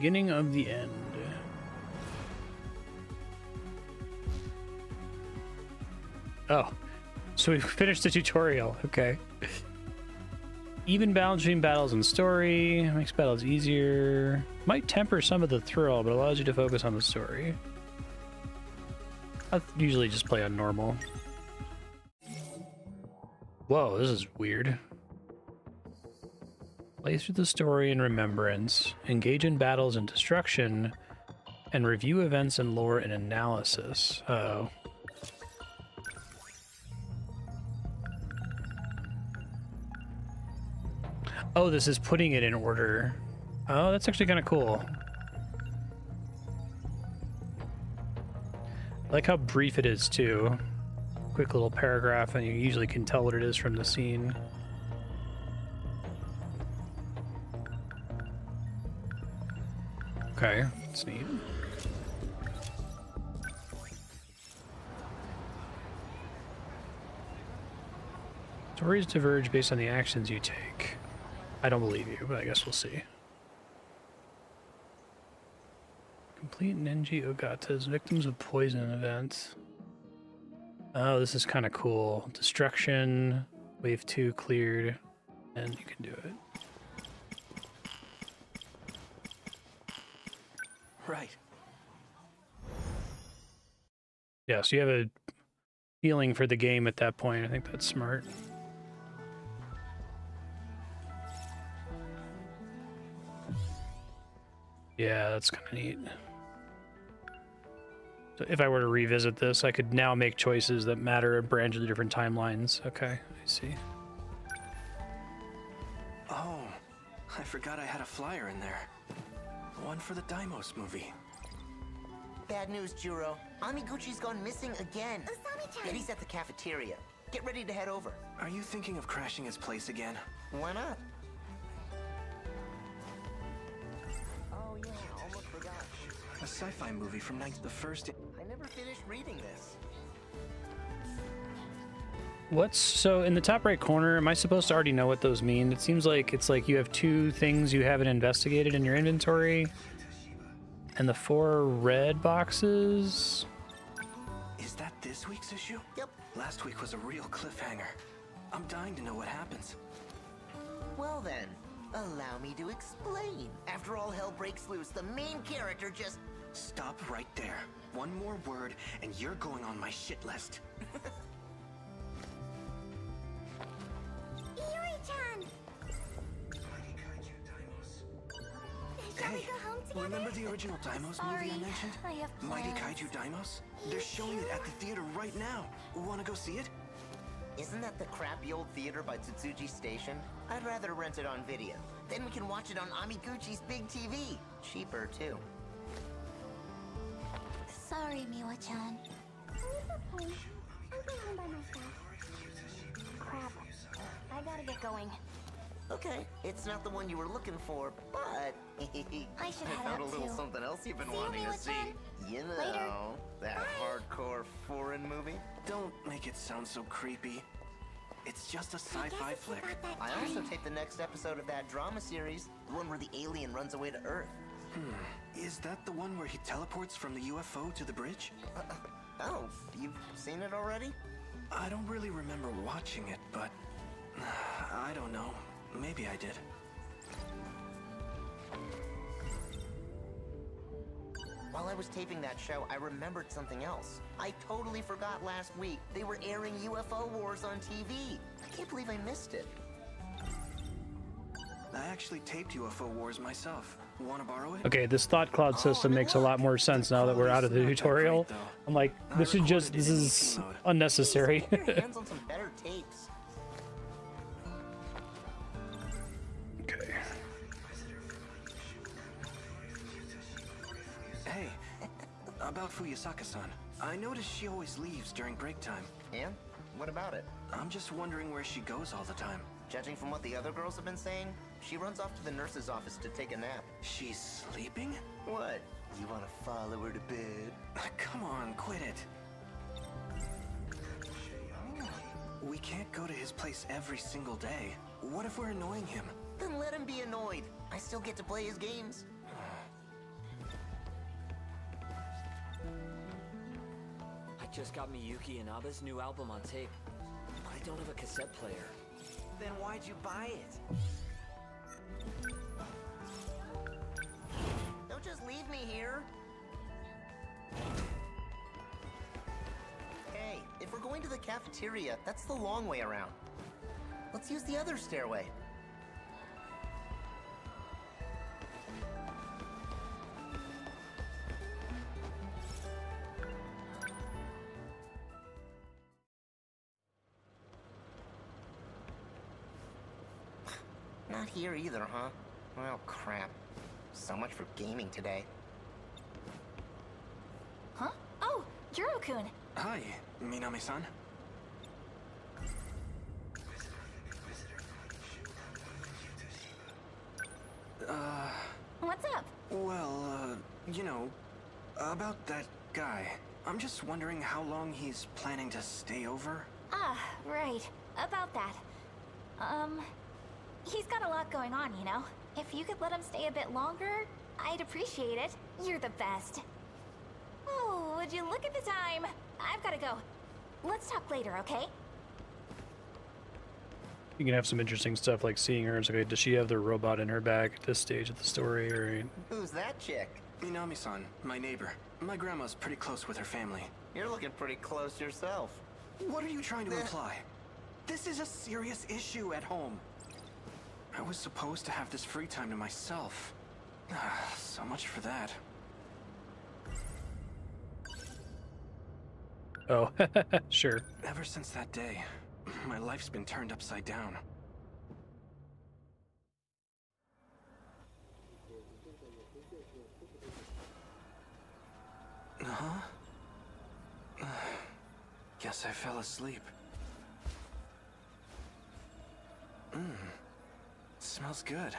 Beginning of the end. Oh, so we finished the tutorial. Okay. Even between battles and story makes battles easier. Might temper some of the thrill, but allows you to focus on the story. I usually just play on normal. Whoa, this is weird. Play through the story in remembrance, engage in battles and destruction, and review events and lore and analysis. Uh oh. Oh, this is putting it in order. Oh, that's actually kind of cool. I like how brief it is, too. Quick little paragraph, and you usually can tell what it is from the scene. That's neat. Stories diverge based on the actions you take. I don't believe you, but I guess we'll see. Complete Nenji Ogata's Victims of Poison event. Oh, this is kind of cool. Destruction, wave 2 cleared, and you can do it. Yeah, so you have a feeling for the game at that point. I think that's smart. Yeah, that's kind of neat. So if I were to revisit this, I could now make choices that matter and branch into different timelines. Okay, I see. Oh, I forgot I had a flyer in there. One for the Deimos movie. Bad news, Juro. Amiguchi's gone missing again. And he's at the cafeteria. Get ready to head over. Are you thinking of crashing his place again? Why not? Oh yeah, almost forgot. A sci-fi movie from ninth, the first. I never finished reading this. What's so in the top right corner? Am I supposed to already know what those mean? It seems like it's like you have two things you haven't investigated in your inventory, and the four red boxes. Is that this week's issue? Yep. Last week was a real cliffhanger. I'm dying to know what happens. Well then, allow me to explain. After all hell breaks loose, the main character just... Stop right there. One more word, and you're going on my shit list. Yuri-chan! Shall we go home together? Remember the original Deimos Sorry, movie I mentioned? I have Mighty. Kaiju Deimos? They're showing it at the theater right now. Wanna go see it? Isn't that the crappy old theater by Tsutsuji Station? I'd rather rent it on video. Then we can watch it on Amiguchi's big TV. Cheaper, too. Sorry, Miwa-chan. I'm going home by myself. Crap. I gotta get going. Okay, it's not the one you were looking for, but... I should head found out a little too. something else you've been See you, wanting to see. Miwa-chan. You know, Later. that hardcore foreign movie. Don't make it sound so creepy. It's just a sci-fi flick. I also take the next episode of that drama series, the one where the alien runs away to Earth. Hmm. Is that the one where he teleports from the UFO to the bridge? Oh, you've seen it already? I don't really remember watching it, but I don't know. Maybe I did. While I was taping that show, I remembered something else. I totally forgot last week. They were airing UFO Wars on TV. I can't believe I missed it. I actually taped UFO Wars myself. Want to borrow it? Okay, this thought cloud oh, system makes a lot more sense now that we're out of the tutorial. I'm like, this is just, this is unnecessary. about Fuyusaka-san. I notice she always leaves during break time. And? What about it? I'm just wondering where she goes all the time. Judging from what the other girls have been saying, she runs off to the nurse's office to take a nap. She's sleeping? What? You want to follow her to bed? Come on, quit it. We can't go to his place every single day. What if we're annoying him? Then let him be annoyed. I still get to play his games. Just got Miyuki Inaba's new album on tape, but I don't have a cassette player. Then why'd you buy it? Don't just leave me here. Hey, if we're going to the cafeteria, that's the long way around. Let's use the other stairway. Not here either, huh? Well, crap. So much for gaming today. Huh? Oh, Juro-kun. Hi, Minami-san. Uh, What's up? well, uh, you know, about that guy. I'm just wondering how long he's planning to stay over. Ah, right. About that. Um, he's got a lot going on, you know? If you could let him stay a bit longer, I'd appreciate it. You're the best. Oh, would you look at the time? I've gotta go. Let's talk later, okay? You can have some interesting stuff like seeing her. It's okay, does she have the robot in her bag at this stage of the story? Or Who's that chick? Minami-san, my neighbor. My grandma's pretty close with her family. You're looking pretty close yourself. What are you trying to imply? This is a serious issue at home. I was supposed to have this free time to myself. Ah, so much for that. Oh, sure. Ever since that day, my life's been turned upside down. Huh? Guess I fell asleep. Mmm. Smells good.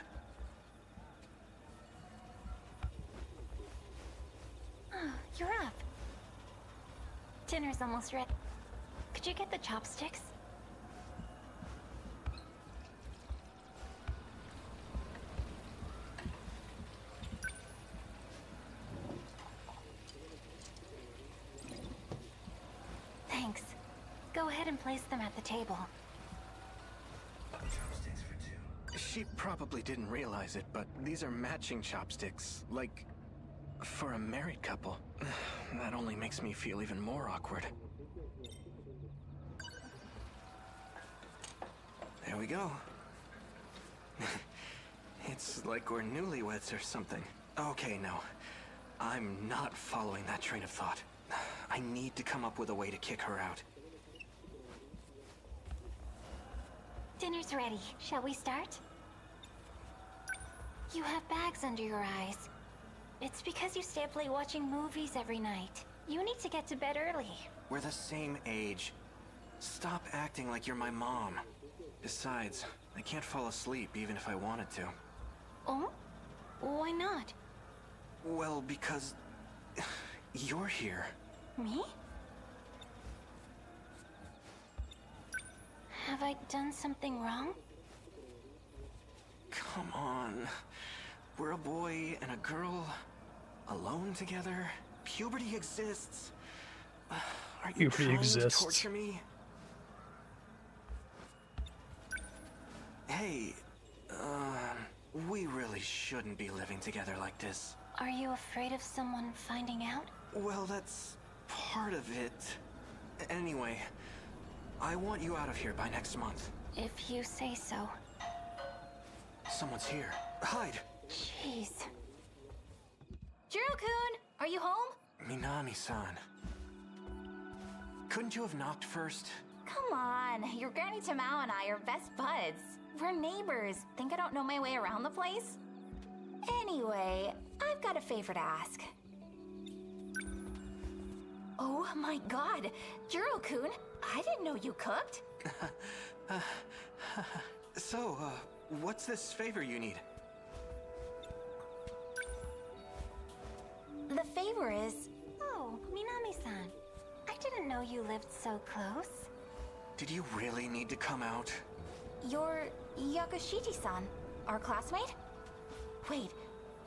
Oh, you're up. Dinner's almost ready. Could you get the chopsticks? Thanks. Go ahead and place them at the table. She probably didn't realize it, but these are matching chopsticks. Like, for a married couple. That only makes me feel even more awkward. There we go. it's like we're newlyweds or something. Okay, no. I'm not following that train of thought. I need to come up with a way to kick her out. Dinner's ready. Shall we start? You have bags under your eyes. It's because you stay up late watching movies every night. You need to get to bed early. We're the same age. Stop acting like you're my mom. Besides, I can't fall asleep even if I wanted to. Oh? Why not? Well, because... you're here. Me? Have I done something wrong? Come on. We're a boy and a girl, alone together. Puberty exists. Are you Puberty trying exists. to torture me? Hey, uh, we really shouldn't be living together like this. Are you afraid of someone finding out? Well, that's part of it. Anyway, I want you out of here by next month. If you say so. Someone's here. Hide! Jeez. Juro-kun, are you home? Minami-san. Couldn't you have knocked first? Come on, your Granny Tamao and I are best buds. We're neighbors. Think I don't know my way around the place? Anyway, I've got a favor to ask. Oh my god, Juro-kun, I didn't know you cooked. so, uh, what's this favor you need? The favor is... Oh, Minami-san. I didn't know you lived so close. Did you really need to come out? You're Yakushiji-san, our classmate? Wait,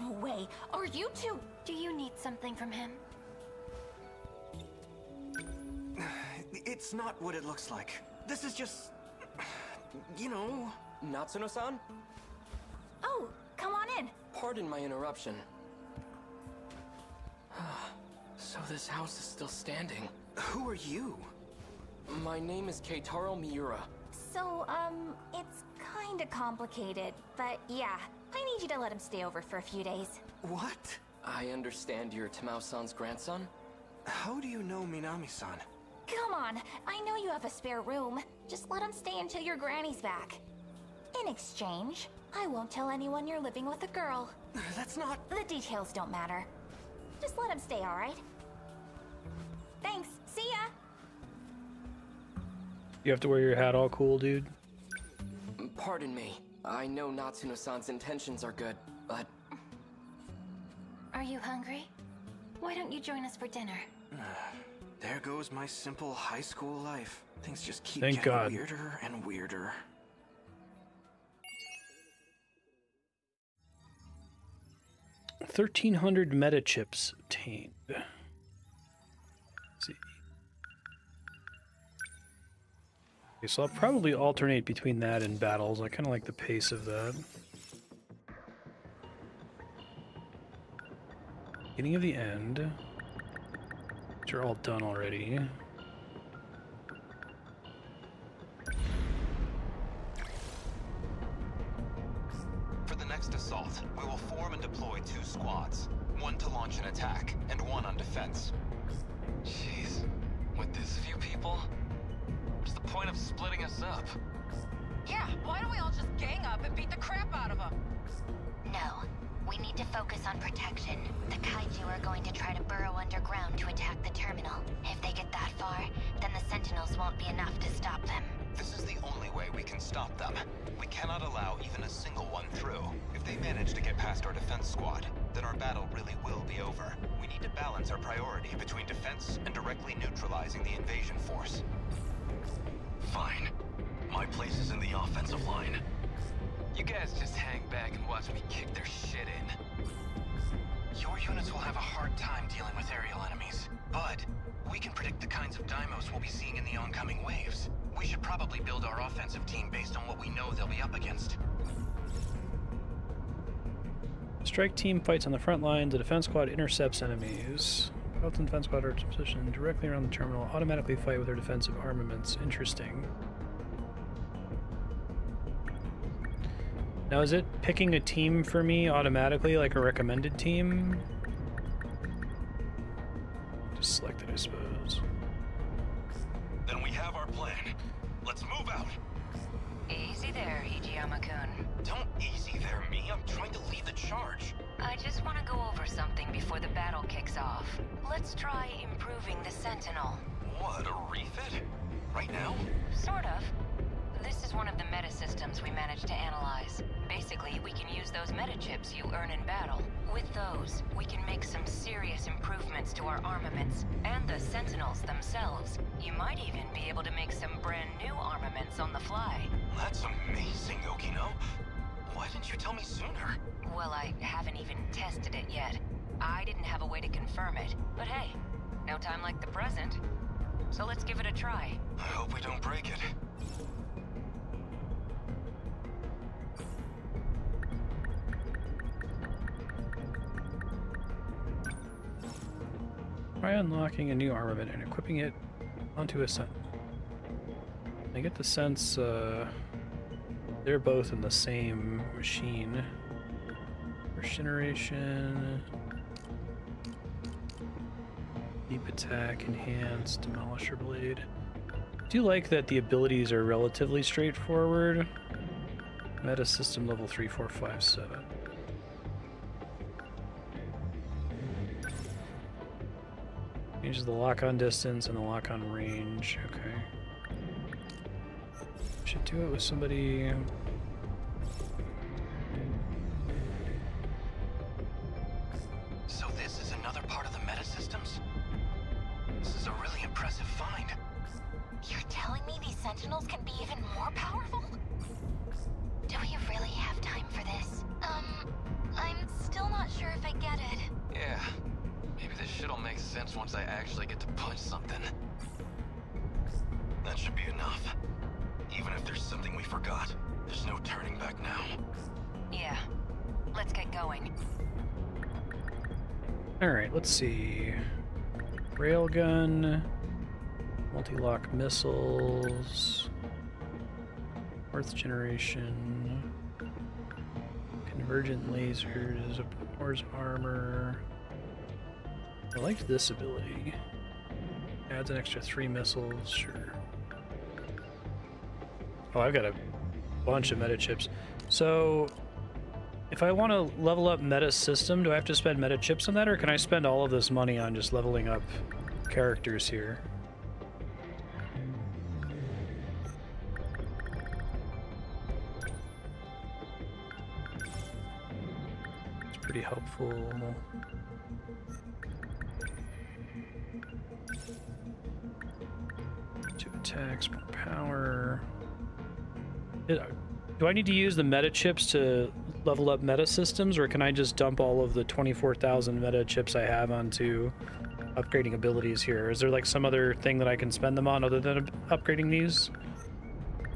no way. Are you two... Do you need something from him? It's not what it looks like. This is just... You know... Natsuno-san? Oh, come on in. Pardon my interruption. so this house is still standing. Who are you? My name is Keitaro Miura. So, um, it's kinda complicated, but yeah, I need you to let him stay over for a few days. What? I understand you're Tamao-san's grandson? How do you know Minami-san? Come on, I know you have a spare room. Just let him stay until your granny's back. In exchange, I won't tell anyone you're living with a girl. That's not... The details don't matter. Just let him stay, alright? Thanks, see ya! You have to wear your hat all cool, dude. Pardon me. I know Natsuno-san's intentions are good, but... Are you hungry? Why don't you join us for dinner? There goes my simple high school life. Things just keep Thank getting God. weirder and weirder. Thirteen hundred meta chips obtained. Okay, so I'll probably alternate between that and battles. I kind of like the pace of that. Beginning of the end. Which are all done already. Assault, we will form and deploy two squads. One to launch an attack, and one on defense. Jeez. With this few people? What's the point of splitting us up? Yeah, why don't we all just gang up and beat the crap out of them? No. We need to focus on protection. The kaiju are going to try to burrow underground to attack the terminal. If they get that far, then the sentinels won't be enough to stop them. This is the only way we can stop them. We cannot allow even a single one through. If they manage to get past our defense squad, then our battle really will be over. We need to balance our priority between defense and directly neutralizing the invasion force. Fine. My place is in the offensive line. You guys just hang back and watch me kick their shit in. Your units will have a hard time dealing with aerial enemies, but we can predict the kinds of Deimos we'll be seeing in the oncoming waves. We should probably build our offensive team based on what we know they'll be up against. Strike team fights on the front line. The defense squad intercepts enemies. And defense squad are positioned directly around the terminal. Automatically fight with their defensive armaments. Interesting. Now, is it picking a team for me automatically, like a recommended team? Just select it, I suppose. Then we have our plan. Let's move out. Easy there, Hijiyama-kun. Don't easy there, me. I'm trying to lead the charge. I just want to go over something before the battle kicks off. Let's try improving the Sentinel. What, a refit? Right now? Sort of. This is one of the meta systems we managed to analyze. Basically, we can use those meta chips you earn in battle. With those, we can make some serious improvements to our armaments and the Sentinels themselves. You might even be able to make some brand new armaments on the fly. That's amazing, Okino. Why didn't you tell me sooner? Well, I haven't even tested it yet. I didn't have a way to confirm it. But hey, no time like the present. So let's give it a try. I hope we don't break it. Try unlocking a new armament and equipping it onto a sentinel. I get the sense uh, they're both in the same machine. First generation. Deep attack, enhanced, demolisher blade. I do like that the abilities are relatively straightforward. Meta system level 3457. Changes the lock-on distance and the lock-on range. Okay. Should do it with somebody. Multi-lock missiles, fourth generation, convergent lasers, Wars armor. I liked this ability. Adds an extra three missiles, sure. Oh, I've got a bunch of meta chips. So, if I want to level up meta system, do I have to spend meta chips on that, or can I spend all of this money on just leveling up characters here? Pretty helpful. Two attacks, more power. Do I need to use the meta chips to level up meta systems, or can I just dump all of the 24,000 meta chips I have onto upgrading abilities here? Is there like some other thing that I can spend them on other than upgrading these?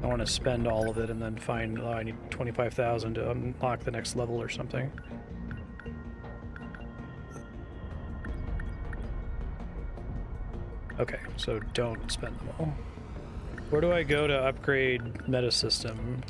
I want to spend all of it and then find, oh, I need 25,000 to unlock the next level or something. Okay, so don't spend them all. Where do I go to upgrade meta system?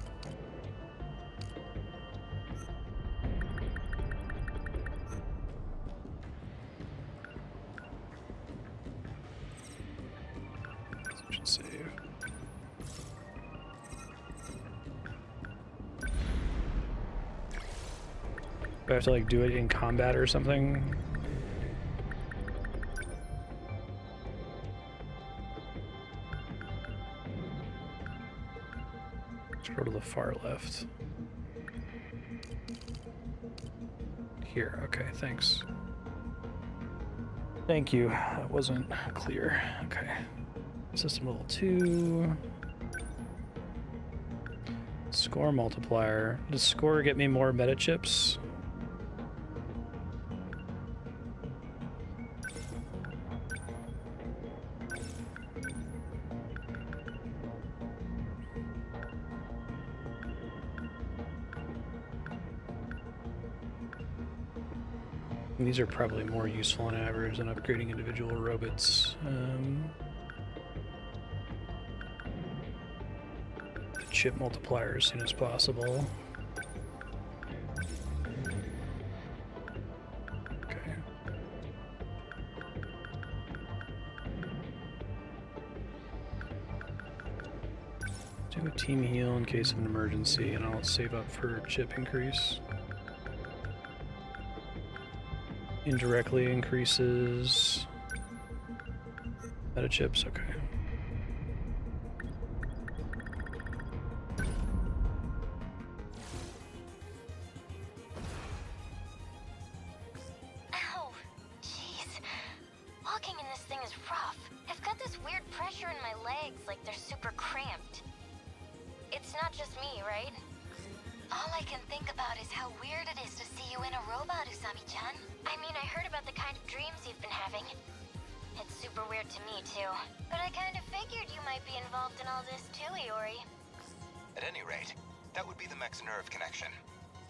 Do I have to like do it in combat or something? Go to the far left. Here, okay, thanks. Thank you. That wasn't clear. Okay. System level 2. Score multiplier. Does score get me more meta chips? These are probably more useful on average than upgrading individual robots. Um, chip multiplier as soon as possible. Okay. Do a team heal in case of an emergency, and I'll save up for chip increase. Indirectly increases meta chips, okay. I can think about is how weird it is to see you in a robot, Usami-chan. I mean, I heard about the kind of dreams you've been having. It's super weird to me, too. But I kind of figured you might be involved in all this too, Iori. At any rate, that would be the mech's nerve connection.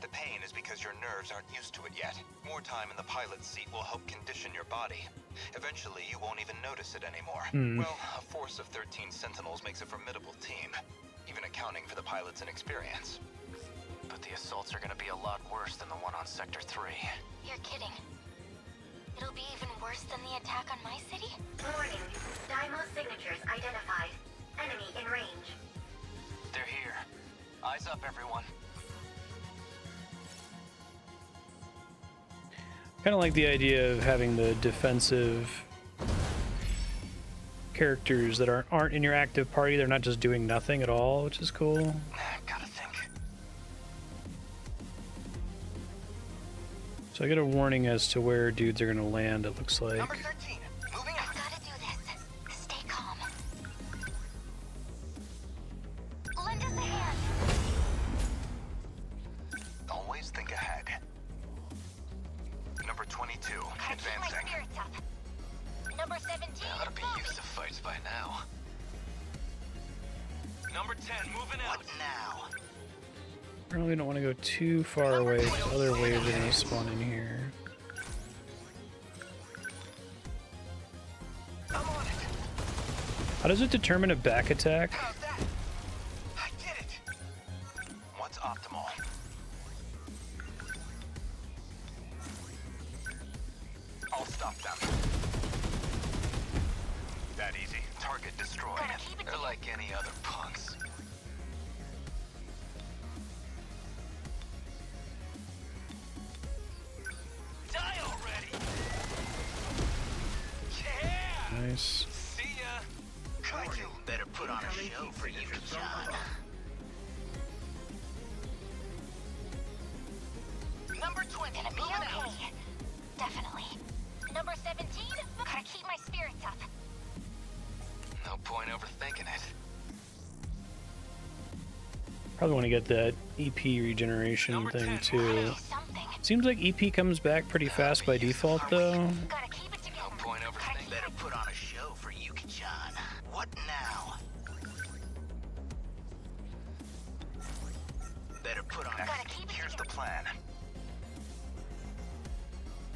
The pain is because your nerves aren't used to it yet. More time in the pilot's seat will help condition your body. Eventually, you won't even notice it anymore. Hmm. Well, a force of 13 Sentinels makes a formidable team, even accounting for the pilot's inexperience. But the assaults are gonna be a lot worse than the one on Sector 3. You're kidding. It'll be even worse than the attack on my city? Warning. Deimos signatures identified. Enemy in range. They're here. Eyes up, everyone. Kind of like the idea of having the defensive characters that aren't aren't in your active party. They're not just doing nothing at all, which is cool. Gotta So I get a warning as to where dudes are going to land, it looks like. Number 13, I really don't want to go too far away. 'cause Other waves are gonna spawn in here. How does it determine a back attack? What's optimal? I'll stop them. That easy. Target destroyed. They're like any other Nice. See ya! Kaiju better put on a show for Yuki-chan. Number 20. Gonna be okay. Definitely. Number 17. Gotta keep my spirits up. No point overthinking it. Probably want to get that EP regeneration thing too. Seems like EP comes back pretty fast by default though.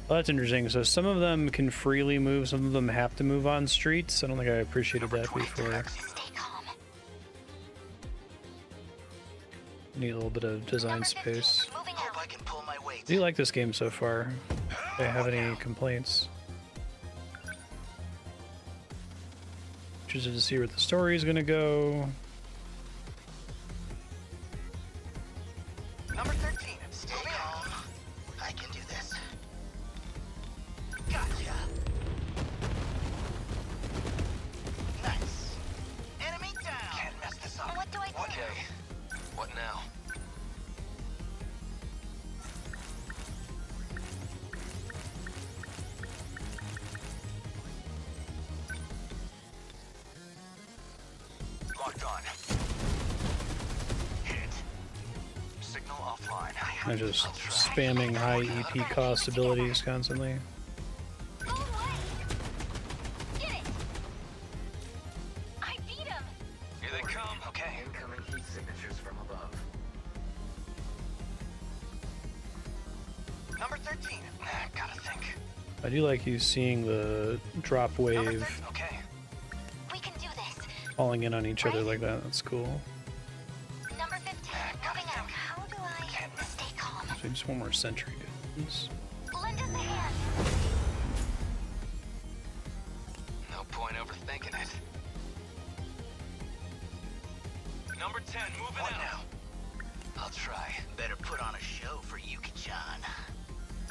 Well, that's interesting. So some of them can freely move, some of them have to move on streets. I don't think I appreciated that before. Need a little bit of design space. Hope I can pull my. I do like this game so far. Do I have any complaints. Interested to see where the story is gonna go. Number 13. I'm just spamming high EP cost abilities constantly. I beat him! Here they come. Okay. Incoming heat signatures from above. Number 13. Gotta think. I do like you seeing the drop wave Okay. We can do this. falling in on each other like that. That's cool. So just one more sentry. dudes. Lend us a hand. No point overthinking it. Number 10, moving What out. now? I'll try. Better put on a show for Yuki-chan.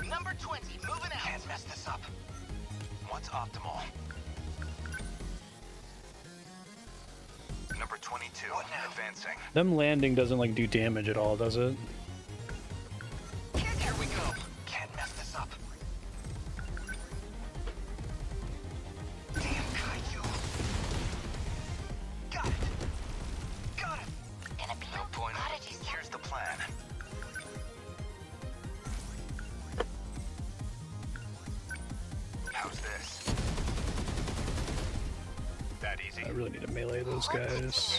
Number 20. Moving out. Can't mess this up. What's optimal? Number 22, what now? advancing. Them landing doesn't like do damage at all, does it? Guys.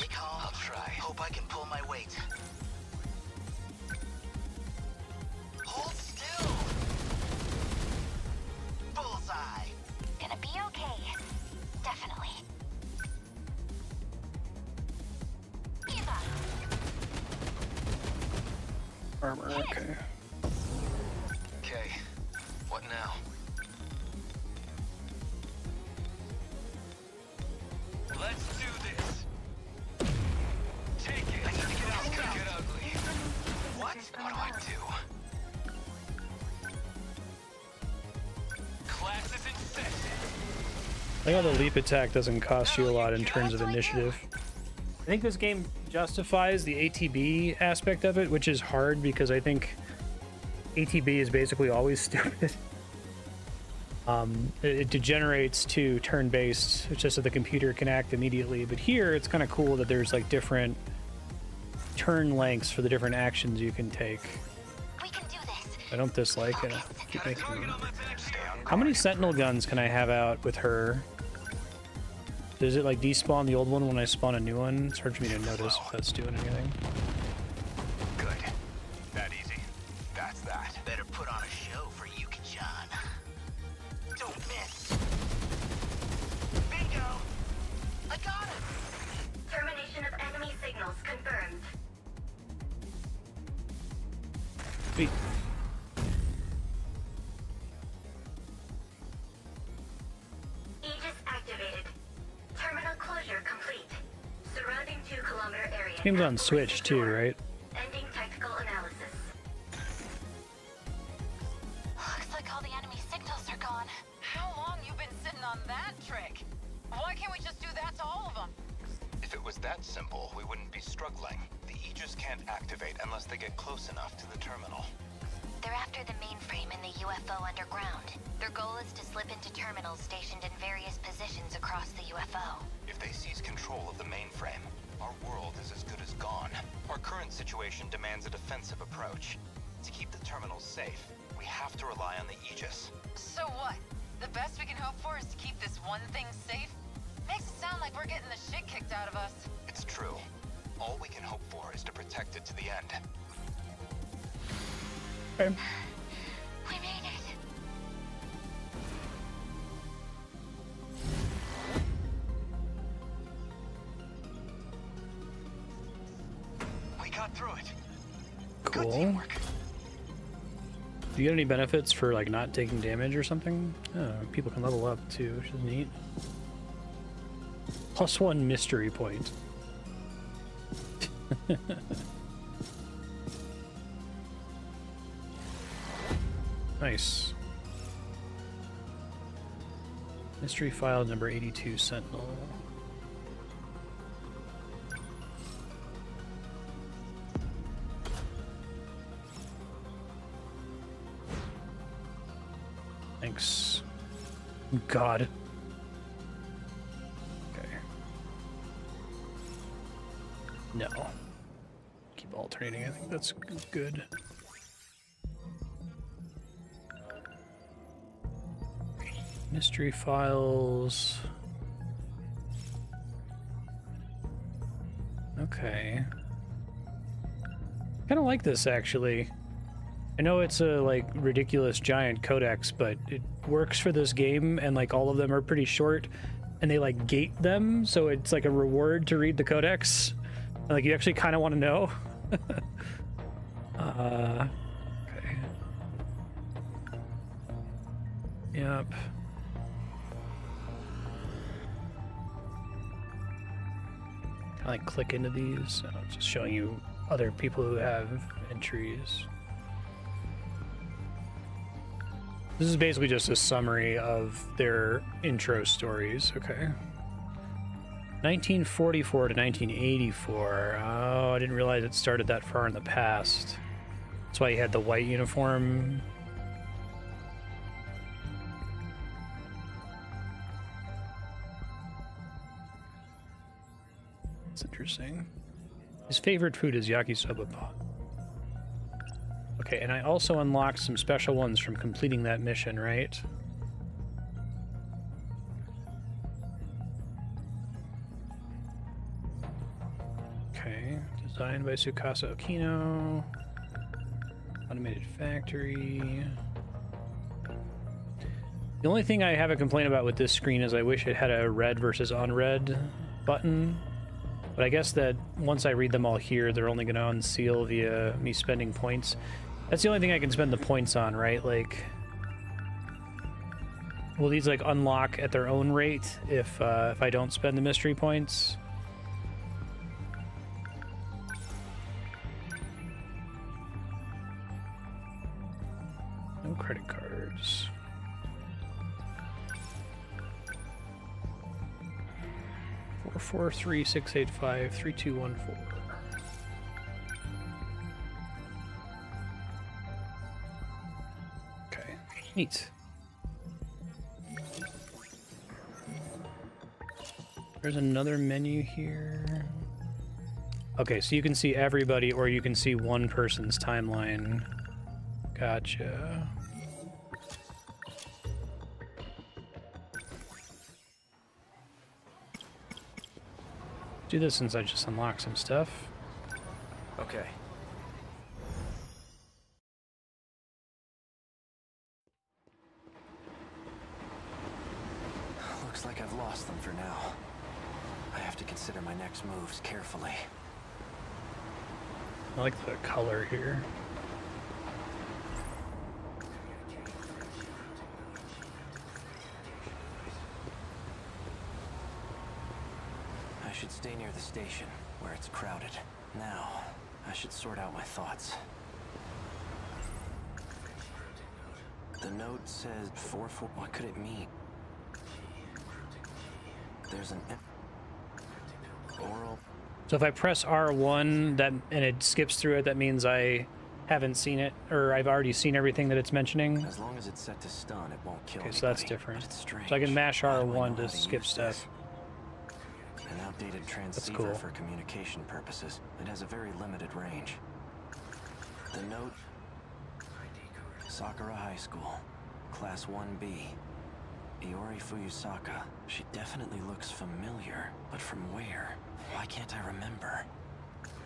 The leap attack doesn't cost you a lot in terms of initiative. I think this game justifies the ATB aspect of it, which is hard because I think ATB is basically always stupid. Um, it, it degenerates to turn-based, just so the computer can act immediately. But here, it's kind of cool that there's like different turn lengths for the different actions you can take. I don't dislike it. Keep making them. How many sentinel guns can I have out with her? Does it like despawn the old one when I spawn a new one? It's hard for me to notice if that's doing anything. On Switch too, right? You get any benefits for like not taking damage or something? Oh, people can level up too, which is neat. Plus one mystery point. nice. Mystery file number 82 Sentinel. God. Okay. No. Keep alternating. I think that's good. Mystery files. Okay. Kind of like this actually. I know it's a like ridiculous giant codex, but it works for this game, and like all of them are pretty short, and they like gate them, so it's like a reward to read the codex. And, like you actually kind of want to know. uh, okay. Yep. I like click into these? I'm just showing you other people who have entries. This is basically just a summary of their intro stories, okay? 1944 to 1984. Oh, I didn't realize it started that far in the past. That's why he had the white uniform. That's interesting. His favorite food is yakisoba pan. Okay, and I also unlocked some special ones from completing that mission, right? Okay, designed by Tsukasa Okino. Automated factory. The only thing I have a complaint about with this screen is I wish it had a read versus unread button. But I guess that once I read them all here, they're only going to unseal via me spending points. That's the only thing I can spend the points on, right? Like, will these like unlock at their own rate if uh, if I don't spend the mystery points? No credit cards. Four four three six eight five three two one four. Neat. There's another menu here. Okay, so you can see everybody or you can see one person's timeline. Gotcha. Do this since I just unlocked some stuff. Okay. Looks like I've lost them for now. I have to consider my next moves carefully. I like the color here. I should stay near the station, where it's crowded. Now, I should sort out my thoughts. The note says 4 4. What could it mean? There's an. So if I press R1 that and it skips through it, that means I haven't seen it, or I've already seen everything that it's mentioning. As long as it's set to stun, it won't kill Okay, so that's different. but it's strange. So I can mash How do I know R1 to to skip stuff. An outdated transceiver cool. for communication purposes. It has a very limited range. The note Sakura High School, Class 1B. Iori Fuyusaka. She definitely looks familiar, but from where? Why can't I remember?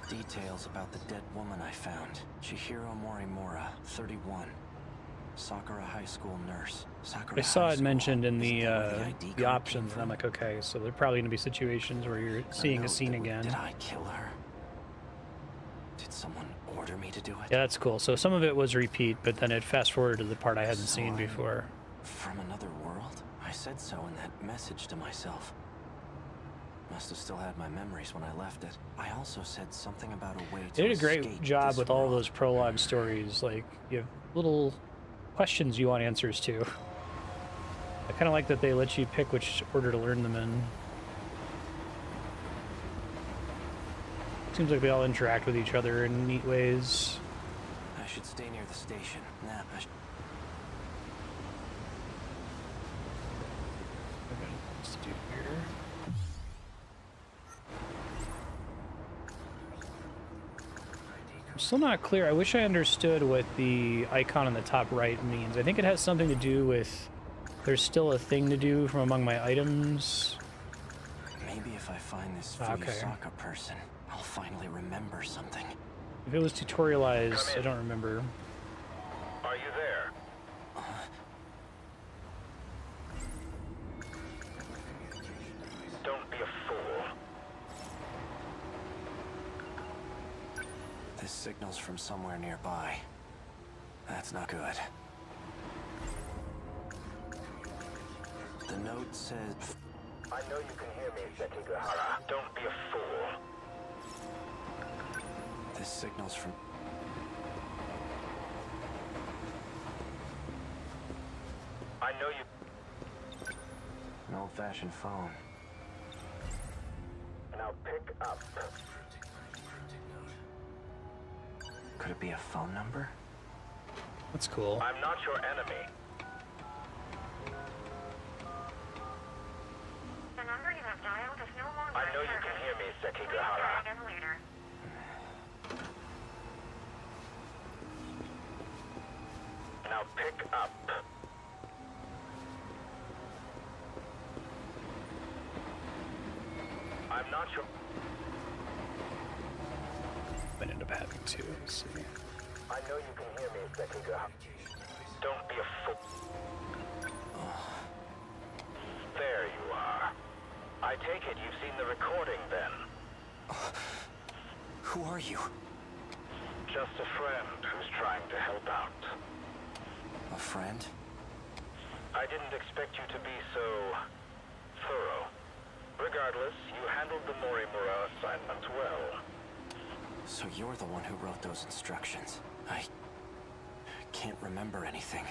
Details about the dead woman I found. Chihiro Morimura, 31. Sakura High School nurse. Sakura I saw it mentioned in the uh, ID the options, and I'm like, okay, so there are probably gonna be situations where you're seeing a scene again. Did I kill her? Did someone order me to do it? Yeah, that's cool. So some of it was repeat, but then it fast forwarded to the part I hadn't seen before. From another said so in that message to myself. Must have still had my memories when I left it. I also said something about a way to They did a great job with all those prologue stories. Like you have little questions you want answers to. I kind of like that they let you pick which order to learn them in. Seems like they all interact with each other in neat ways. I should stay near the station. Nah, I'm still not clear. I wish I understood what the icon on the top right means. I think it has something to do with there's still a thing to do from among my items. Maybe if I find this ah, Okay. Fuyusaka person, I'll finally remember something. If it was tutorialized, I don't remember. Are you there? Don't be a fool. This signal's from somewhere nearby. That's not good. The note says... I know you can hear me, Sekigahara. Don't be a fool. This signal's from... I know you. An old-fashioned phone. Now pick up. Could it be a phone number? That's cool. I'm not your enemy. The number you have dialed is no longer I know you can hear me, Sekigahara. again later. Now pick up. I'm not your. Might end up having to. Let's see. I know you can hear me, Sekigahara. Don't be a fool. There you are. I take it you've seen the recording then. Who are you? Just a friend who's trying to help out. A friend? I didn't expect you to be so... thorough. Regardless, you handled the Morimura assignment well. So you're the one who wrote those instructions. I... can't remember anything.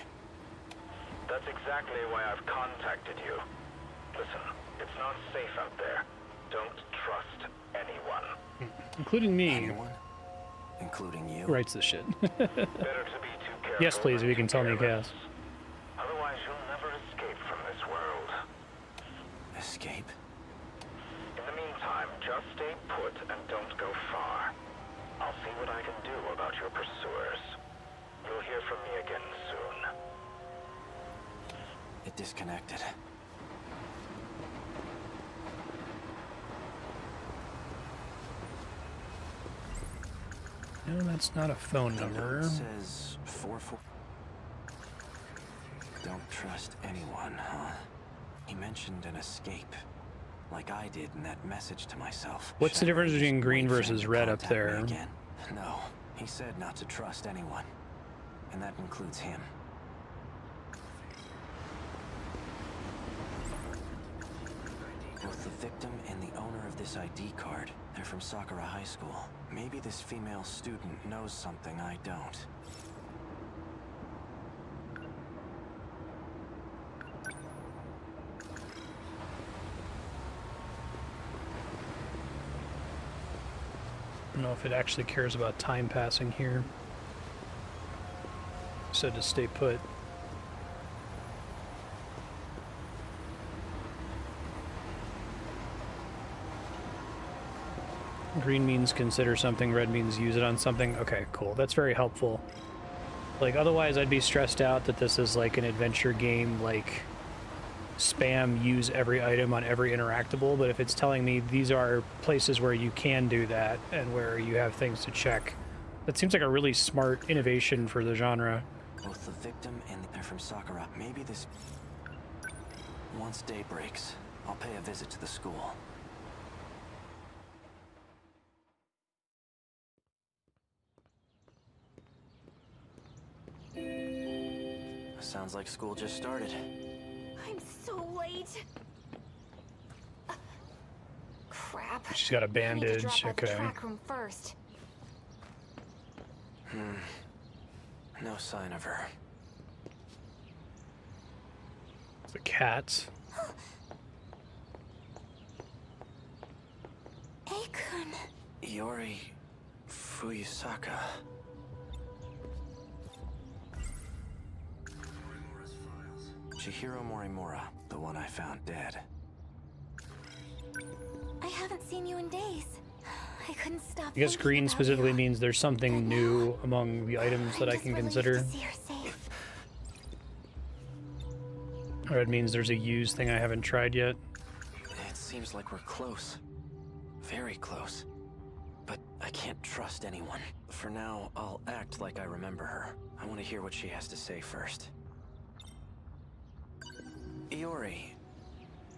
That's exactly why I've contacted you. Listen, it's not safe out there. Don't trust anyone. Including me. Anyone? Including you? Who writes this shit? Better to be too careful. yes, please, if you can tell me, careless. Cass. Otherwise, you'll never escape from this world. Escape? In the meantime, just stay put and don't go far. I'll see what I can do about your pursuers. You'll hear from me again soon. It disconnected. No, that's not a phone number. It says four four. Don't trust anyone, huh? He mentioned an escape, like I did in that message to myself. What's the Should I difference between green wait for him versus red up there? Again? No, he said not to trust anyone, and that includes him. Both the victim and the owner of this ID card, they're from Sakura High School. Maybe this female student knows something I don't. I don't know if it actually cares about time passing here. Said to stay put. Green means consider something, red means use it on something. Okay, cool. That's very helpful. Like, otherwise I'd be stressed out that this is like an adventure game, like spam use every item on every interactable, but if it's telling me these are places where you can do that and where you have things to check, that seems like a really smart innovation for the genre. Both the victim and they're from Sakura. Maybe this... Once day breaks, I'll pay a visit to the school. Sounds like school just started. I'm so late. Crap. She's got a I need to bandage, drop out the okay. track room first. Hmm. No sign of her. The cats. Ei-kun. Iori Fuyusaka. Chihiro Morimura, the one I found dead. I haven't seen you in days. I couldn't stop. I guess green specifically you. means there's something new among the items that I can consider. See her safe. Red means there's a used thing I haven't tried yet. It seems like we're close. Very close. But I can't trust anyone. For now, I'll act like I remember her. I want to hear what she has to say first. Iori,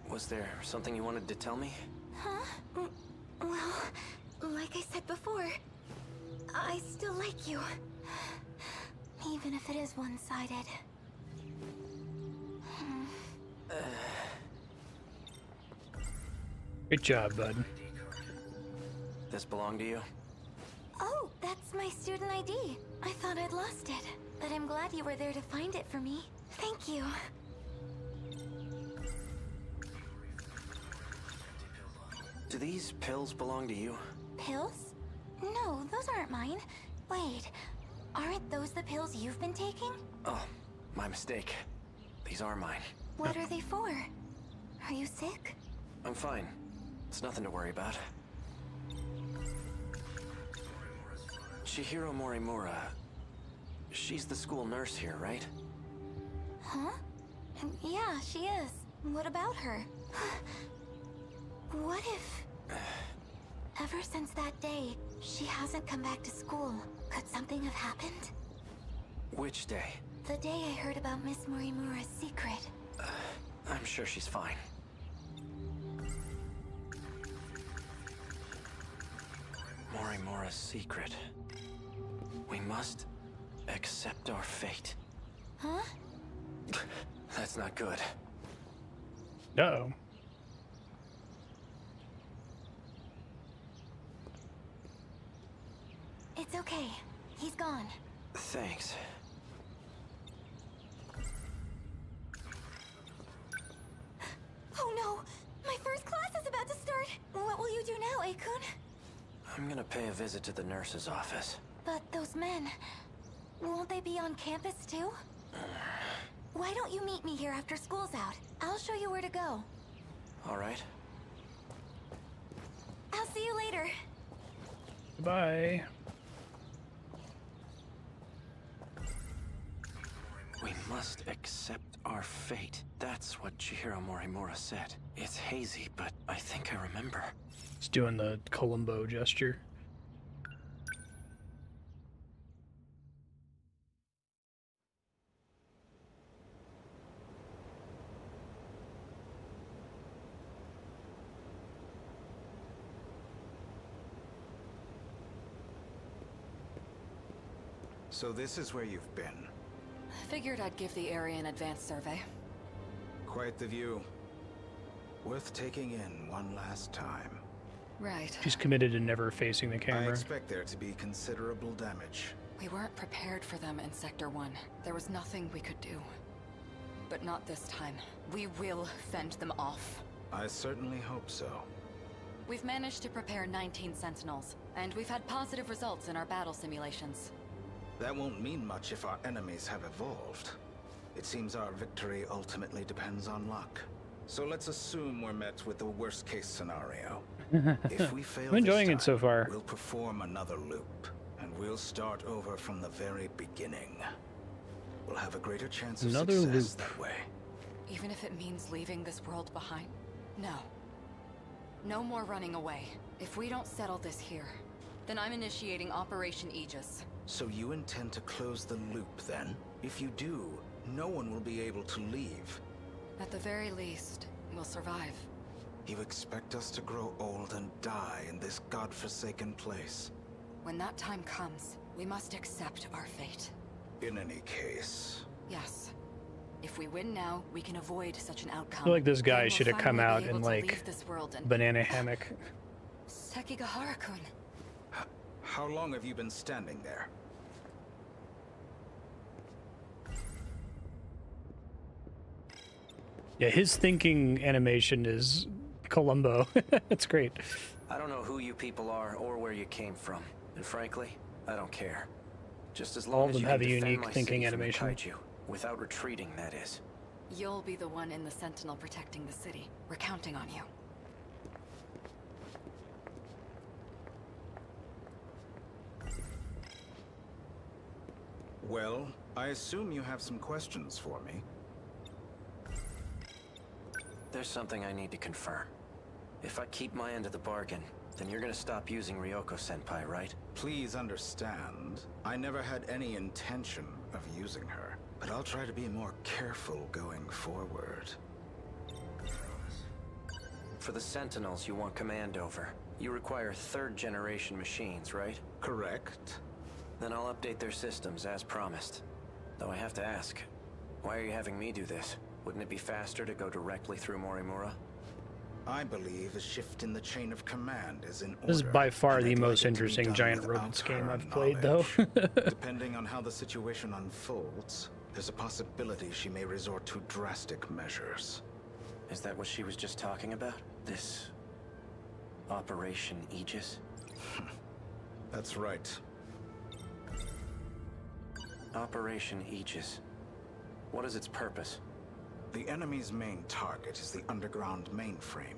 was there something you wanted to tell me? Huh? Well, like I said before, I still like you. Even if it is one-sided. Hmm. Great job, bud. This belong to you? Oh, that's my student ID. I thought I'd lost it, but I'm glad you were there to find it for me. Thank you. Do these pills belong to you? Pills? No, those aren't mine. Wait, aren't those the pills you've been taking? Oh, my mistake. These are mine. What are they for? Are you sick? I'm fine. It's nothing to worry about. Chihiro Morimura. She's the school nurse here, right? Huh? Yeah, she is. What about her? What if... Ever since that day, she hasn't come back to school. Could something have happened? Which day? The day I heard about Miss Morimura's secret. Uh, I'm sure she's fine. Morimura's secret. We must accept our fate. Huh? That's not good. No. It's okay. He's gone. Thanks. Oh no! My first class is about to start! What will you do now, Ei-kun? I'm gonna pay a visit to the nurse's office. But those men... Won't they be on campus too? Why don't you meet me here after school's out? I'll show you where to go. All right. I'll see you later. Goodbye. We must accept our fate. That's what Chihiro Morimura said. It's hazy, but I think I remember. He's doing the Columbo gesture. So this is where you've been. Figured I'd give the area an advanced survey. Quite the view. Worth taking in one last time. Right. She's committed to never facing the camera. I camera. expect there to be considerable damage. We weren't prepared for them in Sector 1. There was nothing we could do. But not this time. We will fend them off. I certainly hope so. We've managed to prepare 19 Sentinels, and we've had positive results in our battle simulations. That won't mean much if our enemies have evolved. It seems our victory ultimately depends on luck. So let's assume we're met with the worst case scenario. if we fail I'm enjoying this it so far. We'll perform another loop, and we'll start over from the very beginning. We'll have a greater chance of Another success loop. that way. Even if it means leaving this world behind? No. No more running away. If we don't settle this here, then I'm initiating Operation Aegis. So you intend to close the loop then? If you do, no one will be able to leave. At the very least, we'll survive. You expect us to grow old and die in this godforsaken place? When that time comes, we must accept our fate. In any case, Yes. If we win now, we can avoid such an outcome. I feel like this guy should have come out be in like this world and banana hammock. Sekigahara-kun. How long have you been standing there? Yeah, his thinking animation is Columbo. That's great. I don't know who you people are or where you came from, and frankly, I don't care. Just as long All of as them you have can a unique thinking city from the animation. kaiju, without retreating, that is. You'll be the one in the Sentinel protecting the city. We're counting on you. Well, I assume you have some questions for me. There's something I need to confirm. If I keep my end of the bargain, then you're gonna stop using Ryoko-senpai, right? Please understand, I never had any intention of using her, but I'll try to be more careful going forward. For the Sentinels you want command over, you require third-generation machines, right? Correct. Then I'll update their systems as promised. Though I have to ask, why are you having me do this? Wouldn't it be faster to go directly through Morimura? I believe a shift in the chain of command is in order. This is by far the I'd like most it to be interesting giant robots game I've played, though. Depending on how the situation unfolds, there's a possibility she may resort to drastic measures. Is that what she was just talking about? This... Operation Aegis? That's right. Operation Aegis. What is its purpose? The enemy's main target is the underground mainframe.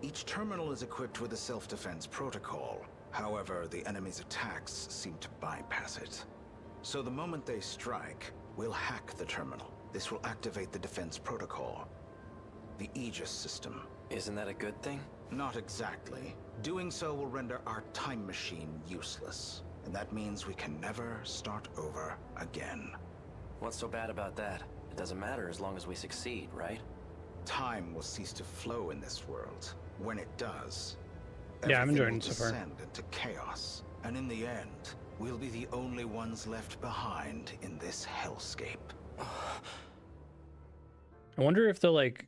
Each terminal is equipped with a self-defense protocol. However, the enemy's attacks seem to bypass it. So the moment they strike, we'll hack the terminal. This will activate the defense protocol. The Aegis system. Isn't that a good thing? Not exactly. Doing so will render our time machine useless. And that means we can never start over again. What's so bad about that? It doesn't matter as long as we succeed, right? Time will cease to flow in this world. When it does, Yeah, I'm everything enjoying will it so far. descend into chaos. And in the end, we'll be the only ones left behind in this hellscape. I wonder if the like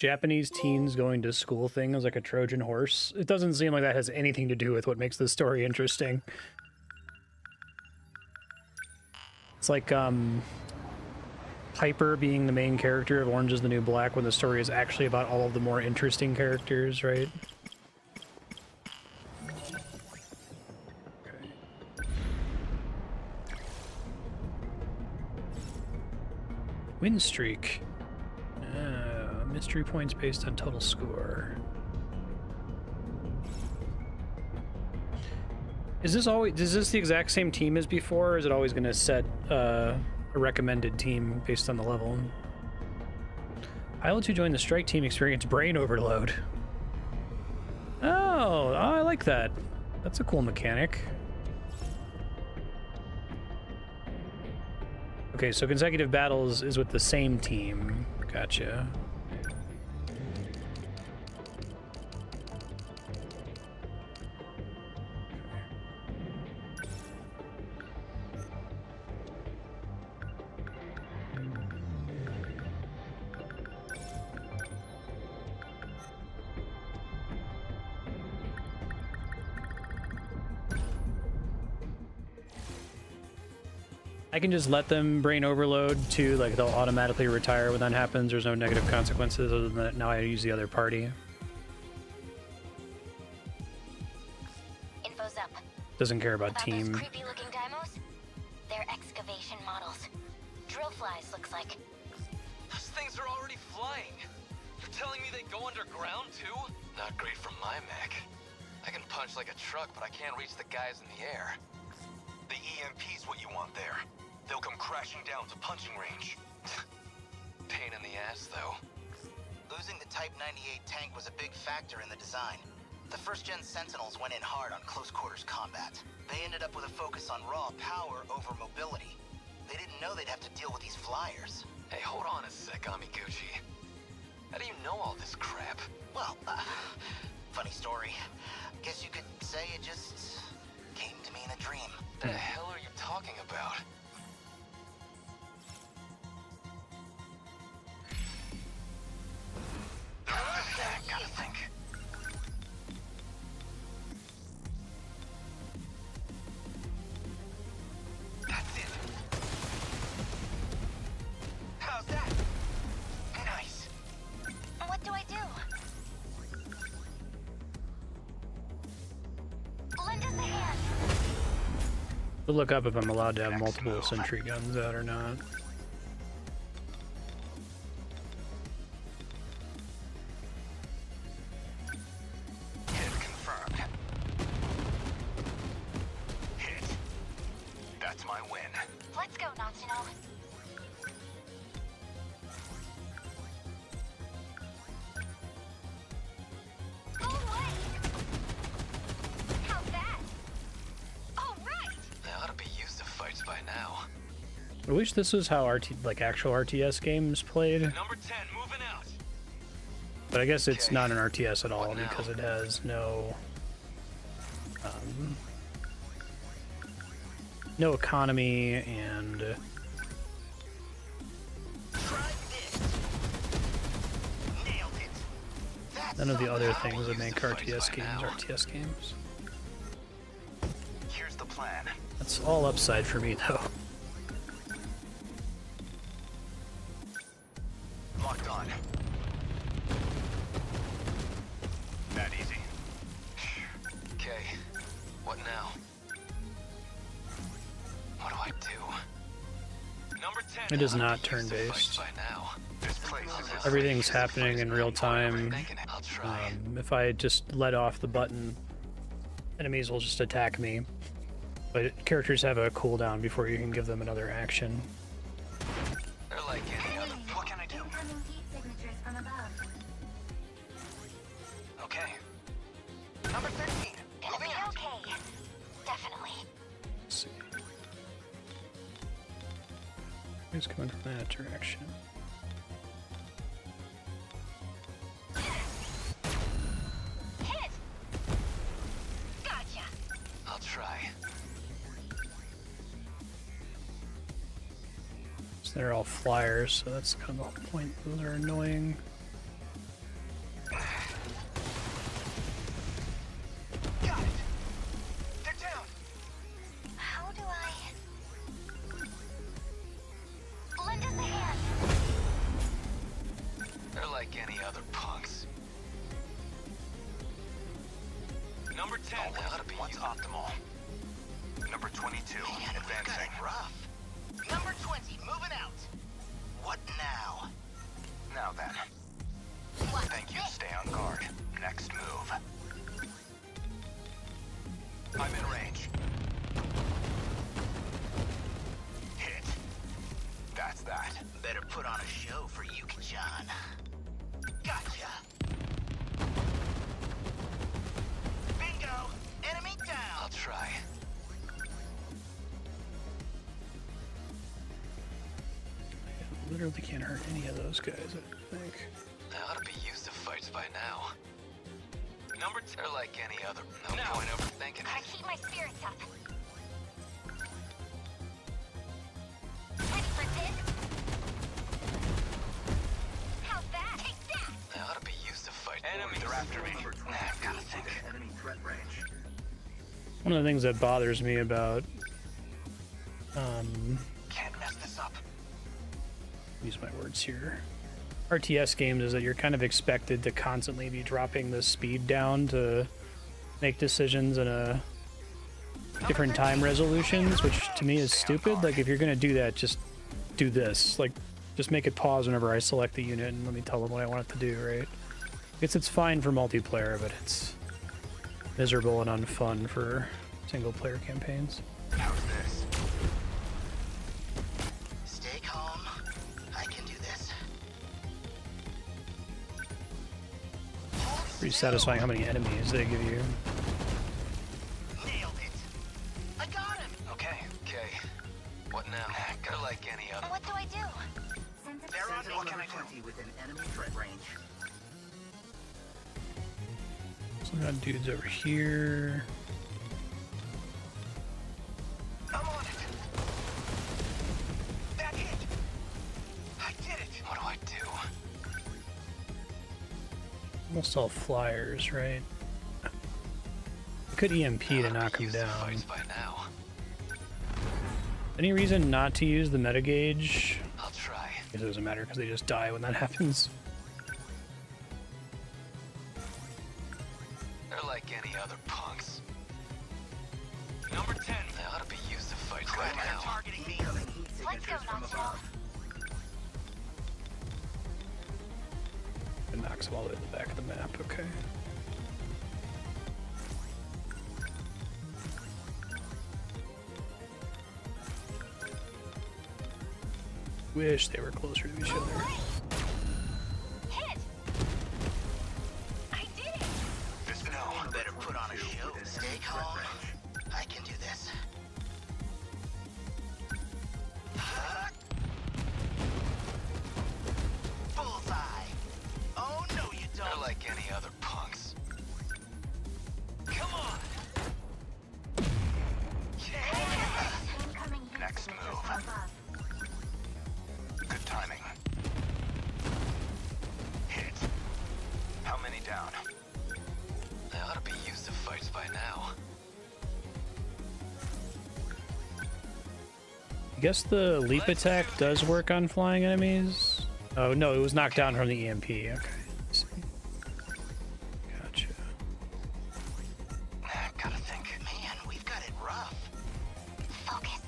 Japanese teens going to school thing is like a Trojan horse. It doesn't seem like that has anything to do with what makes this story interesting. It's like um Piper being the main character of Orange is the New Black when the story is actually about all of the more interesting characters, right? Win streak. Uh, mystery points based on total score. Is this always is this the exact same team as before, or is it always going to set uh, a recommended team based on the level? Pilots who join the strike team experience brain overload. Oh, I like that. That's a cool mechanic. Okay, so consecutive battles is with the same team. Gotcha. I can just let them brain overload too, like they'll automatically retire when that happens. There's no negative consequences other than that now I use the other party. Info's up. Doesn't care about About team. those creepy looking Deimos? They're excavation models. Drill flies, looks like. Those things are already flying. You're telling me they go underground too? Not great from my mech. I can punch like a truck, but I can't reach the guys in the air. The EMP's what you want there. They'll come crashing down to punching range. Pain in the ass, though. Losing the Type 98 tank was a big factor in the design. The first-gen Sentinels went in hard on close-quarters combat. They ended up with a focus on raw power over mobility. They didn't know they'd have to deal with these flyers. Hey, hold on a sec, Amiguchi. How do you know all this crap? Well, uh, funny story. Guess you could say it just came to me in a dream. The hmm. hell are you talking about? Gotta think. That's it. How's that? Nice. What do I do? We'll look up if I'm allowed to have multiple sentry guns out or not. Wish this was how RT like actual RTS games played. Number 10, moving out. But I guess it's not an RTS at all because it has no um, no economy and none of the other things that make RTS games RTS games. Here's the plan. That's all upside for me though. Locked on. That easy. Okay, what now? What do I do? Number 10. It is not turn-based. By now. This place is Everything's happening in real time. Um, if I just let off the button, enemies will just attack me. But characters have a cooldown before you can give them another action. They're like any It's coming from that direction. I'll try. They're all flyers, so that's kind of the whole point. Those are annoying. Literally can't hurt any of those guys, I think. They ought to be used to fights by now. Number 10. They're like any other. No point overthinking Gotta it. keep my spirits up. Ready for this? How's that? Take that! They ought to be used to fight. Enemies are after me. I've got to think. Enemy threat range. One of the things that bothers me about my. RTS games is that you're kind of expected to constantly be dropping the speed down to make decisions in a different time resolutions, which to me is stupid. Like if you're gonna do that, just do this. Like just make it pause whenever I select the unit and let me tell them what I want it to do, right? I guess it's fine for multiplayer, but it's miserable and unfun for single player campaigns. How's this? Pretty satisfying how many enemies they give you. Nailed it. I got him. Okay, okay. What now? They're like any other. What do I do? They're on. What can I do? 20 within enemy threat range. So we got dudes over here. Almost all flyers, right? I could EMP to knock him down. Any reason not to use the meta gauge? I'll try. It doesn't matter because they just die when that happens. Wish they were guess the leap attack does work on flying enemies. Oh no, it was knocked down from the EMP. Okay. I see. Gotcha. Gotta think. Man, we've got it rough. Focus.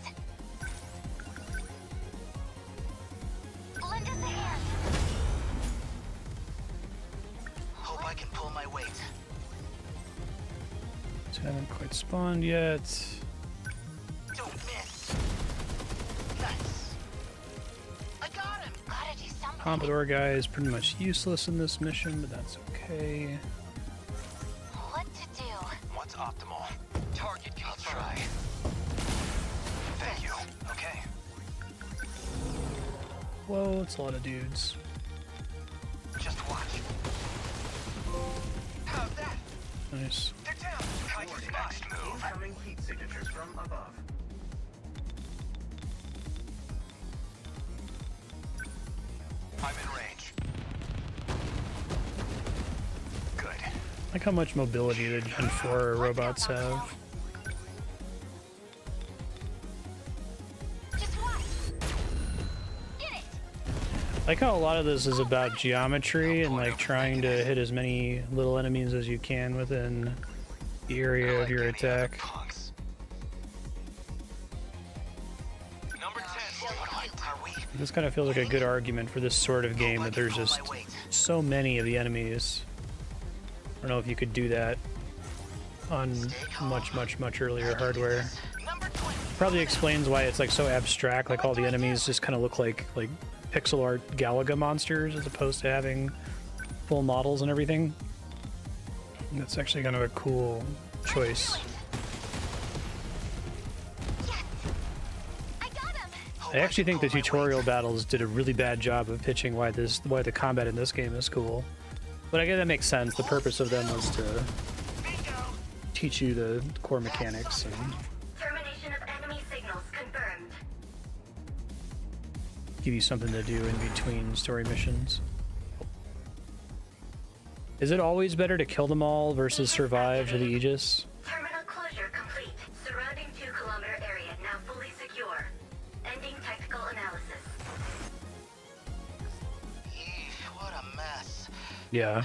Lend us a hand. Hope I can pull my weight. So haven't quite spawned yet. Do something. Pompadour guy is pretty much useless in this mission, but that's okay. What to do? What's optimal? Target I'll confirmed. try. Thank you. Okay. Whoa, it's a lot of dudes. How much mobility the Gen 4 robots have. like how a lot of this is about geometry and like trying to hit as many little enemies as you can within the area of your attack. This kind of feels like a good argument for this sort of game that there's just so many of the enemies. Don't know if you could do that on much, much, much earlier hardware. Probably explains why it's like so abstract, like all the enemies just kind of look like like pixel art Galaga monsters as opposed to having full models and everything. That's actually kind of a cool choice. I actually think the tutorial battles did a really bad job of pitching why this why the combat in this game is cool. But I guess that makes sense. The purpose of them was to teach you the core mechanics and give you something to do in between story missions. Is it always better to kill them all versus survive to the Aegis? Yeah.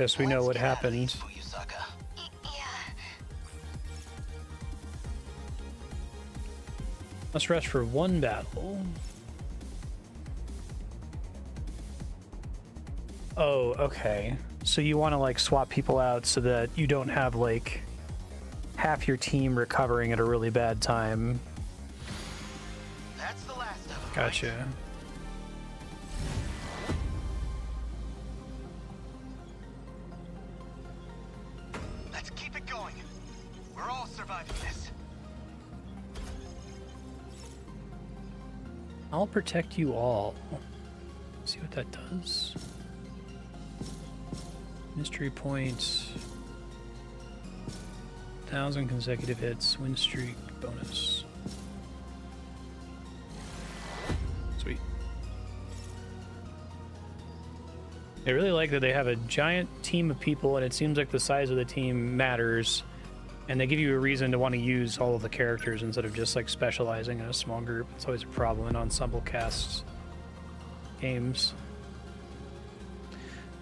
Guess we know what happened. Let's rest for one battle. Oh, okay. So you want to like swap people out so that you don't have like half your team recovering at a really bad time. That's the last of them. Gotcha. I'll protect you all. See what that does. Mystery points. Thousand consecutive hits, win streak bonus. Sweet. I really like that they have a giant team of people, and it seems like the size of the team matters. And they give you a reason to want to use all of the characters instead of just like specializing in a small group. It's always a problem in ensemble casts games.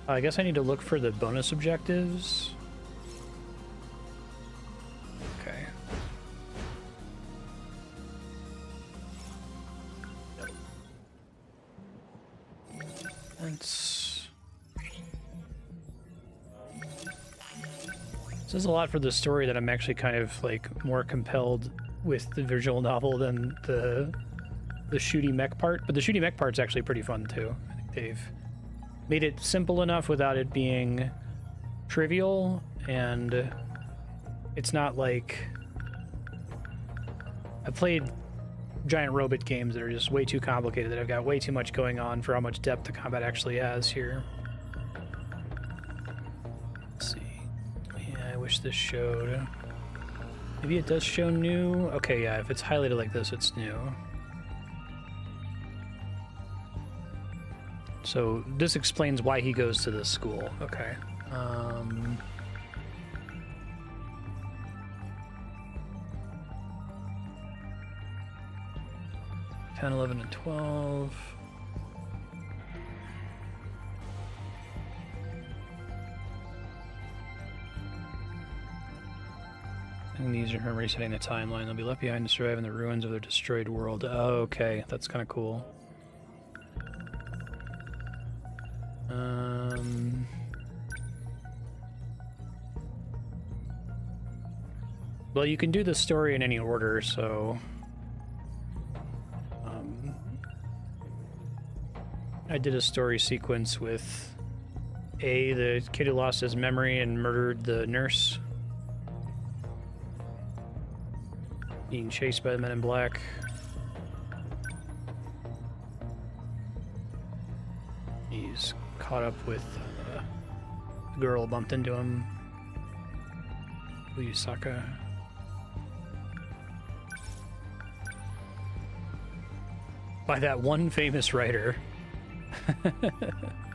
I guess I need to look for the bonus objectives. Okay. Let's. This is a lot for the story that I'm actually kind of like more compelled with the visual novel than the the shooty mech part. But the shooty mech part's actually pretty fun too. I think they've made it simple enough without it being trivial, and it's not like I played giant robot games that are just way too complicated that I've got way too much going on for how much depth the combat actually has here. Wish this showed. Maybe it does show new. Okay, yeah, if it's highlighted like this, it's new. So this explains why he goes to this school. Okay. Um, Ten, eleven, and twelve. And these are her resetting the timeline. They'll be left behind to survive in the ruins of their destroyed world. Oh, okay. That's kind of cool. Um... Well, you can do the story in any order, so... Um, I did a story sequence with... A, the kid who lost his memory and murdered the nurse. Being chased by the men in black. He's caught up with uh, a girl bumped into him. Fuyusaka. By that one famous writer.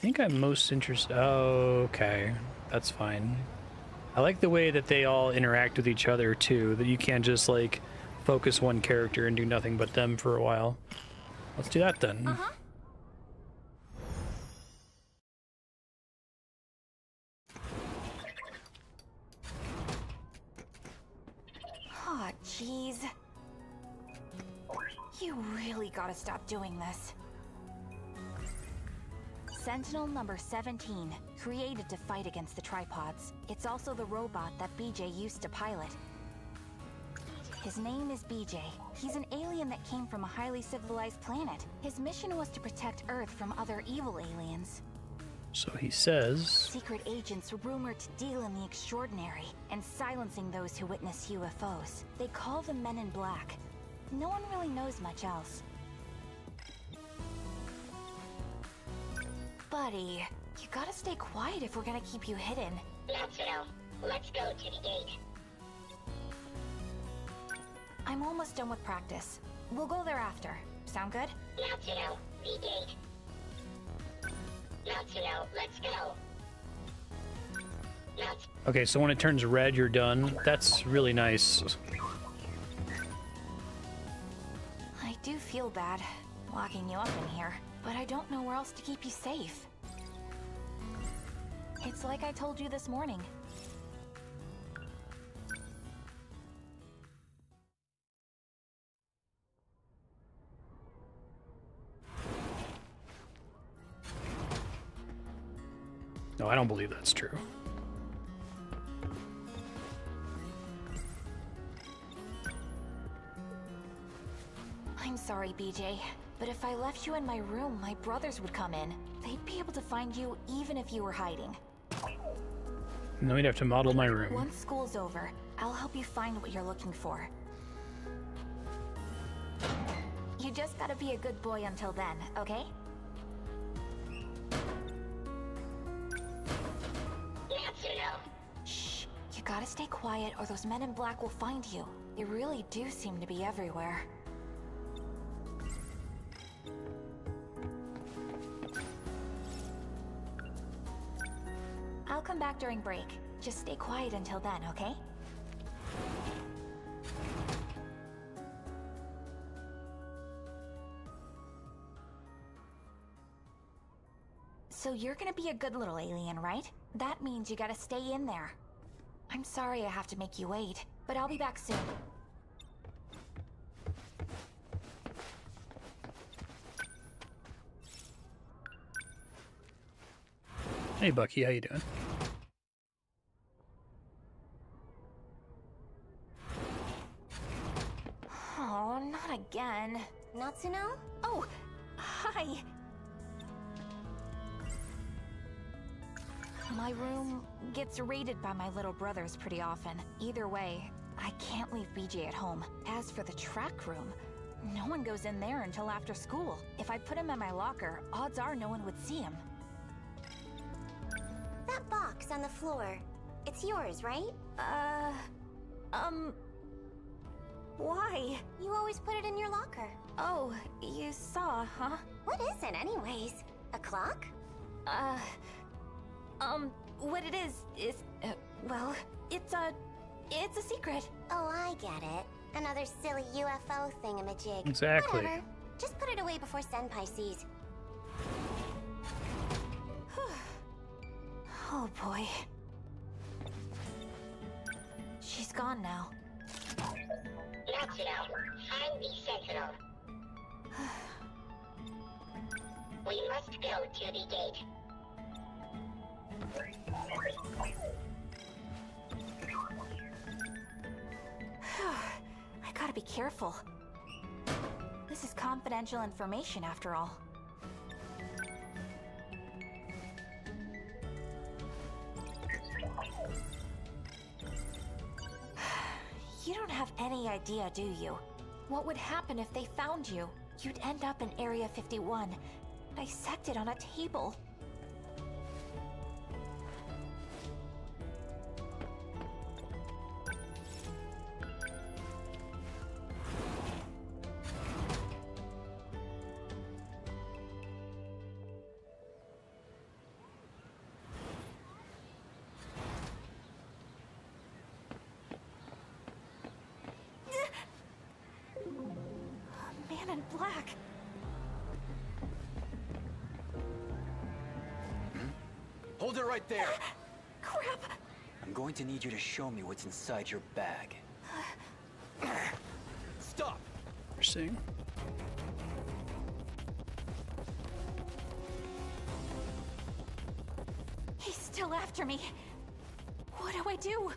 think I'm most interested. Oh, okay. That's fine. I like the way that they all interact with each other too, that you can't just like focus one character and do nothing but them for a while. Let's do that then. Uh-huh. Jeez. You really gotta stop doing this. Sentinel number 17, created to fight against the tripods. It's also the robot that BJ used to pilot. His name is BJ. He's an alien that came from a highly civilized planet. His mission was to protect Earth from other evil aliens. So he says, Secret agents were rumored to deal in the extraordinary and silencing those who witness UFOs. They call them Men in Black. No one really knows much else. Buddy, you gotta stay quiet if we're gonna keep you hidden. Natsuno, let's go to the gate. I'm almost done with practice. We'll go there after. Sound good? Natsuno, the gate. Natsuno, let's go. Nats okay, so when it turns red, you're done. That's really nice. I do feel bad locking you up in here, but I don't know where else to keep you safe. It's like I told you this morning. No, I don't believe that's true. I'm sorry, BJ, but if I left you in my room, my brothers would come in. They'd be able to find you even if you were hiding. No, we'd have to model my room. Once school's over, I'll help you find what you're looking for. You just gotta be a good boy until then, okay? Natsuno. Shh, you gotta stay quiet or those men in black will find you. They really do seem to be everywhere. Come back during break. Just stay quiet until then, okay? So you're gonna be a good little alien, right? That means you gotta stay in there. I'm sorry I have to make you wait, but I'll be back soon. Hey, Bucky, how you doing? Oh, not again. Natsuno? Oh, hi. My room gets raided by my little brothers pretty often. Either way, I can't leave BJ at home. As for the track room, no one goes in there until after school. If I put him in my locker, odds are no one would see him. That box on the floor. It's yours, right? Uh. Um. Why? You always put it in your locker. Oh, you saw, huh? What is it, anyways? A clock? Uh. Um, what it is, is. Uh, well, it's a. It's a secret. Oh, I get it. Another silly UFO thingamajig. Exactly. Whatever. Just put it away before Senpai sees. Oh boy. She's gone now. Natsuno, find the Sentinel. We must go to the gate. I gotta be careful. This is confidential information after all. You don't have any idea, do you? What would happen if they found you? You'd end up in Area 51, dissected on a table. Right there! Crap! I'm going to need you to show me what's inside your bag. Stop! Interesting. He's still after me. What do I do?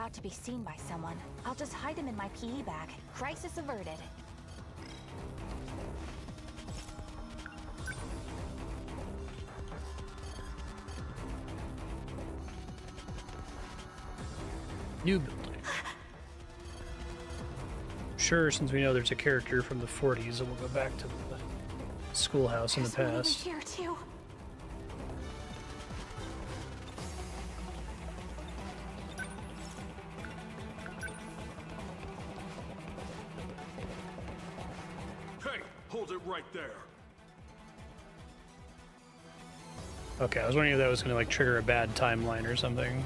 About to be seen by someone, I'll just hide him in my PE bag. Crisis averted. New building. Sure, since we know there's a character from the 40s, and we'll go back to the schoolhouse in the There's one over past. here too. Was wondering if that was going to like trigger a bad timeline or something.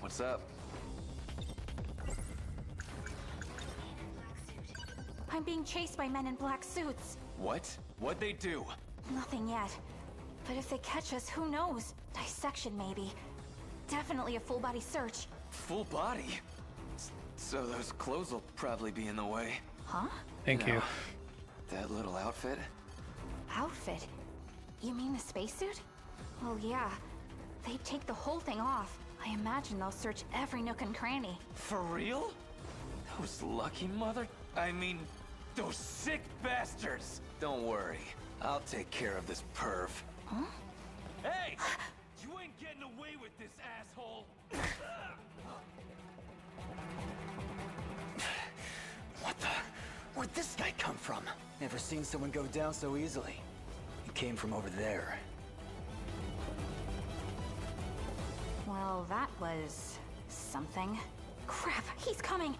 What's up? I'm being chased by men in black suits. What? What'd they do? Nothing yet. But if they catch us, who knows? Dissection, maybe. Definitely a full body search. Full body? S- So those clothes will probably be in the way. Huh? Thank you. That little outfit? Outfit? You mean the spacesuit? Well, yeah. They'd take the whole thing off. I imagine they'll search every nook and cranny. For real? Those lucky mother... I mean, those sick bastards! Don't worry. I'll take care of this perv. Huh? Hey! You ain't getting away with this, asshole! What the? Where'd this guy come from? Never seen someone go down so easily. He came from over there. Was... something. Crap, he's coming!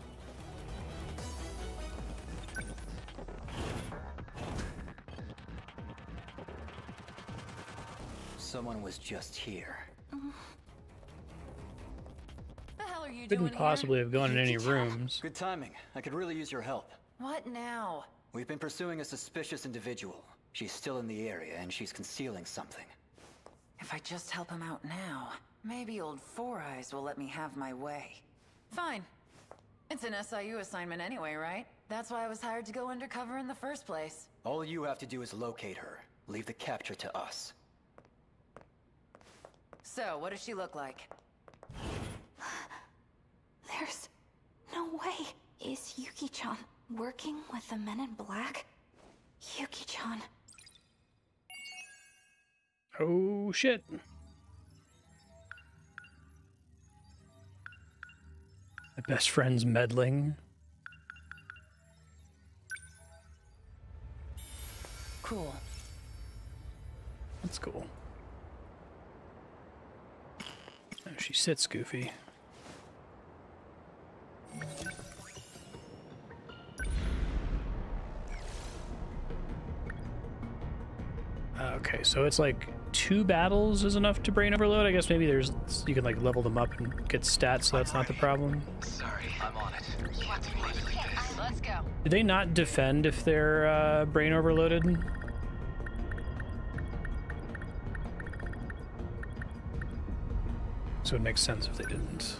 Someone was just here. Mm-hmm. The hell are you Couldn't doing possibly have gone in any Yuki-chan. rooms. Good timing. I could really use your help. What now? We've been pursuing a suspicious individual. She's still in the area and she's concealing something. If I just help him out now, maybe old Four Eyes will let me have my way. Fine. It's an SIU assignment anyway, right? That's why I was hired to go undercover in the first place. All you have to do is locate her. Leave the capture to us. So, what does she look like? There's no way. Is Yuki-chan working with the men in black? Yuki-chan. Oh shit. My best friend's meddling. Cool. That's cool. Oh, she sits goofy. Ah, okay, so it's like two battles is enough to brain overload. I guess maybe there's you can like level them up and get stats, so that's not the problem. Sorry, I'm on it. Let's go. Do they not defend if they're uh, brain overloaded? So it makes sense if they didn't.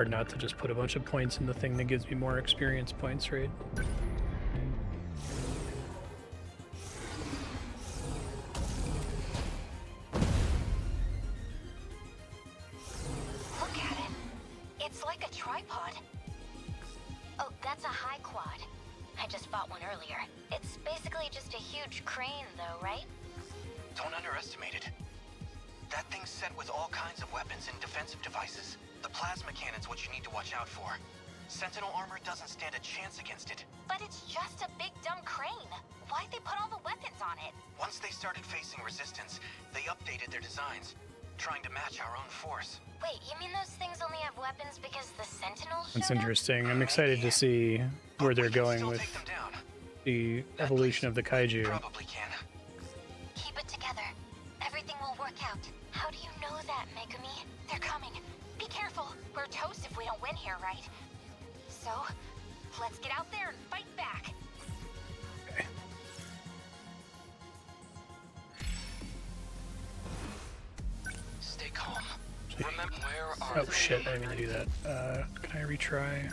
Hard not to just put a bunch of points in the thing that gives me more experience points, right? Interesting. I'm excited to see where they're going with the evolution of the kaiju. Probably can. Keep it together. Everything will work out. How do you know that, Megumi? They're coming. Be careful. We're toast if we don't win here, right? So, let's get out there and fight back. Stay calm. Remember where are Oh shit, I didn't mean to do that. Uh, can I retry?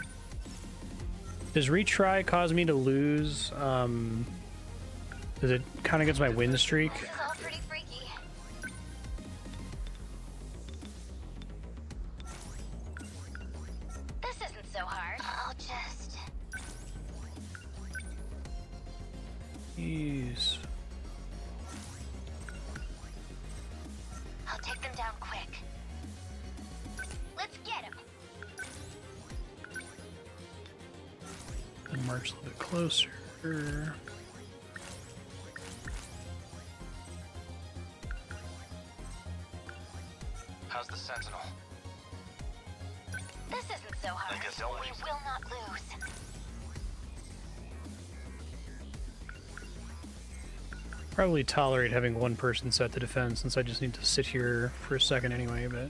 Does retry cause me to lose? Um, does it kind of gets my win streak? Probably tolerate having one person set the defense since I just need to sit here for a second anyway, but.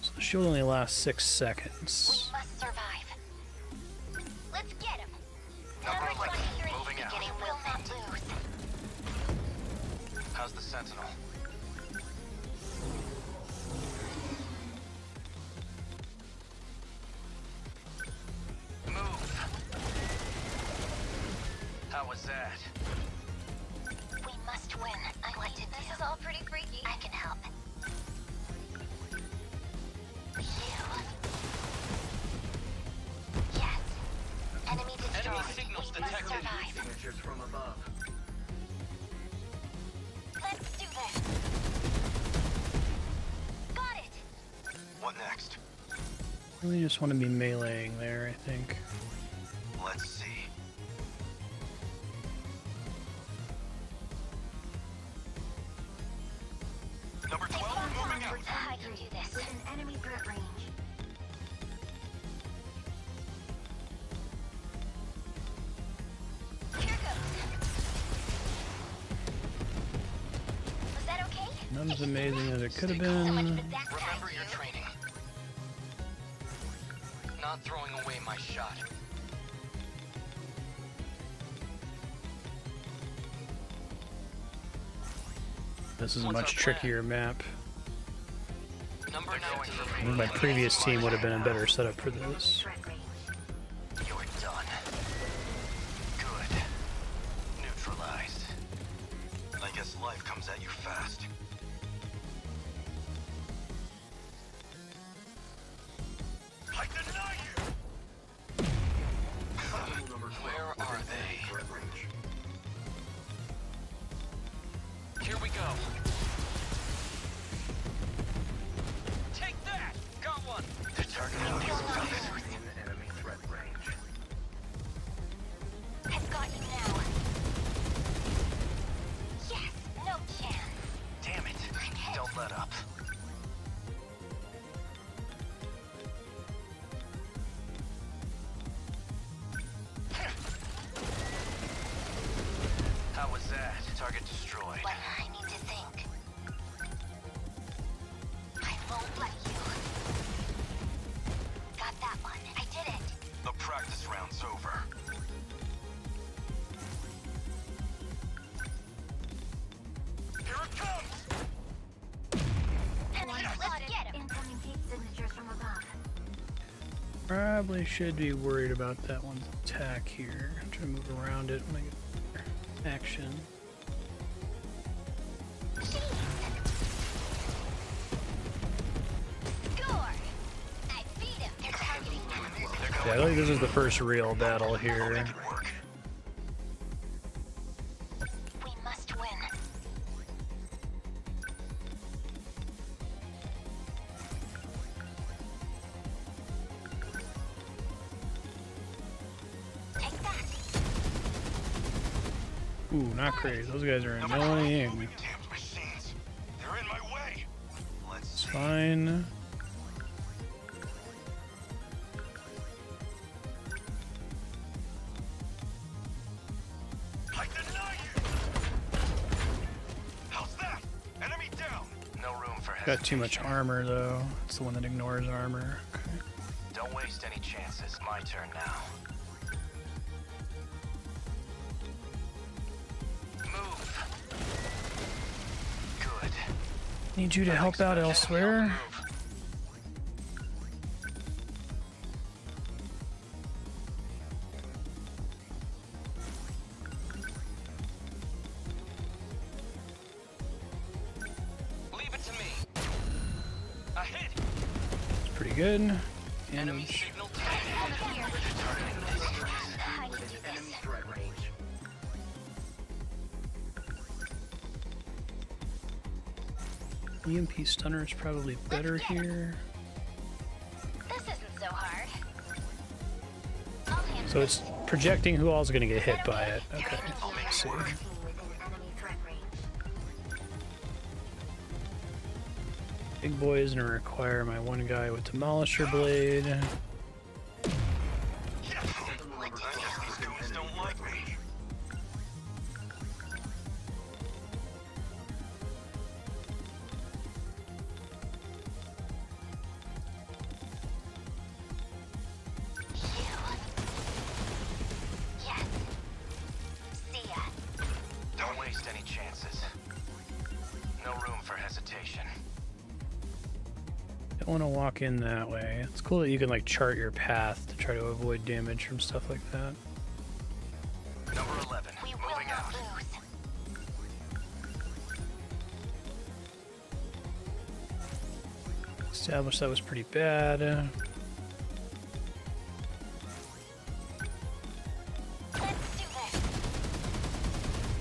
So the shield only lasts six seconds. Just want to be meleeing there, I think. Let's see. Number 12, moving out. I can do this. With an enemy threat range. Here goes. Was that okay? Not as amazing as it could have been. Not throwing away my shot. This is a much trickier map. I think my previous team would have been a better setup for this. Probably should be worried about that one's attack here. I'm try to move around it when I get action. Score! I beat him. They're targeting enemies. Yeah, I think this is the first real battle here. Great. Those guys are annoying. Damned machines! They're in my way! It's fine. I deny you! How's that? Enemy down! No room for Got too much armor though. It's the one that ignores armor. Okay. Don't waste any chances. My turn now. Need you to help out elsewhere. Is probably better here. This isn't so hard. So it's projecting who all's gonna get hit by it. Okay. Let's see. within enemy threat range. Big boy is gonna require my one guy with demolisher blade. Walk in that way. It's cool that you can like chart your path to try to avoid damage from stuff like that. Number 11. We will moving out. lose. Established that was pretty bad. Let's do this.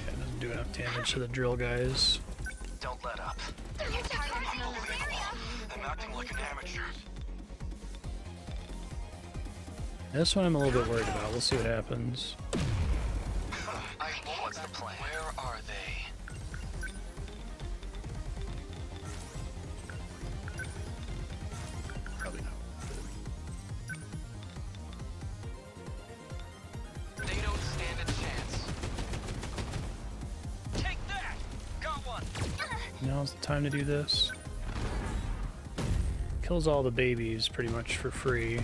Yeah, doesn't do enough damage to the drill guys. This one I'm a little bit worried about. We'll see what happens. I, what's the plan? Where are they? Probably not. They don't stand a chance. Take that! Got one! Now's the time to do this. Kills all the babies pretty much for free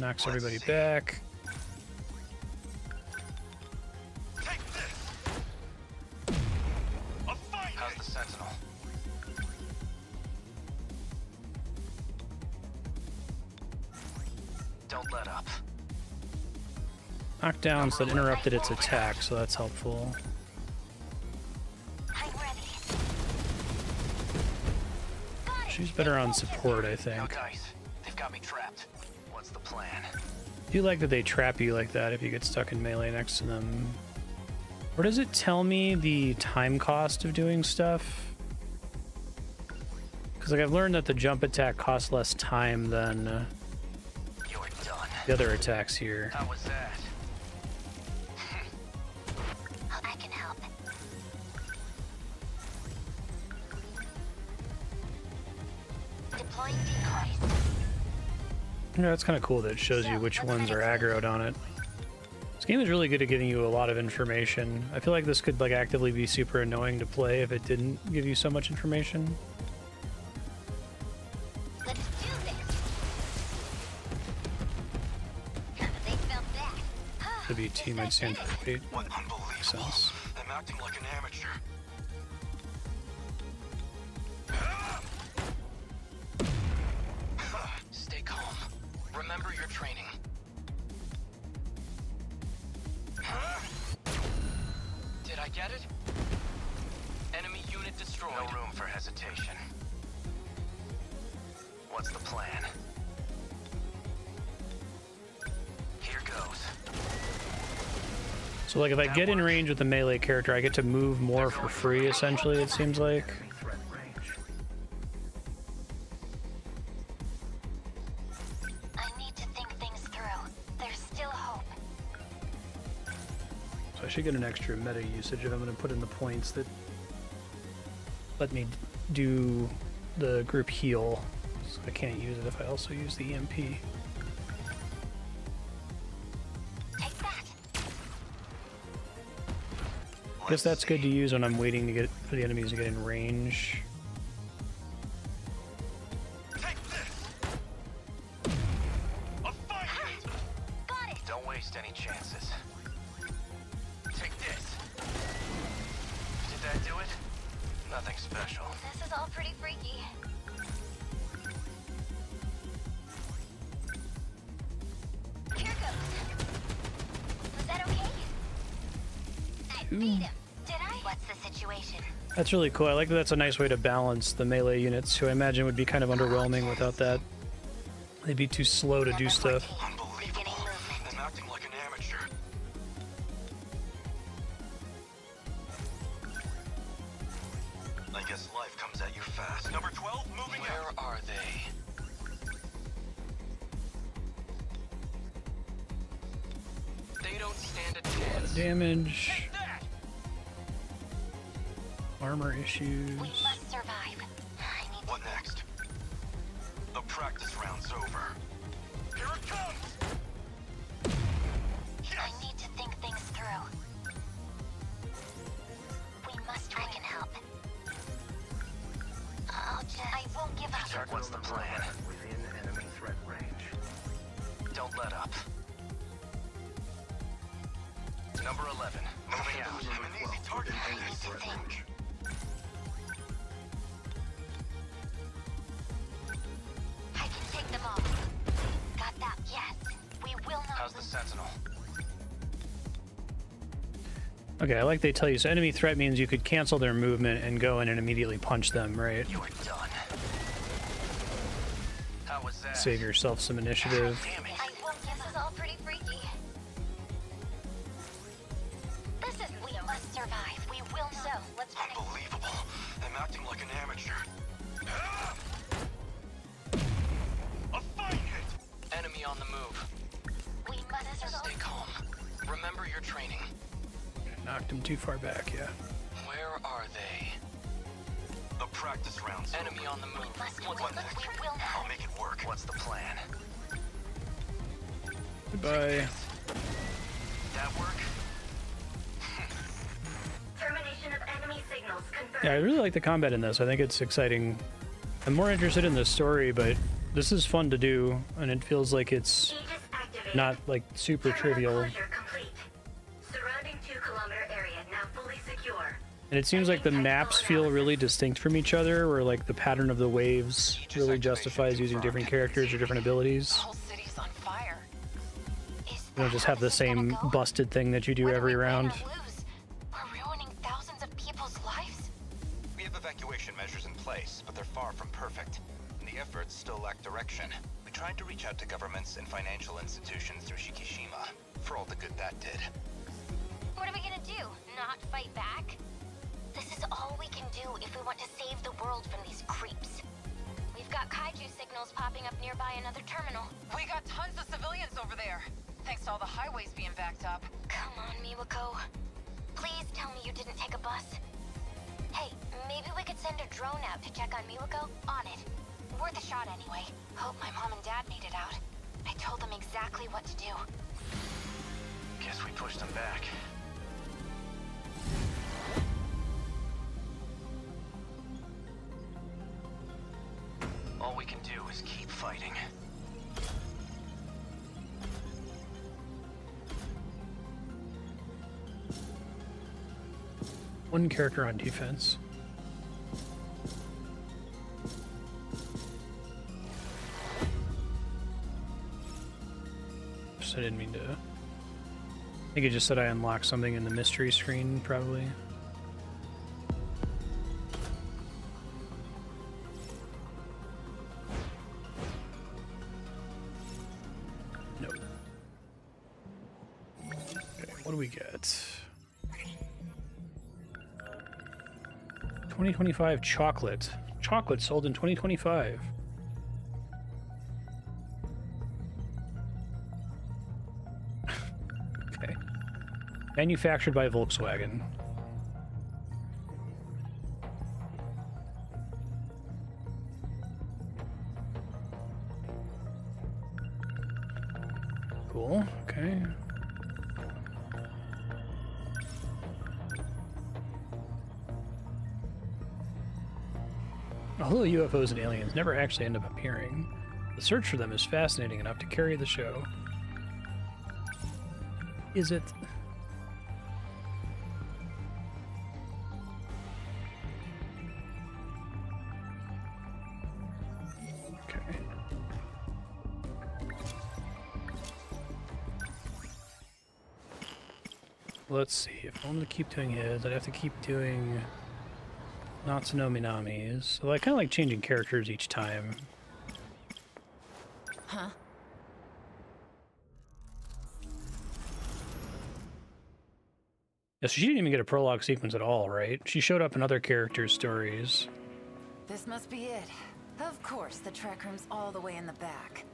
knocks everybody back. Knockdowns that interrupted its attack, so that's helpful. She's better on support, I think. I do like that they trap you like that if you get stuck in melee next to them. Or does it tell me the time cost of doing stuff? Because like I've learned that the jump attack costs less time than uh, the other attacks here. How was that? Yeah, it's kind of cool that it shows you which ones are aggroed on it. This game is really good at giving you a lot of information. I feel like this could like actively be super annoying to play if it didn't give you so much information. Let's do this. They felt that. WT might stand for wait. Makes sense. I'm acting like an amateur. Remember your training. Did I get it? Enemy unit destroyed. No room for hesitation. What's the plan? Here goes. So like if I get in range with the melee character, I get to move more for free essentially, it seems like. Should get an extra meta usage if I'm going to put in the points that let me do the group heal. So I can't use it if I also use the EMP. Guess that's good to use when I'm waiting to get for the enemies to get in range. That's really cool. I like that that's a nice way to balance the melee units, who I imagine would be kind of underwhelming without that. They'd be too slow to do stuff. Okay, I like they tell you. So enemy threat means you could cancel their movement and go in and immediately punch them, right? You're done. How was that? Save yourself some initiative. I like the combat in this. I think it's exciting. I'm more interested in the story, but this is fun to do, and it feels like it's not like super trivial. Closure complete. Surrounding two kilometer area now fully secure. And it seems like the maps feel really distinct from each other, where like the pattern of the waves really justifies using different characters or different abilities. whole city's on fire. You don't just have the same busted thing that you do every round. Character on defense. Oops, I didn't mean to. I think it just said I unlocked something in the mystery screen, probably. 2025 chocolate. Chocolate sold in 2025. okay. Manufactured by Volkswagen. UFOs and aliens never actually end up appearing, the search for them is fascinating enough to carry the show. Is it? Okay. Let's see. If I wanted to keep doing his, I'd have to keep doing Natsuno Minami's. So I kind of like changing characters each time. Huh? Yeah, so she didn't even get a prologue sequence at all, right? She showed up in other characters' stories. This must be it. Of course, the trek room's all the way in the back.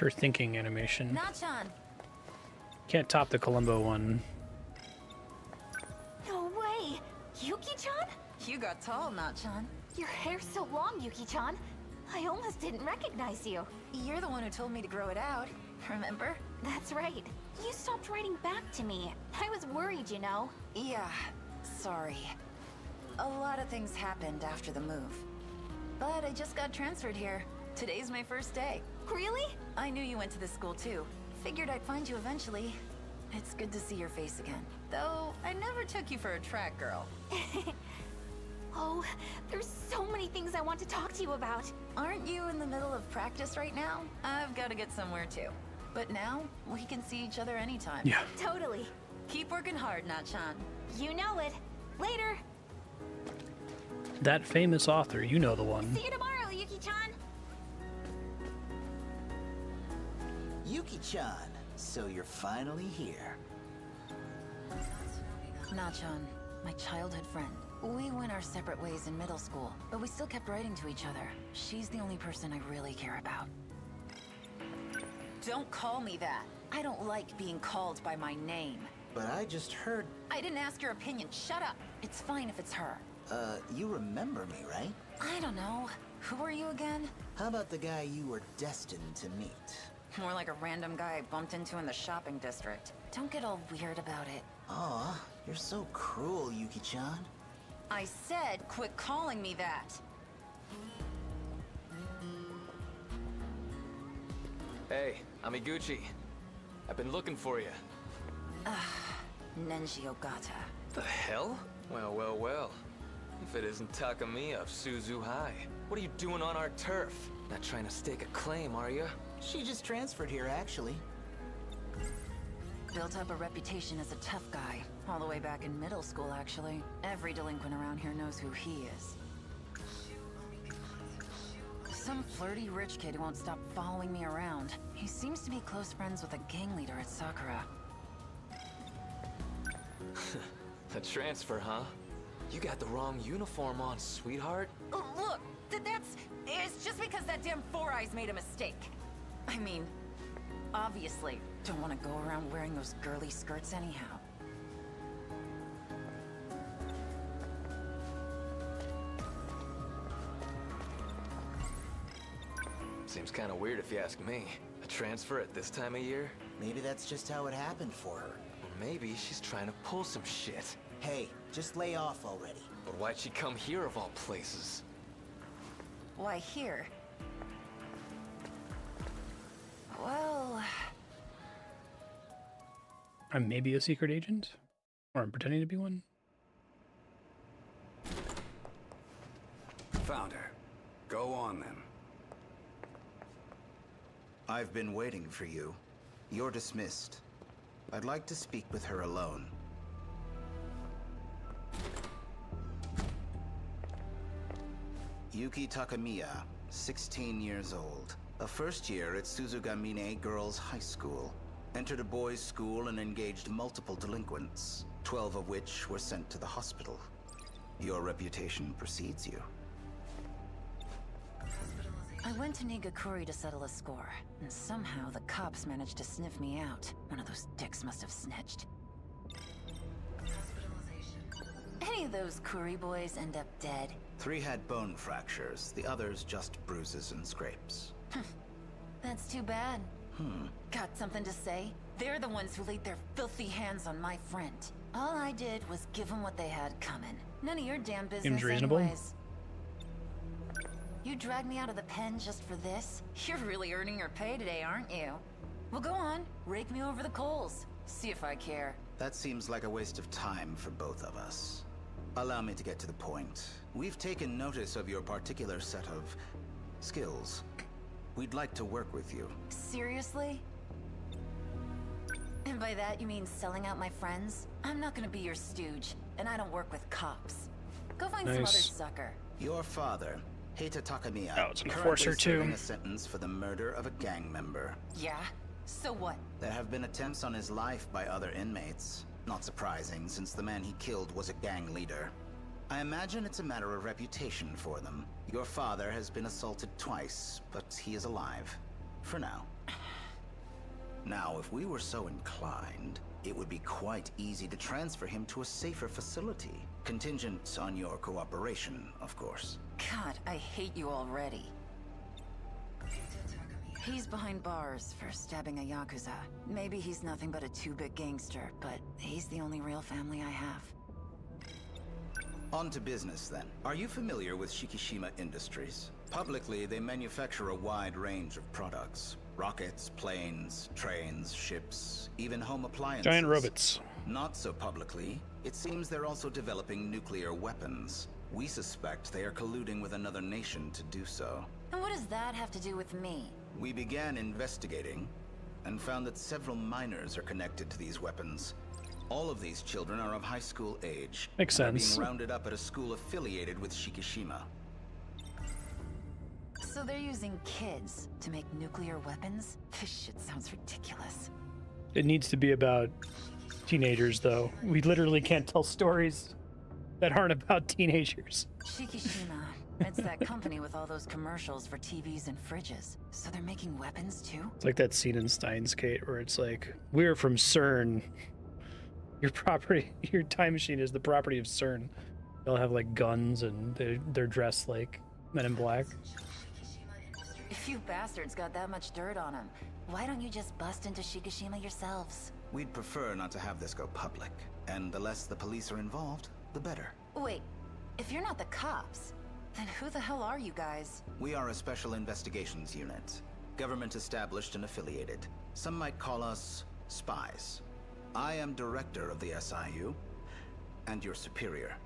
Her thinking animation. Nachan! Can't top the Columbo one. No way! Yuki-chan? You got tall, Nachan. Your hair's so long, Yuki-chan. I almost didn't recognize you. You're the one who told me to grow it out, remember? That's right. You stopped writing back to me. I was worried, you know. Yeah, sorry. A lot of things happened after the move. But I just got transferred here. Today's my first day. Really? I knew you went to this school too. Figured I'd find you eventually. It's good to see your face again. Though, I never took you for a track girl. oh, there's so many things I want to talk to you about. Aren't you in the middle of practice right now? I've got to get somewhere too. But now, we can see each other anytime. Yeah. Totally. Keep working hard, Nachan. You know it. Later. That famous author, you know the one. See you tomorrow, Yuki-chan, so you're finally here. Nachan, my childhood friend. We went our separate ways in middle school, but we still kept writing to each other. She's the only person I really care about. Don't call me that. I don't like being called by my name. But I just heard... I didn't ask your opinion. Shut up. It's fine if it's her. Uh, you remember me, right? I don't know. Who are you again? How about the guy you were destined to meet? More like a random guy I bumped into in the shopping district. Don't get all weird about it. Aw, you're so cruel, Yuki-chan. I said quit calling me that. Hey, I'm Iguchi. I've been looking for you. Ah, Nenji Ogata. The hell? Well, well, well. If it isn't Takamiya of Suzu High. What are you doing on our turf? Not trying to stake a claim, are you? She just transferred here, actually. Built up a reputation as a tough guy. All the way back in middle school, actually. Every delinquent around here knows who he is. Some flirty rich kid who won't stop following me around. He seems to be close friends with a gang leader at Sakura. a transfer, huh? You got the wrong uniform on, sweetheart. Oh, look! Th that's... It's just because that damn Four Eyes made a mistake. I mean, obviously, don't want to go around wearing those girly skirts anyhow. Seems kind of weird if you ask me. A transfer at this time of year? Maybe that's just how it happened for her. Or maybe she's trying to pull some shit. Hey, just lay off already. But why'd she come here of all places? Why here? Well... I'm maybe a secret agent? Or I'm pretending to be one? Found her. Go on then. I've been waiting for you. You're dismissed. I'd like to speak with her alone. Yuki Takamiya, 16 years old. A first year at Suzugamine Girls High School. Entered a boys' school and engaged multiple delinquents, 12 of which were sent to the hospital. Your reputation precedes you. I went to Nigakuri to settle a score, and somehow the cops managed to sniff me out. One of those dicks must have snitched. Any of those Kuri boys end up dead? Three had bone fractures, the others just bruises and scrapes. That's too bad. Hmm. Got something to say? They're the ones who laid their filthy hands on my friend. All I did was give them what they had coming. None of your damn business Seems reasonable. anyways. You dragged me out of the pen just for this? You're really earning your pay today, aren't you? Well, go on. Rake me over the coals. See if I care. That seems like a waste of time for both of us. Allow me to get to the point. We've taken notice of your particular set of skills. We'd like to work with you. Seriously? And by that you mean selling out my friends? I'm not gonna be your stooge, and I don't work with cops. Go find some other sucker. Your father, Heita Takamiya, Oh, it's an currently enforcer, too. serving a sentence for the murder of a gang member. Yeah? So what? There have been attempts on his life by other inmates. Not surprising, since the man he killed was a gang leader. I imagine it's a matter of reputation for them. Your father has been assaulted twice, but he is alive. For now. Now, if we were so inclined, it would be quite easy to transfer him to a safer facility. Contingent on your cooperation, of course. God, I hate you already. He's behind bars for stabbing a Yakuza. Maybe he's nothing but a two-bit gangster, but he's the only real family I have. On to business then. Are you familiar with Shikishima Industries? Publicly, they manufacture a wide range of products. Rockets, planes, trains, ships, even home appliances. Giant robots. Not so publicly, it seems they're also developing nuclear weapons. We suspect they are colluding with another nation to do so. And what does that have to do with me? We began investigating and found that several miners are connected to these weapons. All of these children are of high school age. Makes sense. being rounded up at a school affiliated with Shikishima. So they're using kids to make nuclear weapons? This shit sounds ridiculous. It needs to be about teenagers, though. We literally can't tell stories that aren't about teenagers. Shikishima. It's that company with all those commercials for TVs and fridges. So they're making weapons too? It's like that scene in Steins Gate where it's like, we're from CERN. Your property, your time machine is the property of CERN. They'll have like guns and they're, they're dressed like Men in Black. If you bastards got that much dirt on them, why don't you just bust into Shikishima yourselves? We'd prefer not to have this go public, and the less the police are involved, the better. Wait, if you're not the cops, then who the hell are you guys? We are a special investigations unit, government established and affiliated. Some might call us spies. I am director of the SIU, and your superior.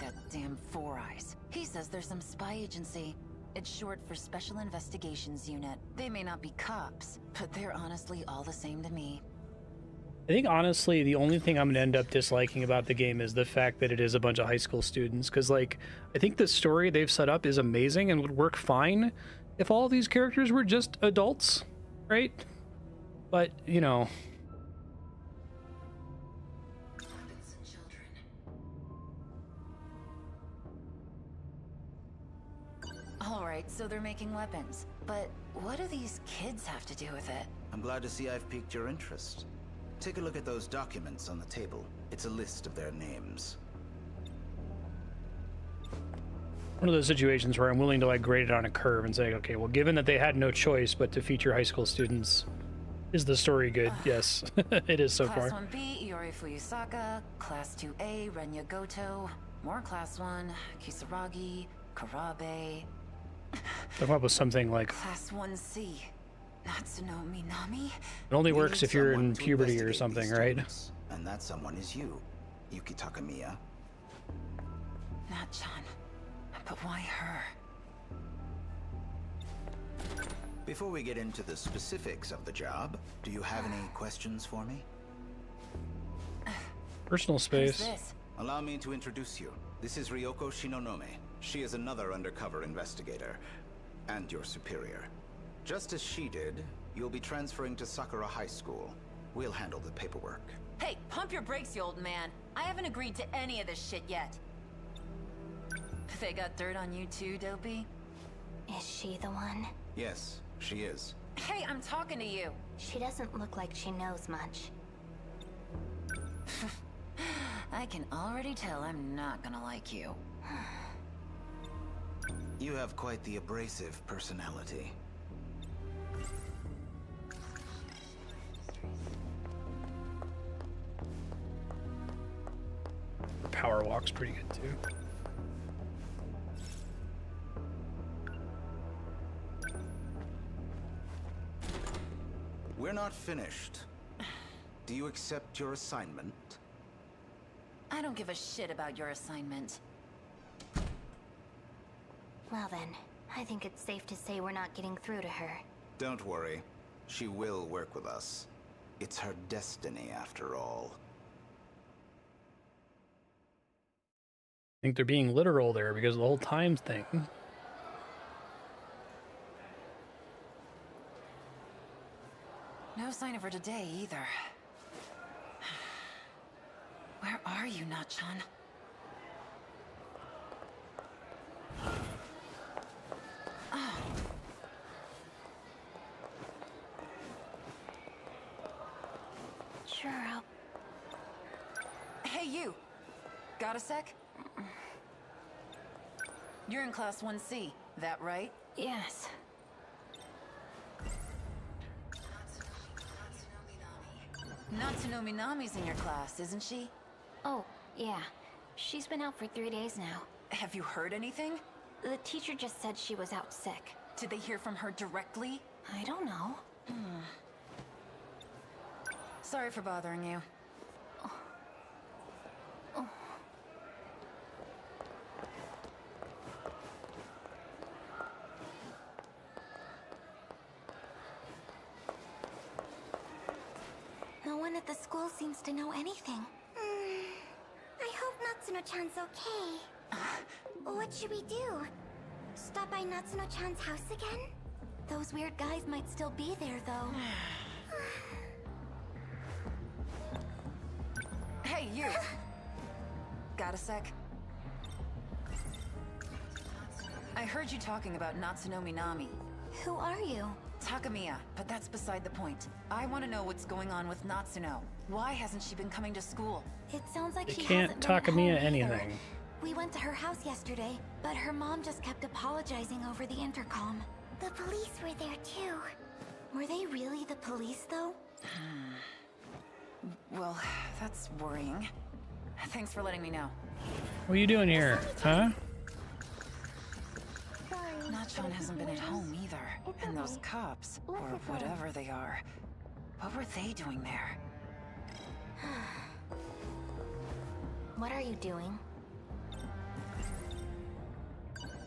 That damn Four Eyes. He says there's some spy agency. It's short for Special Investigations Unit. They may not be cops, but they're honestly all the same to me. I think honestly, the only thing I'm gonna end up disliking about the game is the fact that it is a bunch of high school students. Because like, I think the story they've set up is amazing and would work fine if all these characters were just adults, right? But you know, All right, so they're making weapons. But what do these kids have to do with it? I'm glad to see I've piqued your interest. Take a look at those documents on the table. It's a list of their names. one of those situations where I'm willing to like grade it on a curve and say, okay, well, given that they had no choice but to feature high school students, is the story good? yes, it is so Class far. 1B, Iori Fuyusaka. Class 2A, Renya Goto. More Class 1, Kisaragi, Kurabe. Come up with something like Class 1C, Natsuno Minami. it only works if you're in puberty or something, right? And that someone is you, Yuki Takamiya. Nachan. But why her? Before we get into the specifics of the job, do you have any questions for me? Personal space. Allow me to introduce you. This is Ryoko Shinonome. She is another undercover investigator, and your superior. Just as she did, you'll be transferring to Sakura High School. We'll handle the paperwork. Hey, pump your brakes, you old man. I haven't agreed to any of this shit yet. They got dirt on you too, Dopey? Is she the one? Yes, she is. Hey, I'm talking to you. She doesn't look like she knows much. I can already tell I'm not gonna like you. You have quite the abrasive personality. Power walk's pretty good too. We're not finished. Do you accept your assignment? I don't give a shit about your assignment. Well then, I think it's safe to say we're not getting through to her. Don't worry. She will work with us. It's her destiny, after all. I think they're being literal there because of the whole time thing. No sign of her today either. Where are you, Nachan? Oh. Sure. Hey, you! Got a sec? You're in Class 1C, that right? Yes. Natsuno Minami's in your class, isn't she? Oh, yeah. She's been out for three days now. Have you heard anything? The teacher just said she was out sick. Did they hear from her directly? I don't know. Hmm. Sorry for bothering you. The school seems to know anything. Hmm. I hope Natsuno-chan's okay. what should we do? Stop by Natsuno-chan's house again? Those weird guys might still be there, though. Hey, you! Got a sec? I heard you talking about Natsuno Minami. Who are you? Takamiya, but that's beside the point. I want to know what's going on with Natsuno. Why hasn't she been coming to school? It sounds like They she can't hasn't been at Takamiya home anything. We went to her house yesterday, but her mom just kept apologizing over the intercom. The police were there too. Were they really the police, though? Well, that's worrying. Thanks for letting me know. What are you doing here, huh? Not Nachan hasn't been at home either. And those cops, or whatever they are, what were they doing there? What are you doing?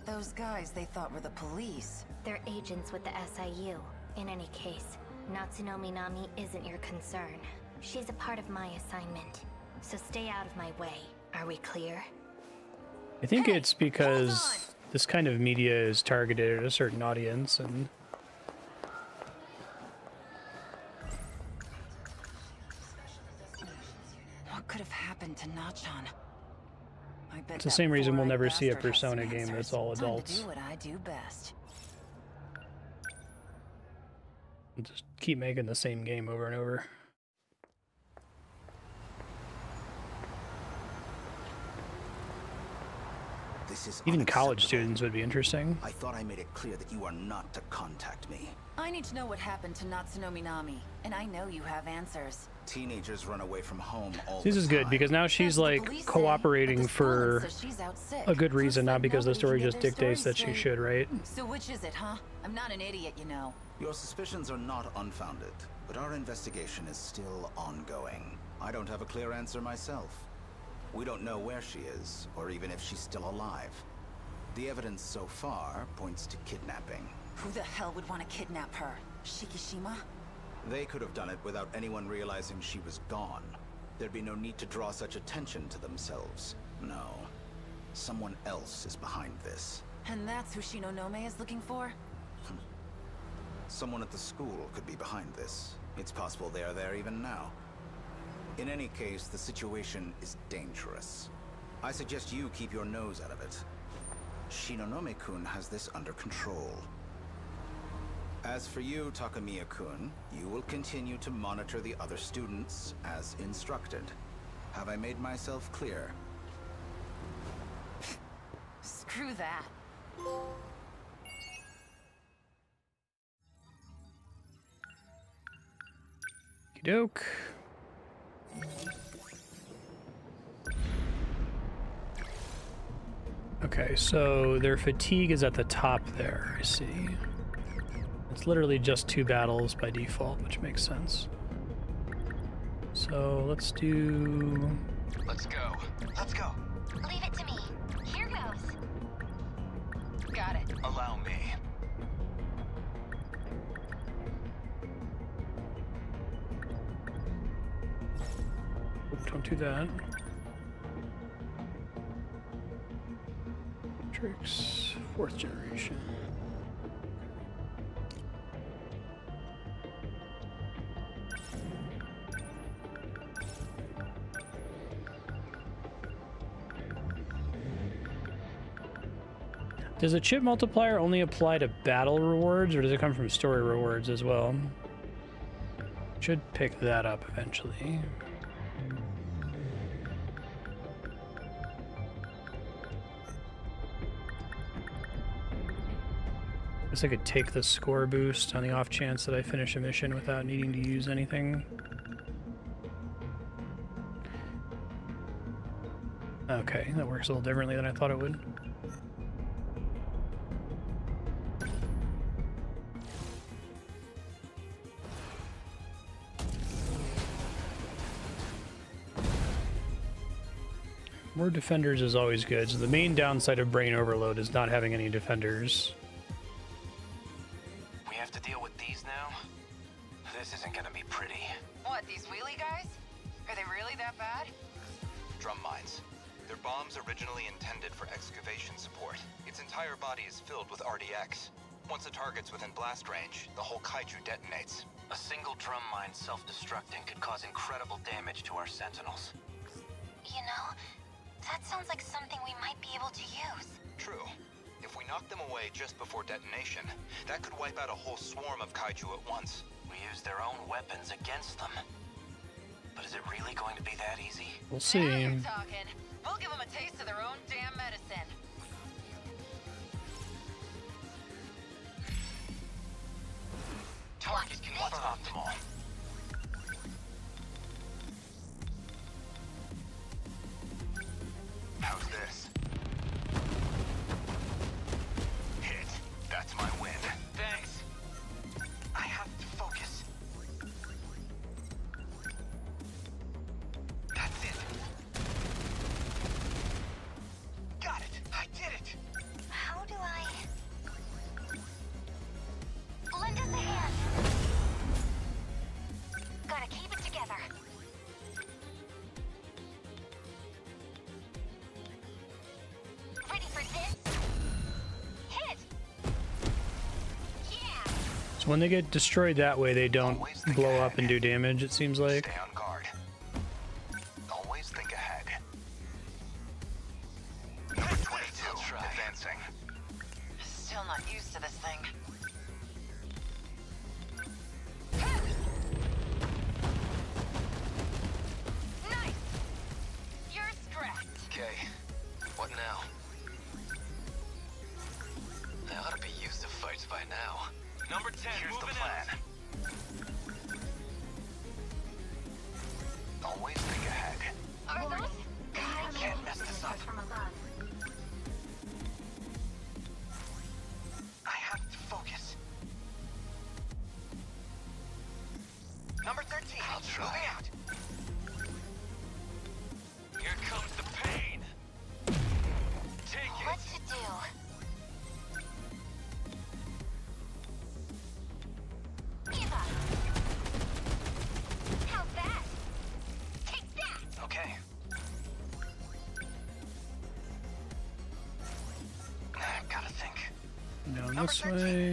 Those guys they thought were the police. They're agents with the SIU. In any case, Natsuno Minami isn't your concern. She's a part of my assignment. So stay out of my way. Are we clear? I think it's because this kind of media is targeted at a certain audience and What could have happened to bet it's the same reason we'll never see a bastard has some Persona game that's all adults. do what I do best. just keep making the same game over and over. This is Even college students would be interesting. I thought I made it clear that you are not to contact me. I need to know what happened to Natsuno Minami, and I know you have answers. Teenagers run away from home all This the is good because now she's like cooperating for she's out sick. a good reason, not because the story just get their dictates that she should, right? Hmm, so which is it, huh? I'm not an idiot, you know. Your suspicions are not unfounded, but our investigation is still ongoing. I don't have a clear answer myself. We don't know where she is, or even if she's still alive. The evidence so far points to kidnapping. Who the hell would want to kidnap her? Shikishima? They could have done it without anyone realizing she was gone. There'd be no need to draw such attention to themselves. No. Someone else is behind this. And that's who Shinonome is looking for? Hmm. Someone at the school could be behind this. It's possible they are there even now. In any case, the situation is dangerous. I suggest you keep your nose out of it. Shinonome-kun has this under control. As for you, Takamiya-kun, you will continue to monitor the other students as instructed. Have I made myself clear? Screw that. Doke. Okay, so their fatigue is at the top there, I see. It's literally just two battles by default, which makes sense. So let's do... Let's go. Let's go. Leave it to me. Here goes. Got it. Allow me. Don't do that. Matrix, fourth generation. Does a chip multiplier only apply to battle rewards, or does it come from story rewards as well? Should pick that up eventually. Guess I could take the score boost on the off chance that I finish a mission without needing to use anything. Okay, that works a little differently than I thought it would. More defenders is always good. So the main downside of brain overload is not having any defenders. We have to deal with these now? This isn't gonna be pretty. What, these wheelie guys? Are they really that bad? Drum mines. They're bombs originally intended for excavation support. Its entire body is filled with RDX. Once a target's within blast range, the whole kaiju detonates. A single drum mine self-destructing could cause incredible damage to our sentinels. You know, that sounds like something we might be able to use. True. If we knock them away just before detonation, that could wipe out a whole swarm of kaiju at once. We use their own weapons against them. But is it really going to be that easy? We'll see. You're talking. We'll give them a taste of their own damn medicine. Target confirmed. optimal. How's this? my win. When they get destroyed that way, they don't blow up and do damage, it seems like. this way.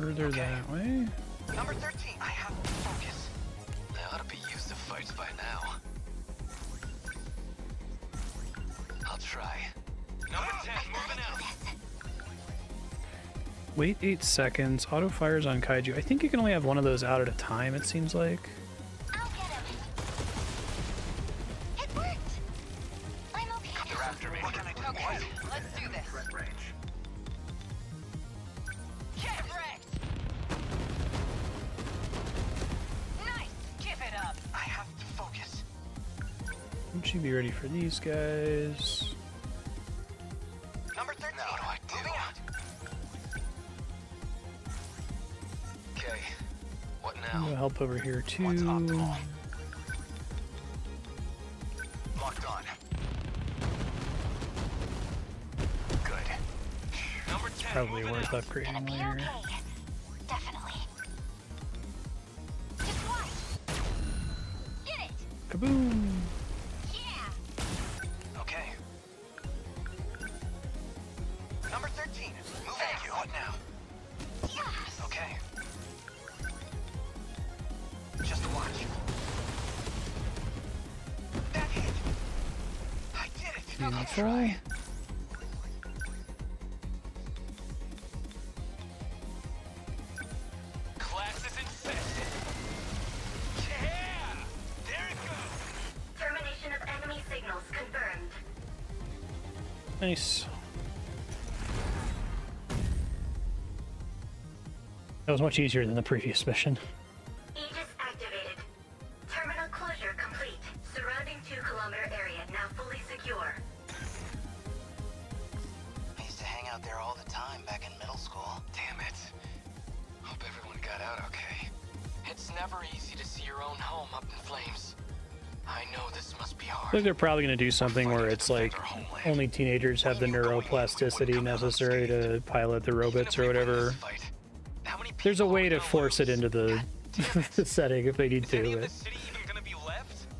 further okay. that way? Number 13, I have focus. They ought to be used to fights by now. I'll try. Number 10, moving out. Wait 8 seconds, auto fires on kaiju. I think you can only have one of those out at a time, it seems like. these guys. Number 13. Now what do I do? Okay. What now? We'll help over here too. What's optimal? Locked on. Good. Number 10. Probably worth upgrading later. That was much easier than the previous mission. Aegis activated. Terminal closure complete. Surrounding 2 kilometer area now fully secure. I used to hang out there all the time back in middle school. Damn it. Hope everyone got out okay. It's never easy to see your own home up in flames. I know this must be I hard. think they're probably going to do something where it's like only teenagers have the neuroplasticity necessary to pilot the robots or whatever. There's a way to force it into the, the setting if they need to. But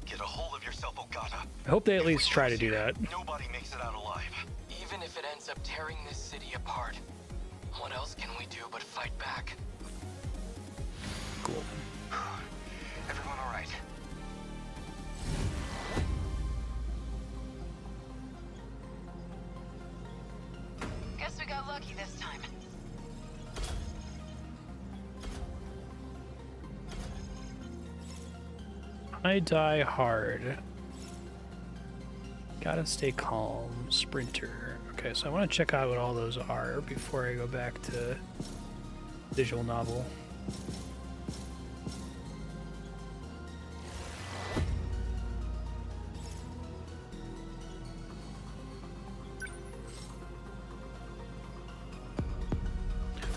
Get a hold of yourself, Ogata. I hope they at least try to do that. Die hard. Gotta stay calm. Sprinter. Okay, so I want to check out what all those are before I go back to visual novel.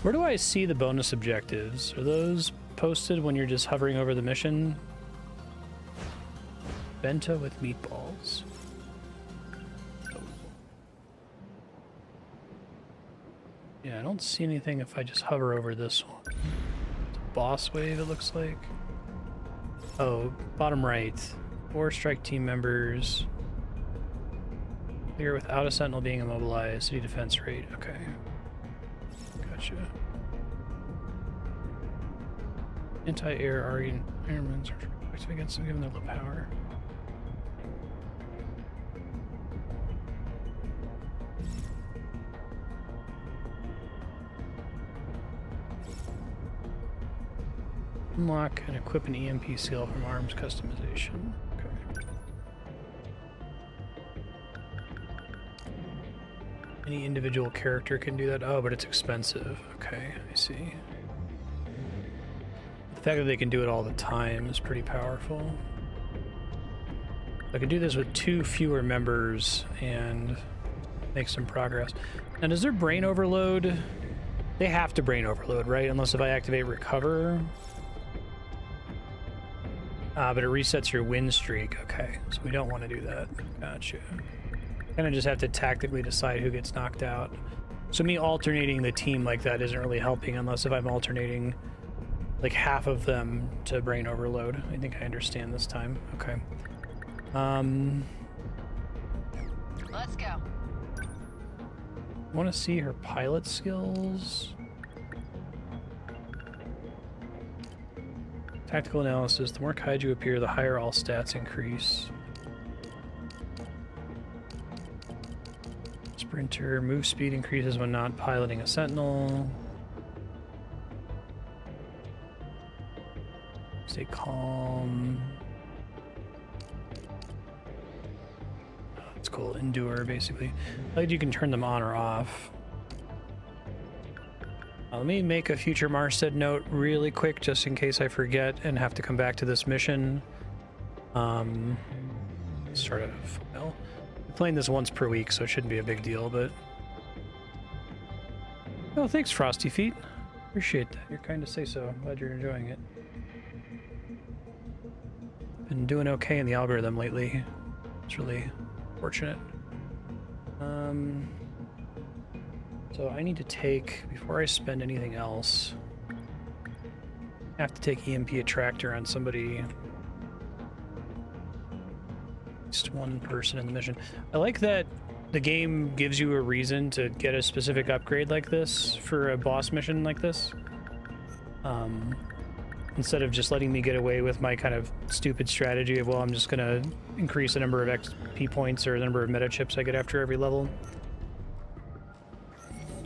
Where do I see the bonus objectives? Are those posted when you're just hovering over the mission? Bento with meatballs. Yeah, I don't see anything if I just hover over this one. Boss wave, it looks like. Oh, bottom right. Four strike team members. Clear without a sentinel being immobilized. City defense rate. Okay. Gotcha. Anti-air Aryan airmen are against them given their low power. Unlock and equip an EMP seal from arms customization. Okay. Any individual character can do that. Oh, but it's expensive. Okay, I see. The fact that they can do it all the time is pretty powerful. I can do this with two fewer members and make some progress. And does their brain overload? They have to brain overload, right? Unless if I activate recover. Ah, but it resets your win streak. Okay, so we don't want to do that. Gotcha. Kind of just have to tactically decide who gets knocked out. So me alternating the team like that isn't really helping unless if I'm alternating like half of them to brain overload. I think I understand this time. Okay. Um, Let's go. want to see her pilot skills. Tactical analysis. The more kaiju appear, the higher all stats increase. Sprinter. Move speed increases when not piloting a sentinel. Stay calm. It's cool. Endure, basically. Like you can turn them on or off. Let me make a future Marstead note really quick, just in case I forget and have to come back to this mission. Um, sort of. Well, I'm playing this once per week, so it shouldn't be a big deal. But oh, thanks, Frosty Feet. Appreciate that. You're kind to say so. Glad you're enjoying it. Been doing okay in the algorithm lately. It's really fortunate. Um, so I need to take, before I spend anything else, I have to take EMP attractor on somebody. At least one person in the mission. I like that the game gives you a reason to get a specific upgrade like this for a boss mission like this. Um, instead of just letting me get away with my kind of stupid strategy of, well, I'm just going to increase the number of XP points or the number of meta chips I get after every level.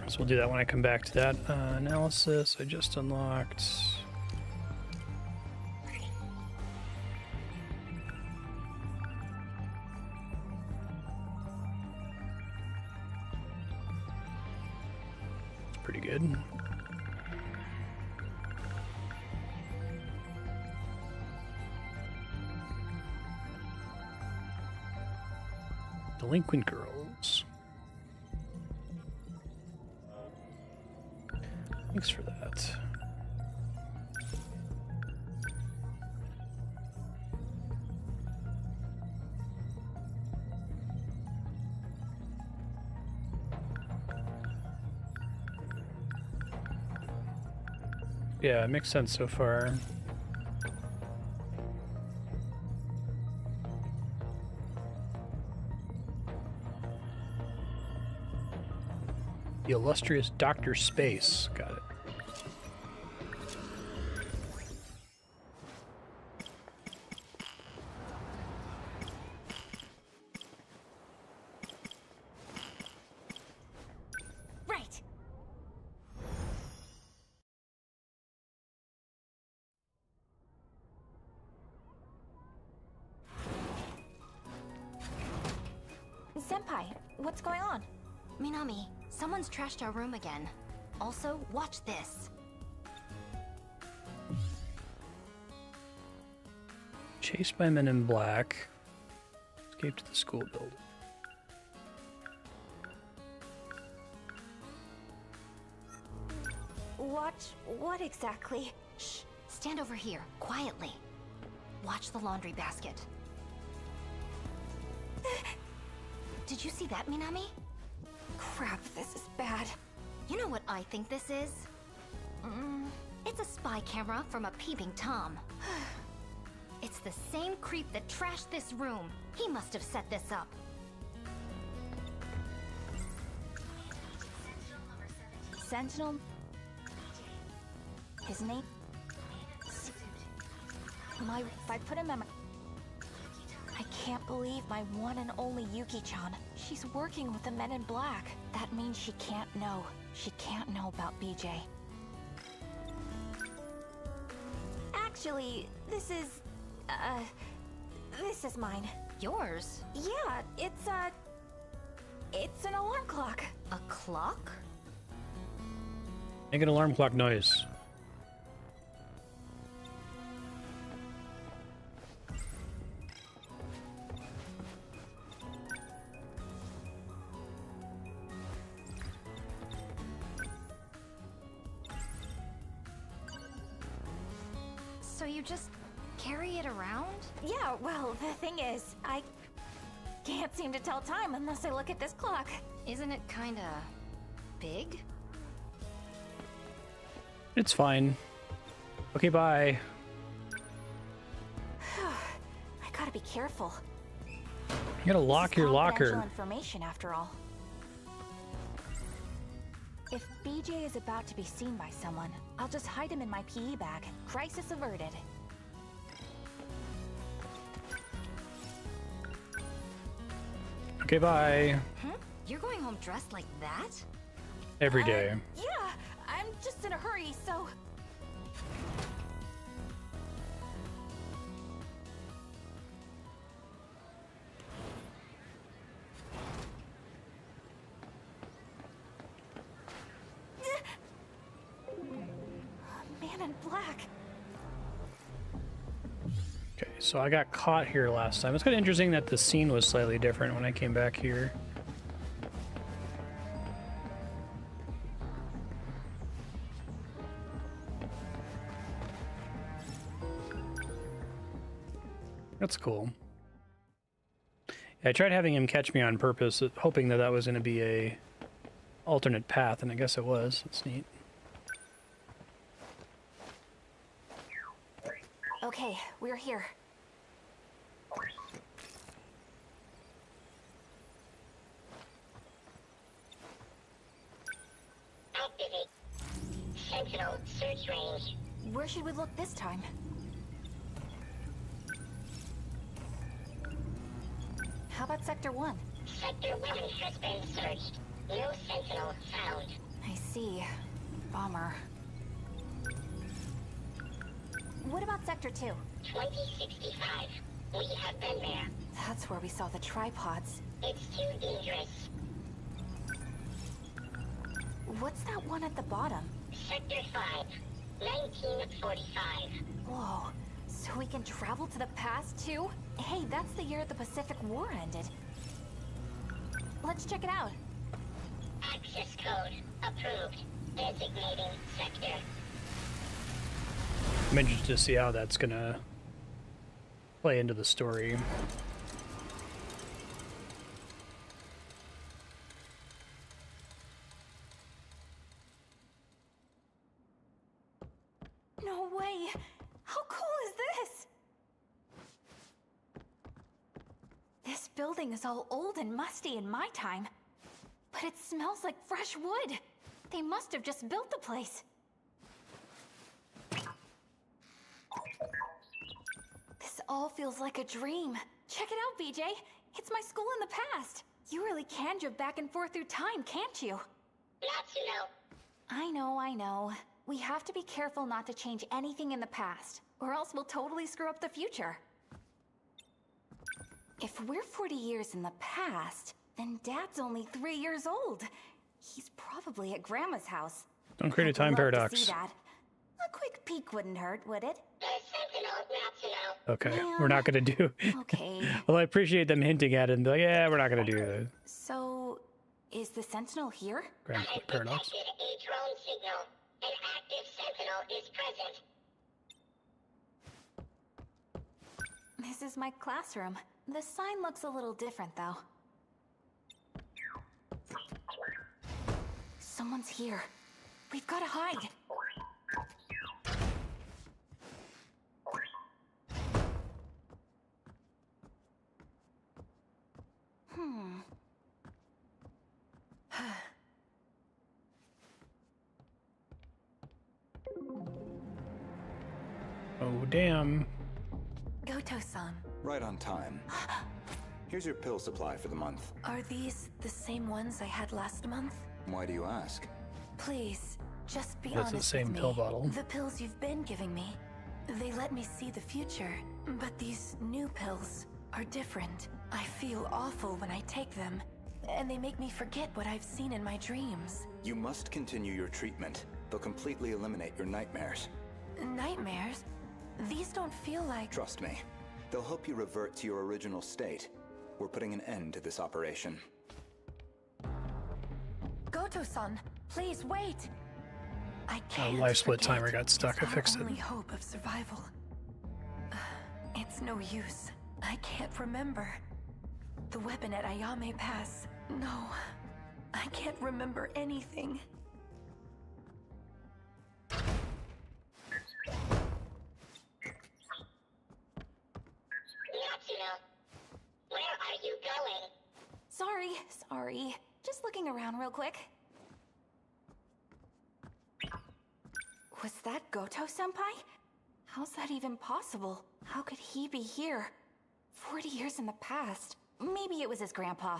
So we'll do that when I come back to that uh, analysis. I just unlocked... It's pretty good. Delinquent Girl. Yeah, it makes sense so far. The illustrious Dr. Space. Got it. Room again. Also, watch this. Chased by men in black. Escaped to the school building. Watch what exactly? Shh. Stand over here, quietly. Watch the laundry basket. Did you see that, Minami? Crap, this is bad. You know what I think this is? Mm, it's a spy camera from a peeping Tom. it's the same creep that trashed this room. He must have set this up. Sentinel. His name. My. If I put him in my. I can't believe my one and only Yuki-chan. She's working with the men in black. That means she can't know. She can't know about BJ. Actually, this is. Uh. This is mine. Yours? Yeah, it's uh. It's an alarm clock. A clock? Make an alarm clock noise. So you just carry it around? Yeah, well, the thing is, I can't seem to tell time unless I look at this clock. Isn't it kinda big? It's fine. Okay, bye. I gotta be careful. You gotta lock This is your confidential locker. information after all. BJ is about to be seen by someone, I'll just hide him in my PE bag. Crisis averted. Okay, bye. Huh? You're going home dressed like that? Every uh, day. Yeah, I'm just in a hurry, so. So I got caught here last time. It's kind of interesting that the scene was slightly different when I came back here. That's cool. Yeah, I tried having him catch me on purpose, uh, hoping that that was going to be a alternate path, and I guess it was. That's neat. Okay, we're here. Where should we look this time? How about Sector 1? Sector 1 has been searched. No Sentinel found. I see. Bummer. What about Sector 2? 2065. We have been there. That's where we saw the tripods. It's too dangerous. What's that one at the bottom? Sector 5, 1945. Whoa. So we can travel to the past too? Hey, that's the year the Pacific War ended. Let's check it out. Access code approved. Designating sector. I'm interested to see how that's gonna play into the story. No way! How cool is this? This building is all old and musty in my time. But it smells like fresh wood. They must have just built the place. This all feels like a dream. Check it out, BJ. It's my school in the past. You really can jump back and forth through time, can't you? Natsuno. I know, I know. We have to be careful not to change anything in the past, or else we'll totally screw up the future. If we're 40 years in the past, then Dad's only three years old. He's probably at Grandma's house. Don't create a I'd time paradox. that. A quick peek wouldn't hurt, would it? The Sentinel, Natsuno. Okay, we're not gonna do. Okay. well, I appreciate them hinting at it and be like, yeah, we're not gonna do the So, is the Sentinel here? grand paradox. A drone signal. An active Sentinel is present. This is my classroom. The sign looks a little different, though. Someone's here. We've got to hide. Hmm. Oh damn. Goto-san, Right on time. Here's your pill supply for the month. are these the same ones I had last month? Why do you ask? Please, just be That's the same with me. pill bottle. The pills you've been giving me, they let me see the future. But these new pills are different. I feel awful when I take them, and they make me forget what I've seen in my dreams. You must continue your treatment. They'll completely eliminate your nightmares. Nightmares? These don't feel like. Trust me. They'll help you revert to your original state. We're putting an end to this operation. Goto-san, please wait. I Uh, can't. life split timer got stuck. I It's fixed our it. only hope of survival. It's no use. I can't remember. The weapon at Ayame Pass. No. I can't remember anything. Natsuno. Where are you going? Sorry, sorry. Just looking around real quick. Was that Goto-senpai? How's that even possible? How could he be here? 40 years in the past. Maybe it was his grandpa.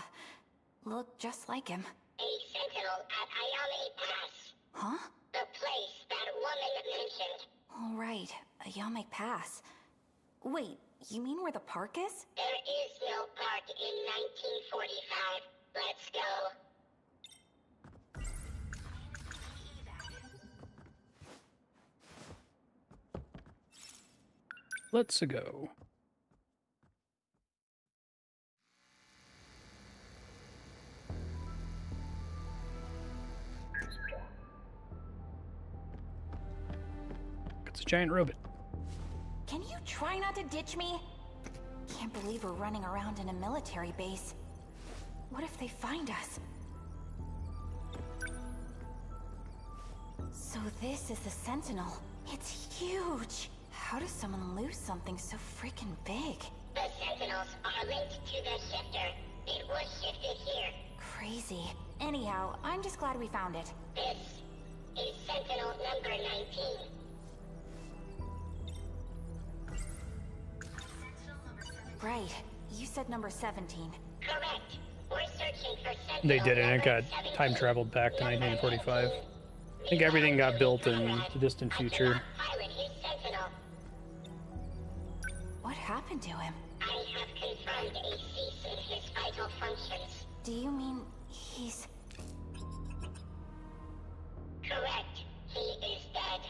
Looked just like him. A Sentinel at Ayame Pass. Huh? The place that woman mentioned. All right, Ayame Pass. Wait, you mean where the park is? There is no park in 1945. Let's go. Let's go. It's a giant robot. Try not to ditch me? Can't believe we're running around in a military base. What if they find us? So this is the Sentinel. It's huge. How does someone lose something so freaking big? The Sentinels are linked to the shifter. It was shifted here. Crazy. Anyhow, I'm just glad we found it. This is Sentinel number 19. Right. You said number 17. Correct. We're searching for They did, and it got time traveled back to 1945. I think everything got built in the distant future. What happened to him? I have confirmed a cease in his vital functions. Do you mean he's... Correct. He is dead.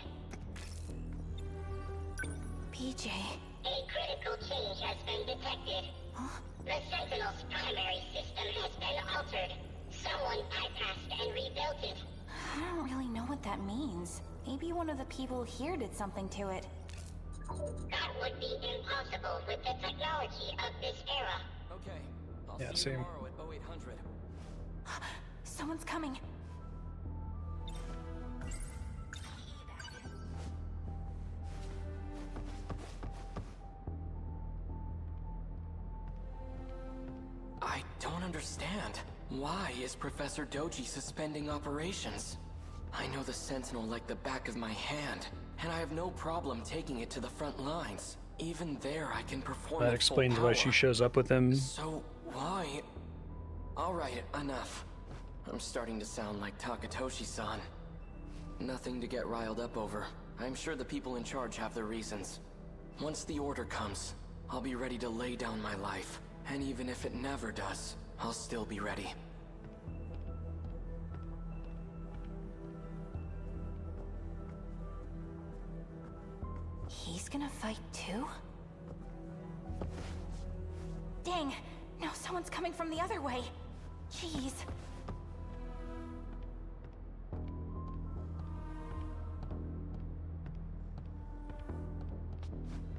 BJ... A critical change has been detected. Huh? The Sentinel's primary system has been altered. Someone bypassed and rebuilt it. I don't really know what that means. Maybe one of the people here did something to it. That would be impossible with the technology of this era. Okay. I'll yeah, see same. you tomorrow at 0800. Someone's coming. I don't understand. Why is Professor Doji suspending operations? I know the Sentinel like the back of my hand, and I have no problem taking it to the front lines. Even there, I can perform That explains why she shows up with him. So, why? Alright, enough. I'm starting to sound like Takatoshi-san. Nothing to get riled up over. I'm sure the people in charge have their reasons. Once the order comes, I'll be ready to lay down my life. And even if it never does, I'll still be ready. He's gonna fight too? Dang! Now someone's coming from the other way. Jeez.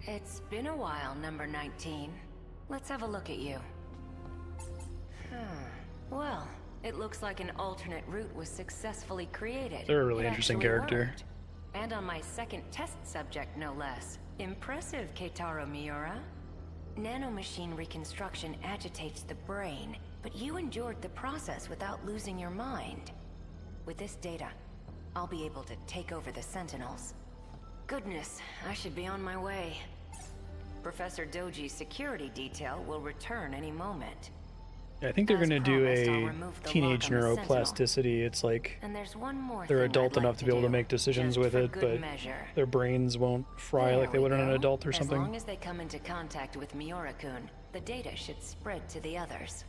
It's been a while, number 19. Let's have a look at you. Hmm. Well, it looks like an alternate route was successfully created. They're a really It interesting character. worked. And on my second test subject, no less. Impressive, Keitaro Miura. Nanomachine reconstruction agitates the brain, but you endured the process without losing your mind. With this data, I'll be able to take over the Sentinels. Goodness, I should be on my way. Professor Doji's security detail will return any moment. I think they're going to do a teenage lock on the Sentinel. neuroplasticity. It's like And there's one more they're adult like enough to be able to make decisions with it, but measure. their brains won't fry There like they would on an adult or As something. long as they come into contact with Miura-kun, the data should spread to the others.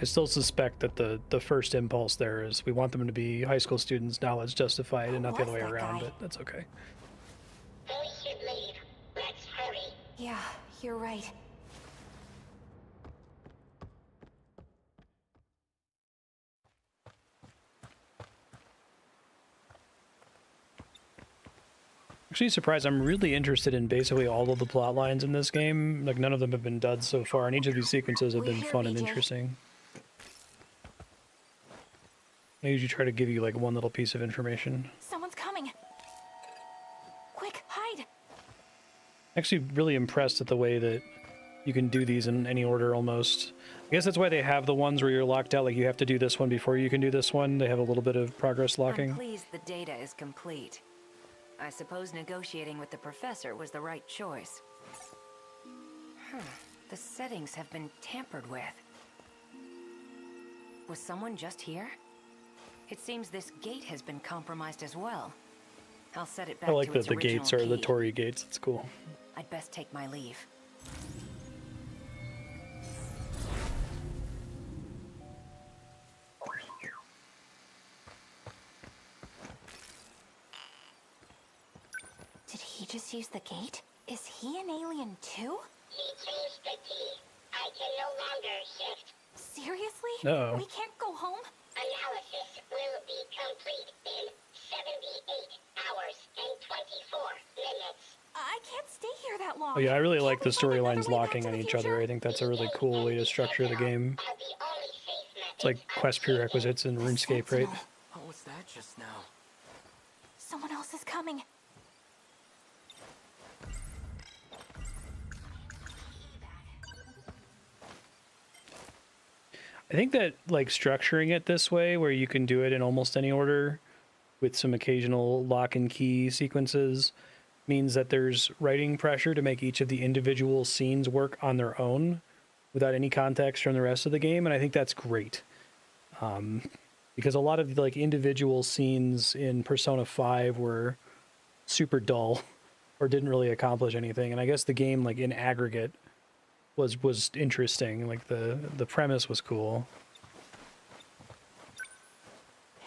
I still suspect that the the first impulse there is we want them to be high school students. Knowledge justified, and not the other way around. guy? But that's okay. Yeah, you're right. Actually, surprised. I'm really interested in basically all of the plot lines in this game. Like none of them have been duds so far, and each of these sequences have been fun and interesting. I usually try to give you like one little piece of information. Actually, really impressed at the way that you can do these in any order almost. I guess that's why they have the ones where you're locked out. Like you have to do this one before you can do this one. They have a little bit of progress locking. I'm pleased the data is complete. I suppose negotiating with the professor was the right choice. Huh. The settings have been tampered with. Was someone just here? It seems this gate has been compromised as well. I'll set it back I like that the gates are the key. Torii gates. It's cool. I'd best take my leave. Did he just use the gate? Is he an alien too? He changed the key. I can no longer shift. Seriously? Uh-oh. We can't go home? Analysis will be complete in 78 hours and 24 minutes. I can't stay here that long. Oh yeah, I really like the Can't we find another storylines locking on each other. I think that's a really cool way to structure the game. It's like quest prerequisites in RuneScape, right? What was that just now? Someone else is coming. I think that like structuring it this way, where you can do it in almost any order, with some occasional lock and key sequences, means that there's writing pressure to make each of the individual scenes work on their own, without any context from the rest of the game, and I think that's great. Um, because a lot of like individual scenes in Persona Five were super dull, or didn't really accomplish anything, and I guess the game like in aggregate was was interesting. Like the the premise was cool.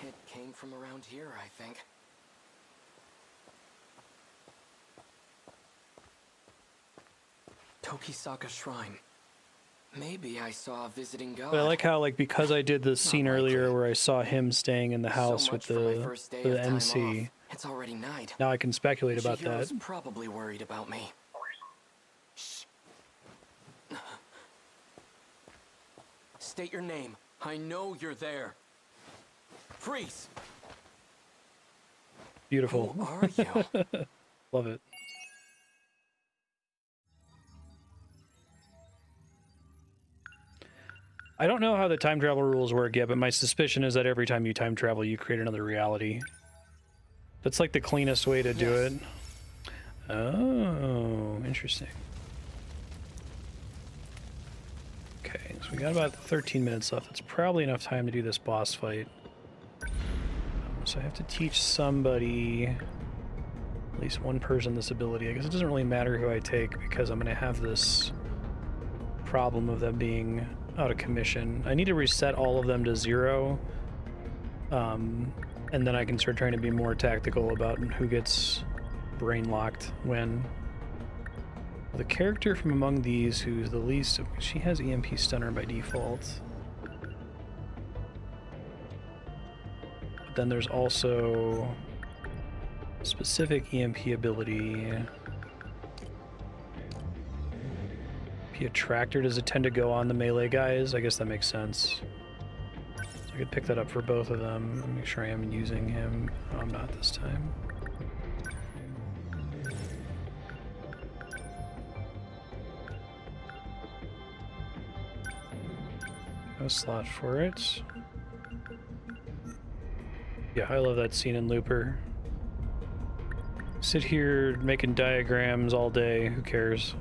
It came from around here, I think. Tokisaka Shrine. Maybe I saw a visiting god. But I like how, like, because I did the scene earlier where I saw him staying in the house so with much for my the, first day the NC. off. It's already night. Now I can speculate about that. Probably worried about me. Shh. State your name. I know you're there. Freeze. Beautiful. Who are you? Love it. I don't know how the time travel rules work yet, but my suspicion is that every time you time travel, you create another reality. That's like the cleanest way to do it. Oh, interesting. Okay, so we got about 13 minutes left. It's probably enough time to do this boss fight. So I have to teach somebody, at least one person, this ability. I guess it doesn't really matter who I take because I'm going to have this problem of them being out of commission. I need to reset all of them to zero. Um, and then I can start trying to be more tactical about who gets brain locked when. The character from among these who's the least, she has EMP stunner by default. But then there's also specific EMP ability. Be attractor does it tend to go on the melee guys? I guess that makes sense. I could pick that up for both of them. Make sure I am using him. Oh, I'm not this time. No slot for it. Yeah, I love that scene in Looper. Sit here making diagrams all day, who cares?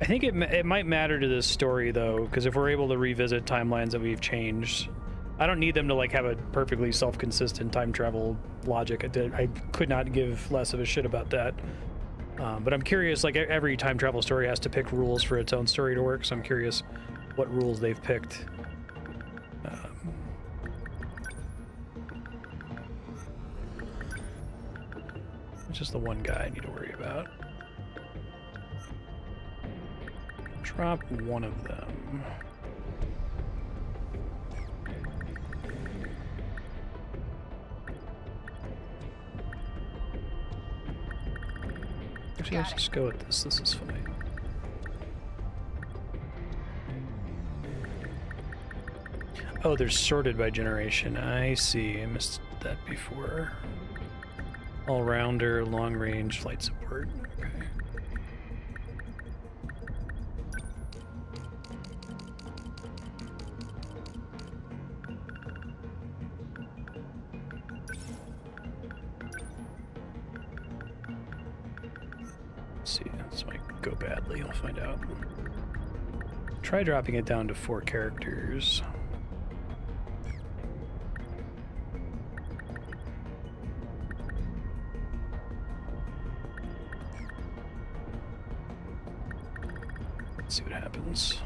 I think it, it might matter to this story though, because if we're able to revisit timelines that we've changed, I don't need them to like have a perfectly self-consistent time travel logic. I, did, I could not give less of a shit about that. Um, but I'm curious, like every time travel story has to pick rules for its own story to work, so I'm curious what rules they've picked. Um, it's just the one guy I need to worry about. Drop one of them. Actually, let's just go with this. This is fine. Oh, they're sorted by generation. I see. I missed that before. All-rounder, long-range, flight support. Okay. Go badly. I'll find out. Try dropping it down to four characters. Let's see what happens.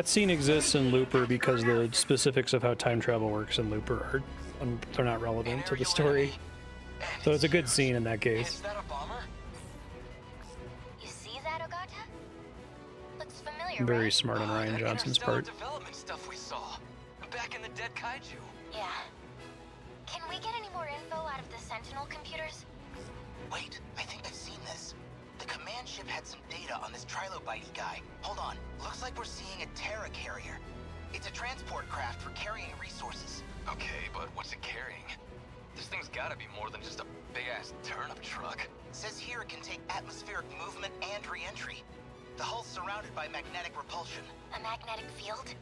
That scene exists in Looper because the specifics of how time travel works in Looper are um, they're not relevant to the story. So it's a good scene in that case. That, Ogata? Looks familiar, Very smart on Rian Johnson's part. Development stuff we saw. Back in the dead kaiju. Yeah. Can we get any more info out of the Sentinel computers? Wait, I think ship had some data on this trilobite guy. Hold on. Looks like we're seeing a Terra carrier. It's a transport craft for carrying resources. Okay, but what's it carrying? This thing's gotta be more than just a big-ass turnip truck. Says here it can take atmospheric movement and re-entry. The hull's surrounded by magnetic repulsion. A magnetic field?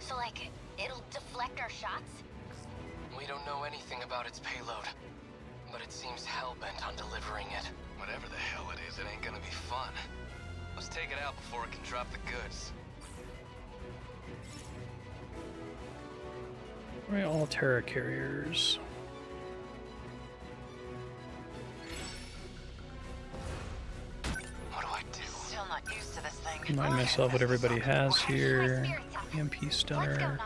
So, like, it'll deflect our shots? We don't know anything about its payload, but it seems hell-bent on delivering it. Whatever the hell it is, it ain't gonna be fun. Let's take it out before it can drop the goods. Right, all Terra carriers. What do I do? Still not used to this thing. Remind myself what everybody has here. EMP stunner.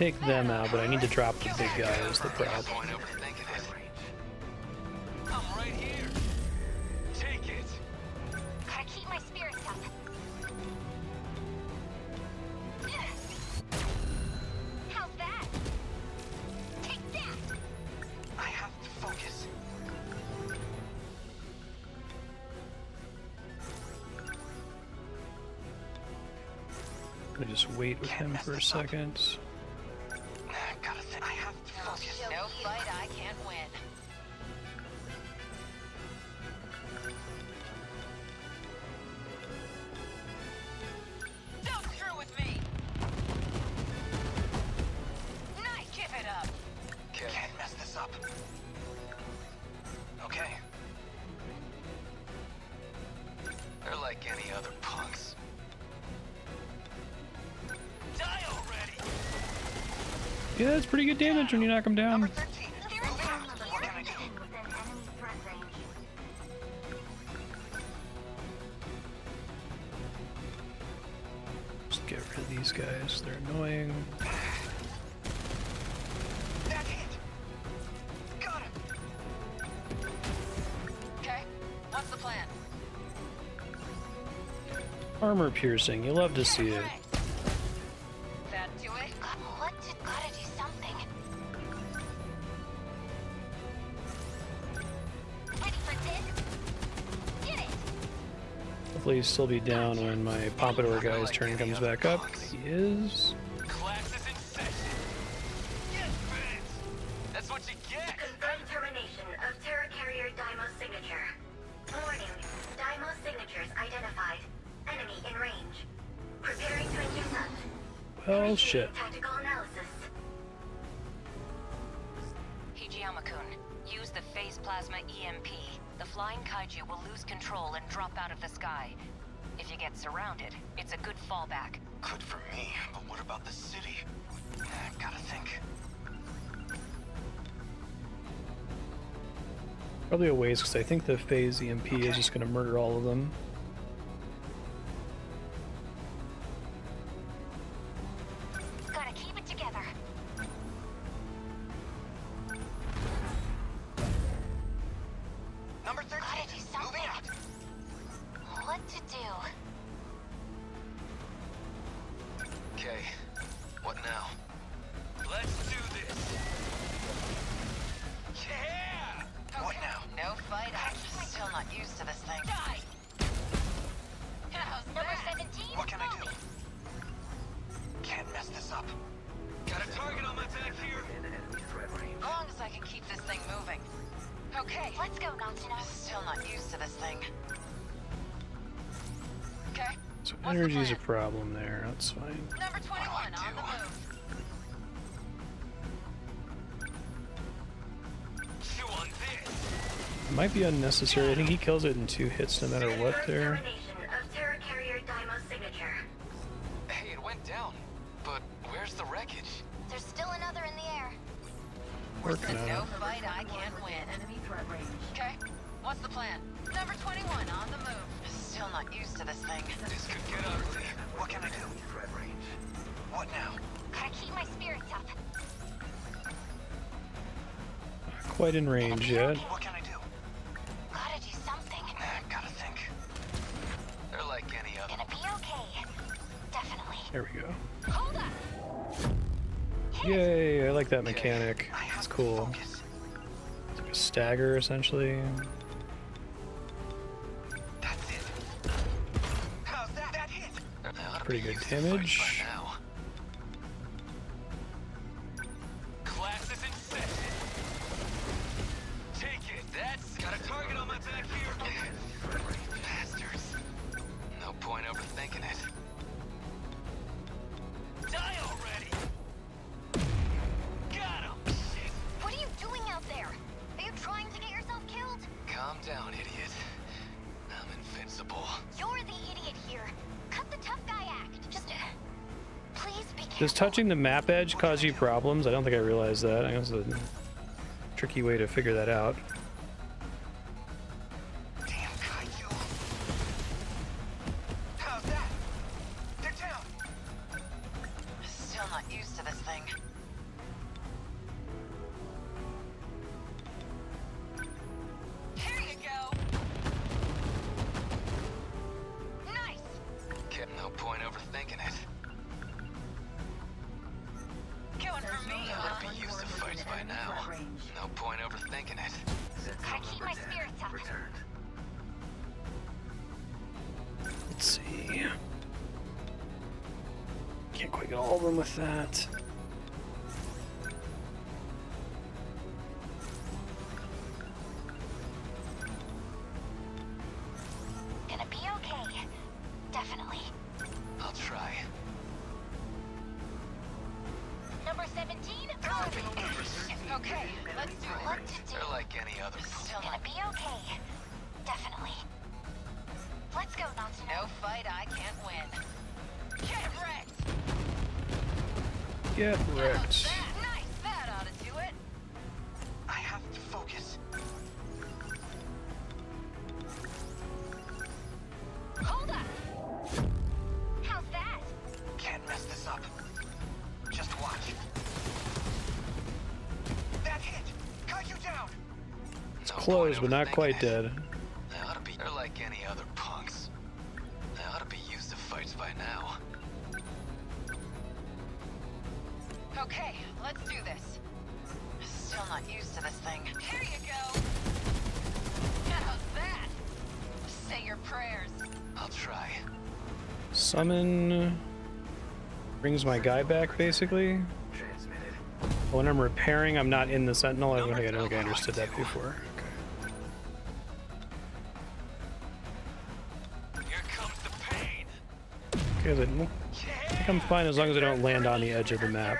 Take them out, but I need to drop the big guy is the problem. I. Just wait with him for a second. Damage when you knock him down. What can I do? Within enemy threat range. Just get rid of these guys. They're annoying. That's it! Got him! Okay. What's the plan? Armor piercing. You love to see it. Still be down when my Pompadour guy's turn comes back up. He is. I think the phase EMP is just going to murder all of them. Problem there. That's fine. Number 21 on the move. Chew on this. It might be unnecessary. I think he kills it in two hits no matter what there. of Terra Carrier Daimo signature. Hey, it went down. But where's the wreckage? There's still another in the air. Working on No it. fight I can't win. Enemy threat range. Okay. What's the plan? Number 21 on the move. Still not used to this thing. This could get ugly. What can I do? Threat range. What now? Gotta keep my spirits up. Quite in range yet. What can I do? Gotta do something. Gotta think. They're like any other. Gonna be okay. Definitely. There we go. Hold up. Yay, I like that mechanic. It's cool. It's like a stagger, essentially. Pretty good damage. Does touching the map edge cause you problems? I don't think I realized that. I guess it's a tricky way to figure that out. But not quite dead. They ought to be. They're like any other punks. They ought to be used to fights by now. Okay, let's do this. Still not used to this thing. Here you go. How's that? Say your prayers. I'll try. Summon brings my guy back, basically. When I'm repairing, I'm not in the Sentinel. I don't think I don't think I understood that before. I think I'm fine as long as I don't land on the edge of the map.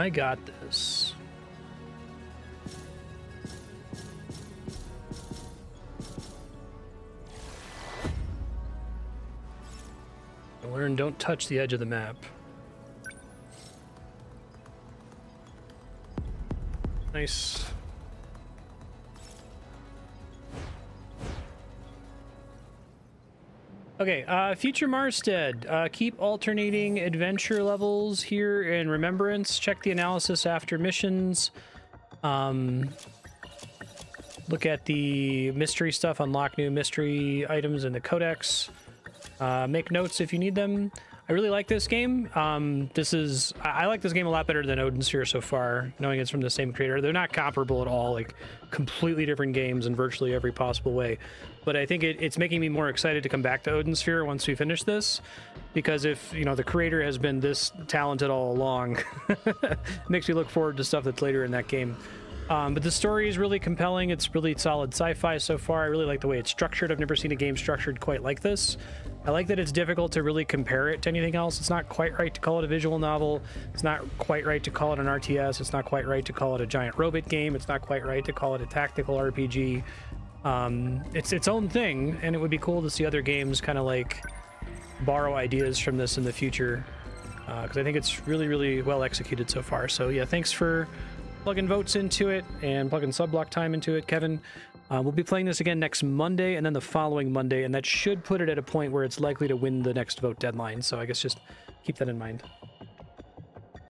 I got this. Learn don't touch the edge of the map. Nice. Okay, uh, Future Marstead. Uh, keep alternating adventure levels here in Remembrance. Check the analysis after missions. Um, look at the mystery stuff, unlock new mystery items in the Codex. Uh, make notes if you need them. I really like this game. Um, this is I, like this game a lot better than Odin Sphere so far, knowing it's from the same creator. They're not comparable at all, like completely different games in virtually every possible way. But I think it, it's making me more excited to come back to Odin Sphere once we finish this, because if you know the creator has been this talented all along, it makes me look forward to stuff that's later in that game. Um, but the story is really compelling. It's really solid sci-fi so far. I really like the way it's structured. I've never seen a game structured quite like this. I like that it's difficult to really compare it to anything else. It's not quite right to call it a visual novel. It's not quite right to call it an RTS. It's not quite right to call it a giant robot game. It's not quite right to call it a tactical RPG. Um, it's its own thing, and it would be cool to see other games kind of like borrow ideas from this in the future because uh, I think it's really, really well executed so far. So yeah, thanks for plugging votes into it and plugging subblock time into it, Kevin. Uh, we'll be playing this again next Monday and then the following Monday, and that should put it at a point where it's likely to win the next vote deadline. So I guess just keep that in mind.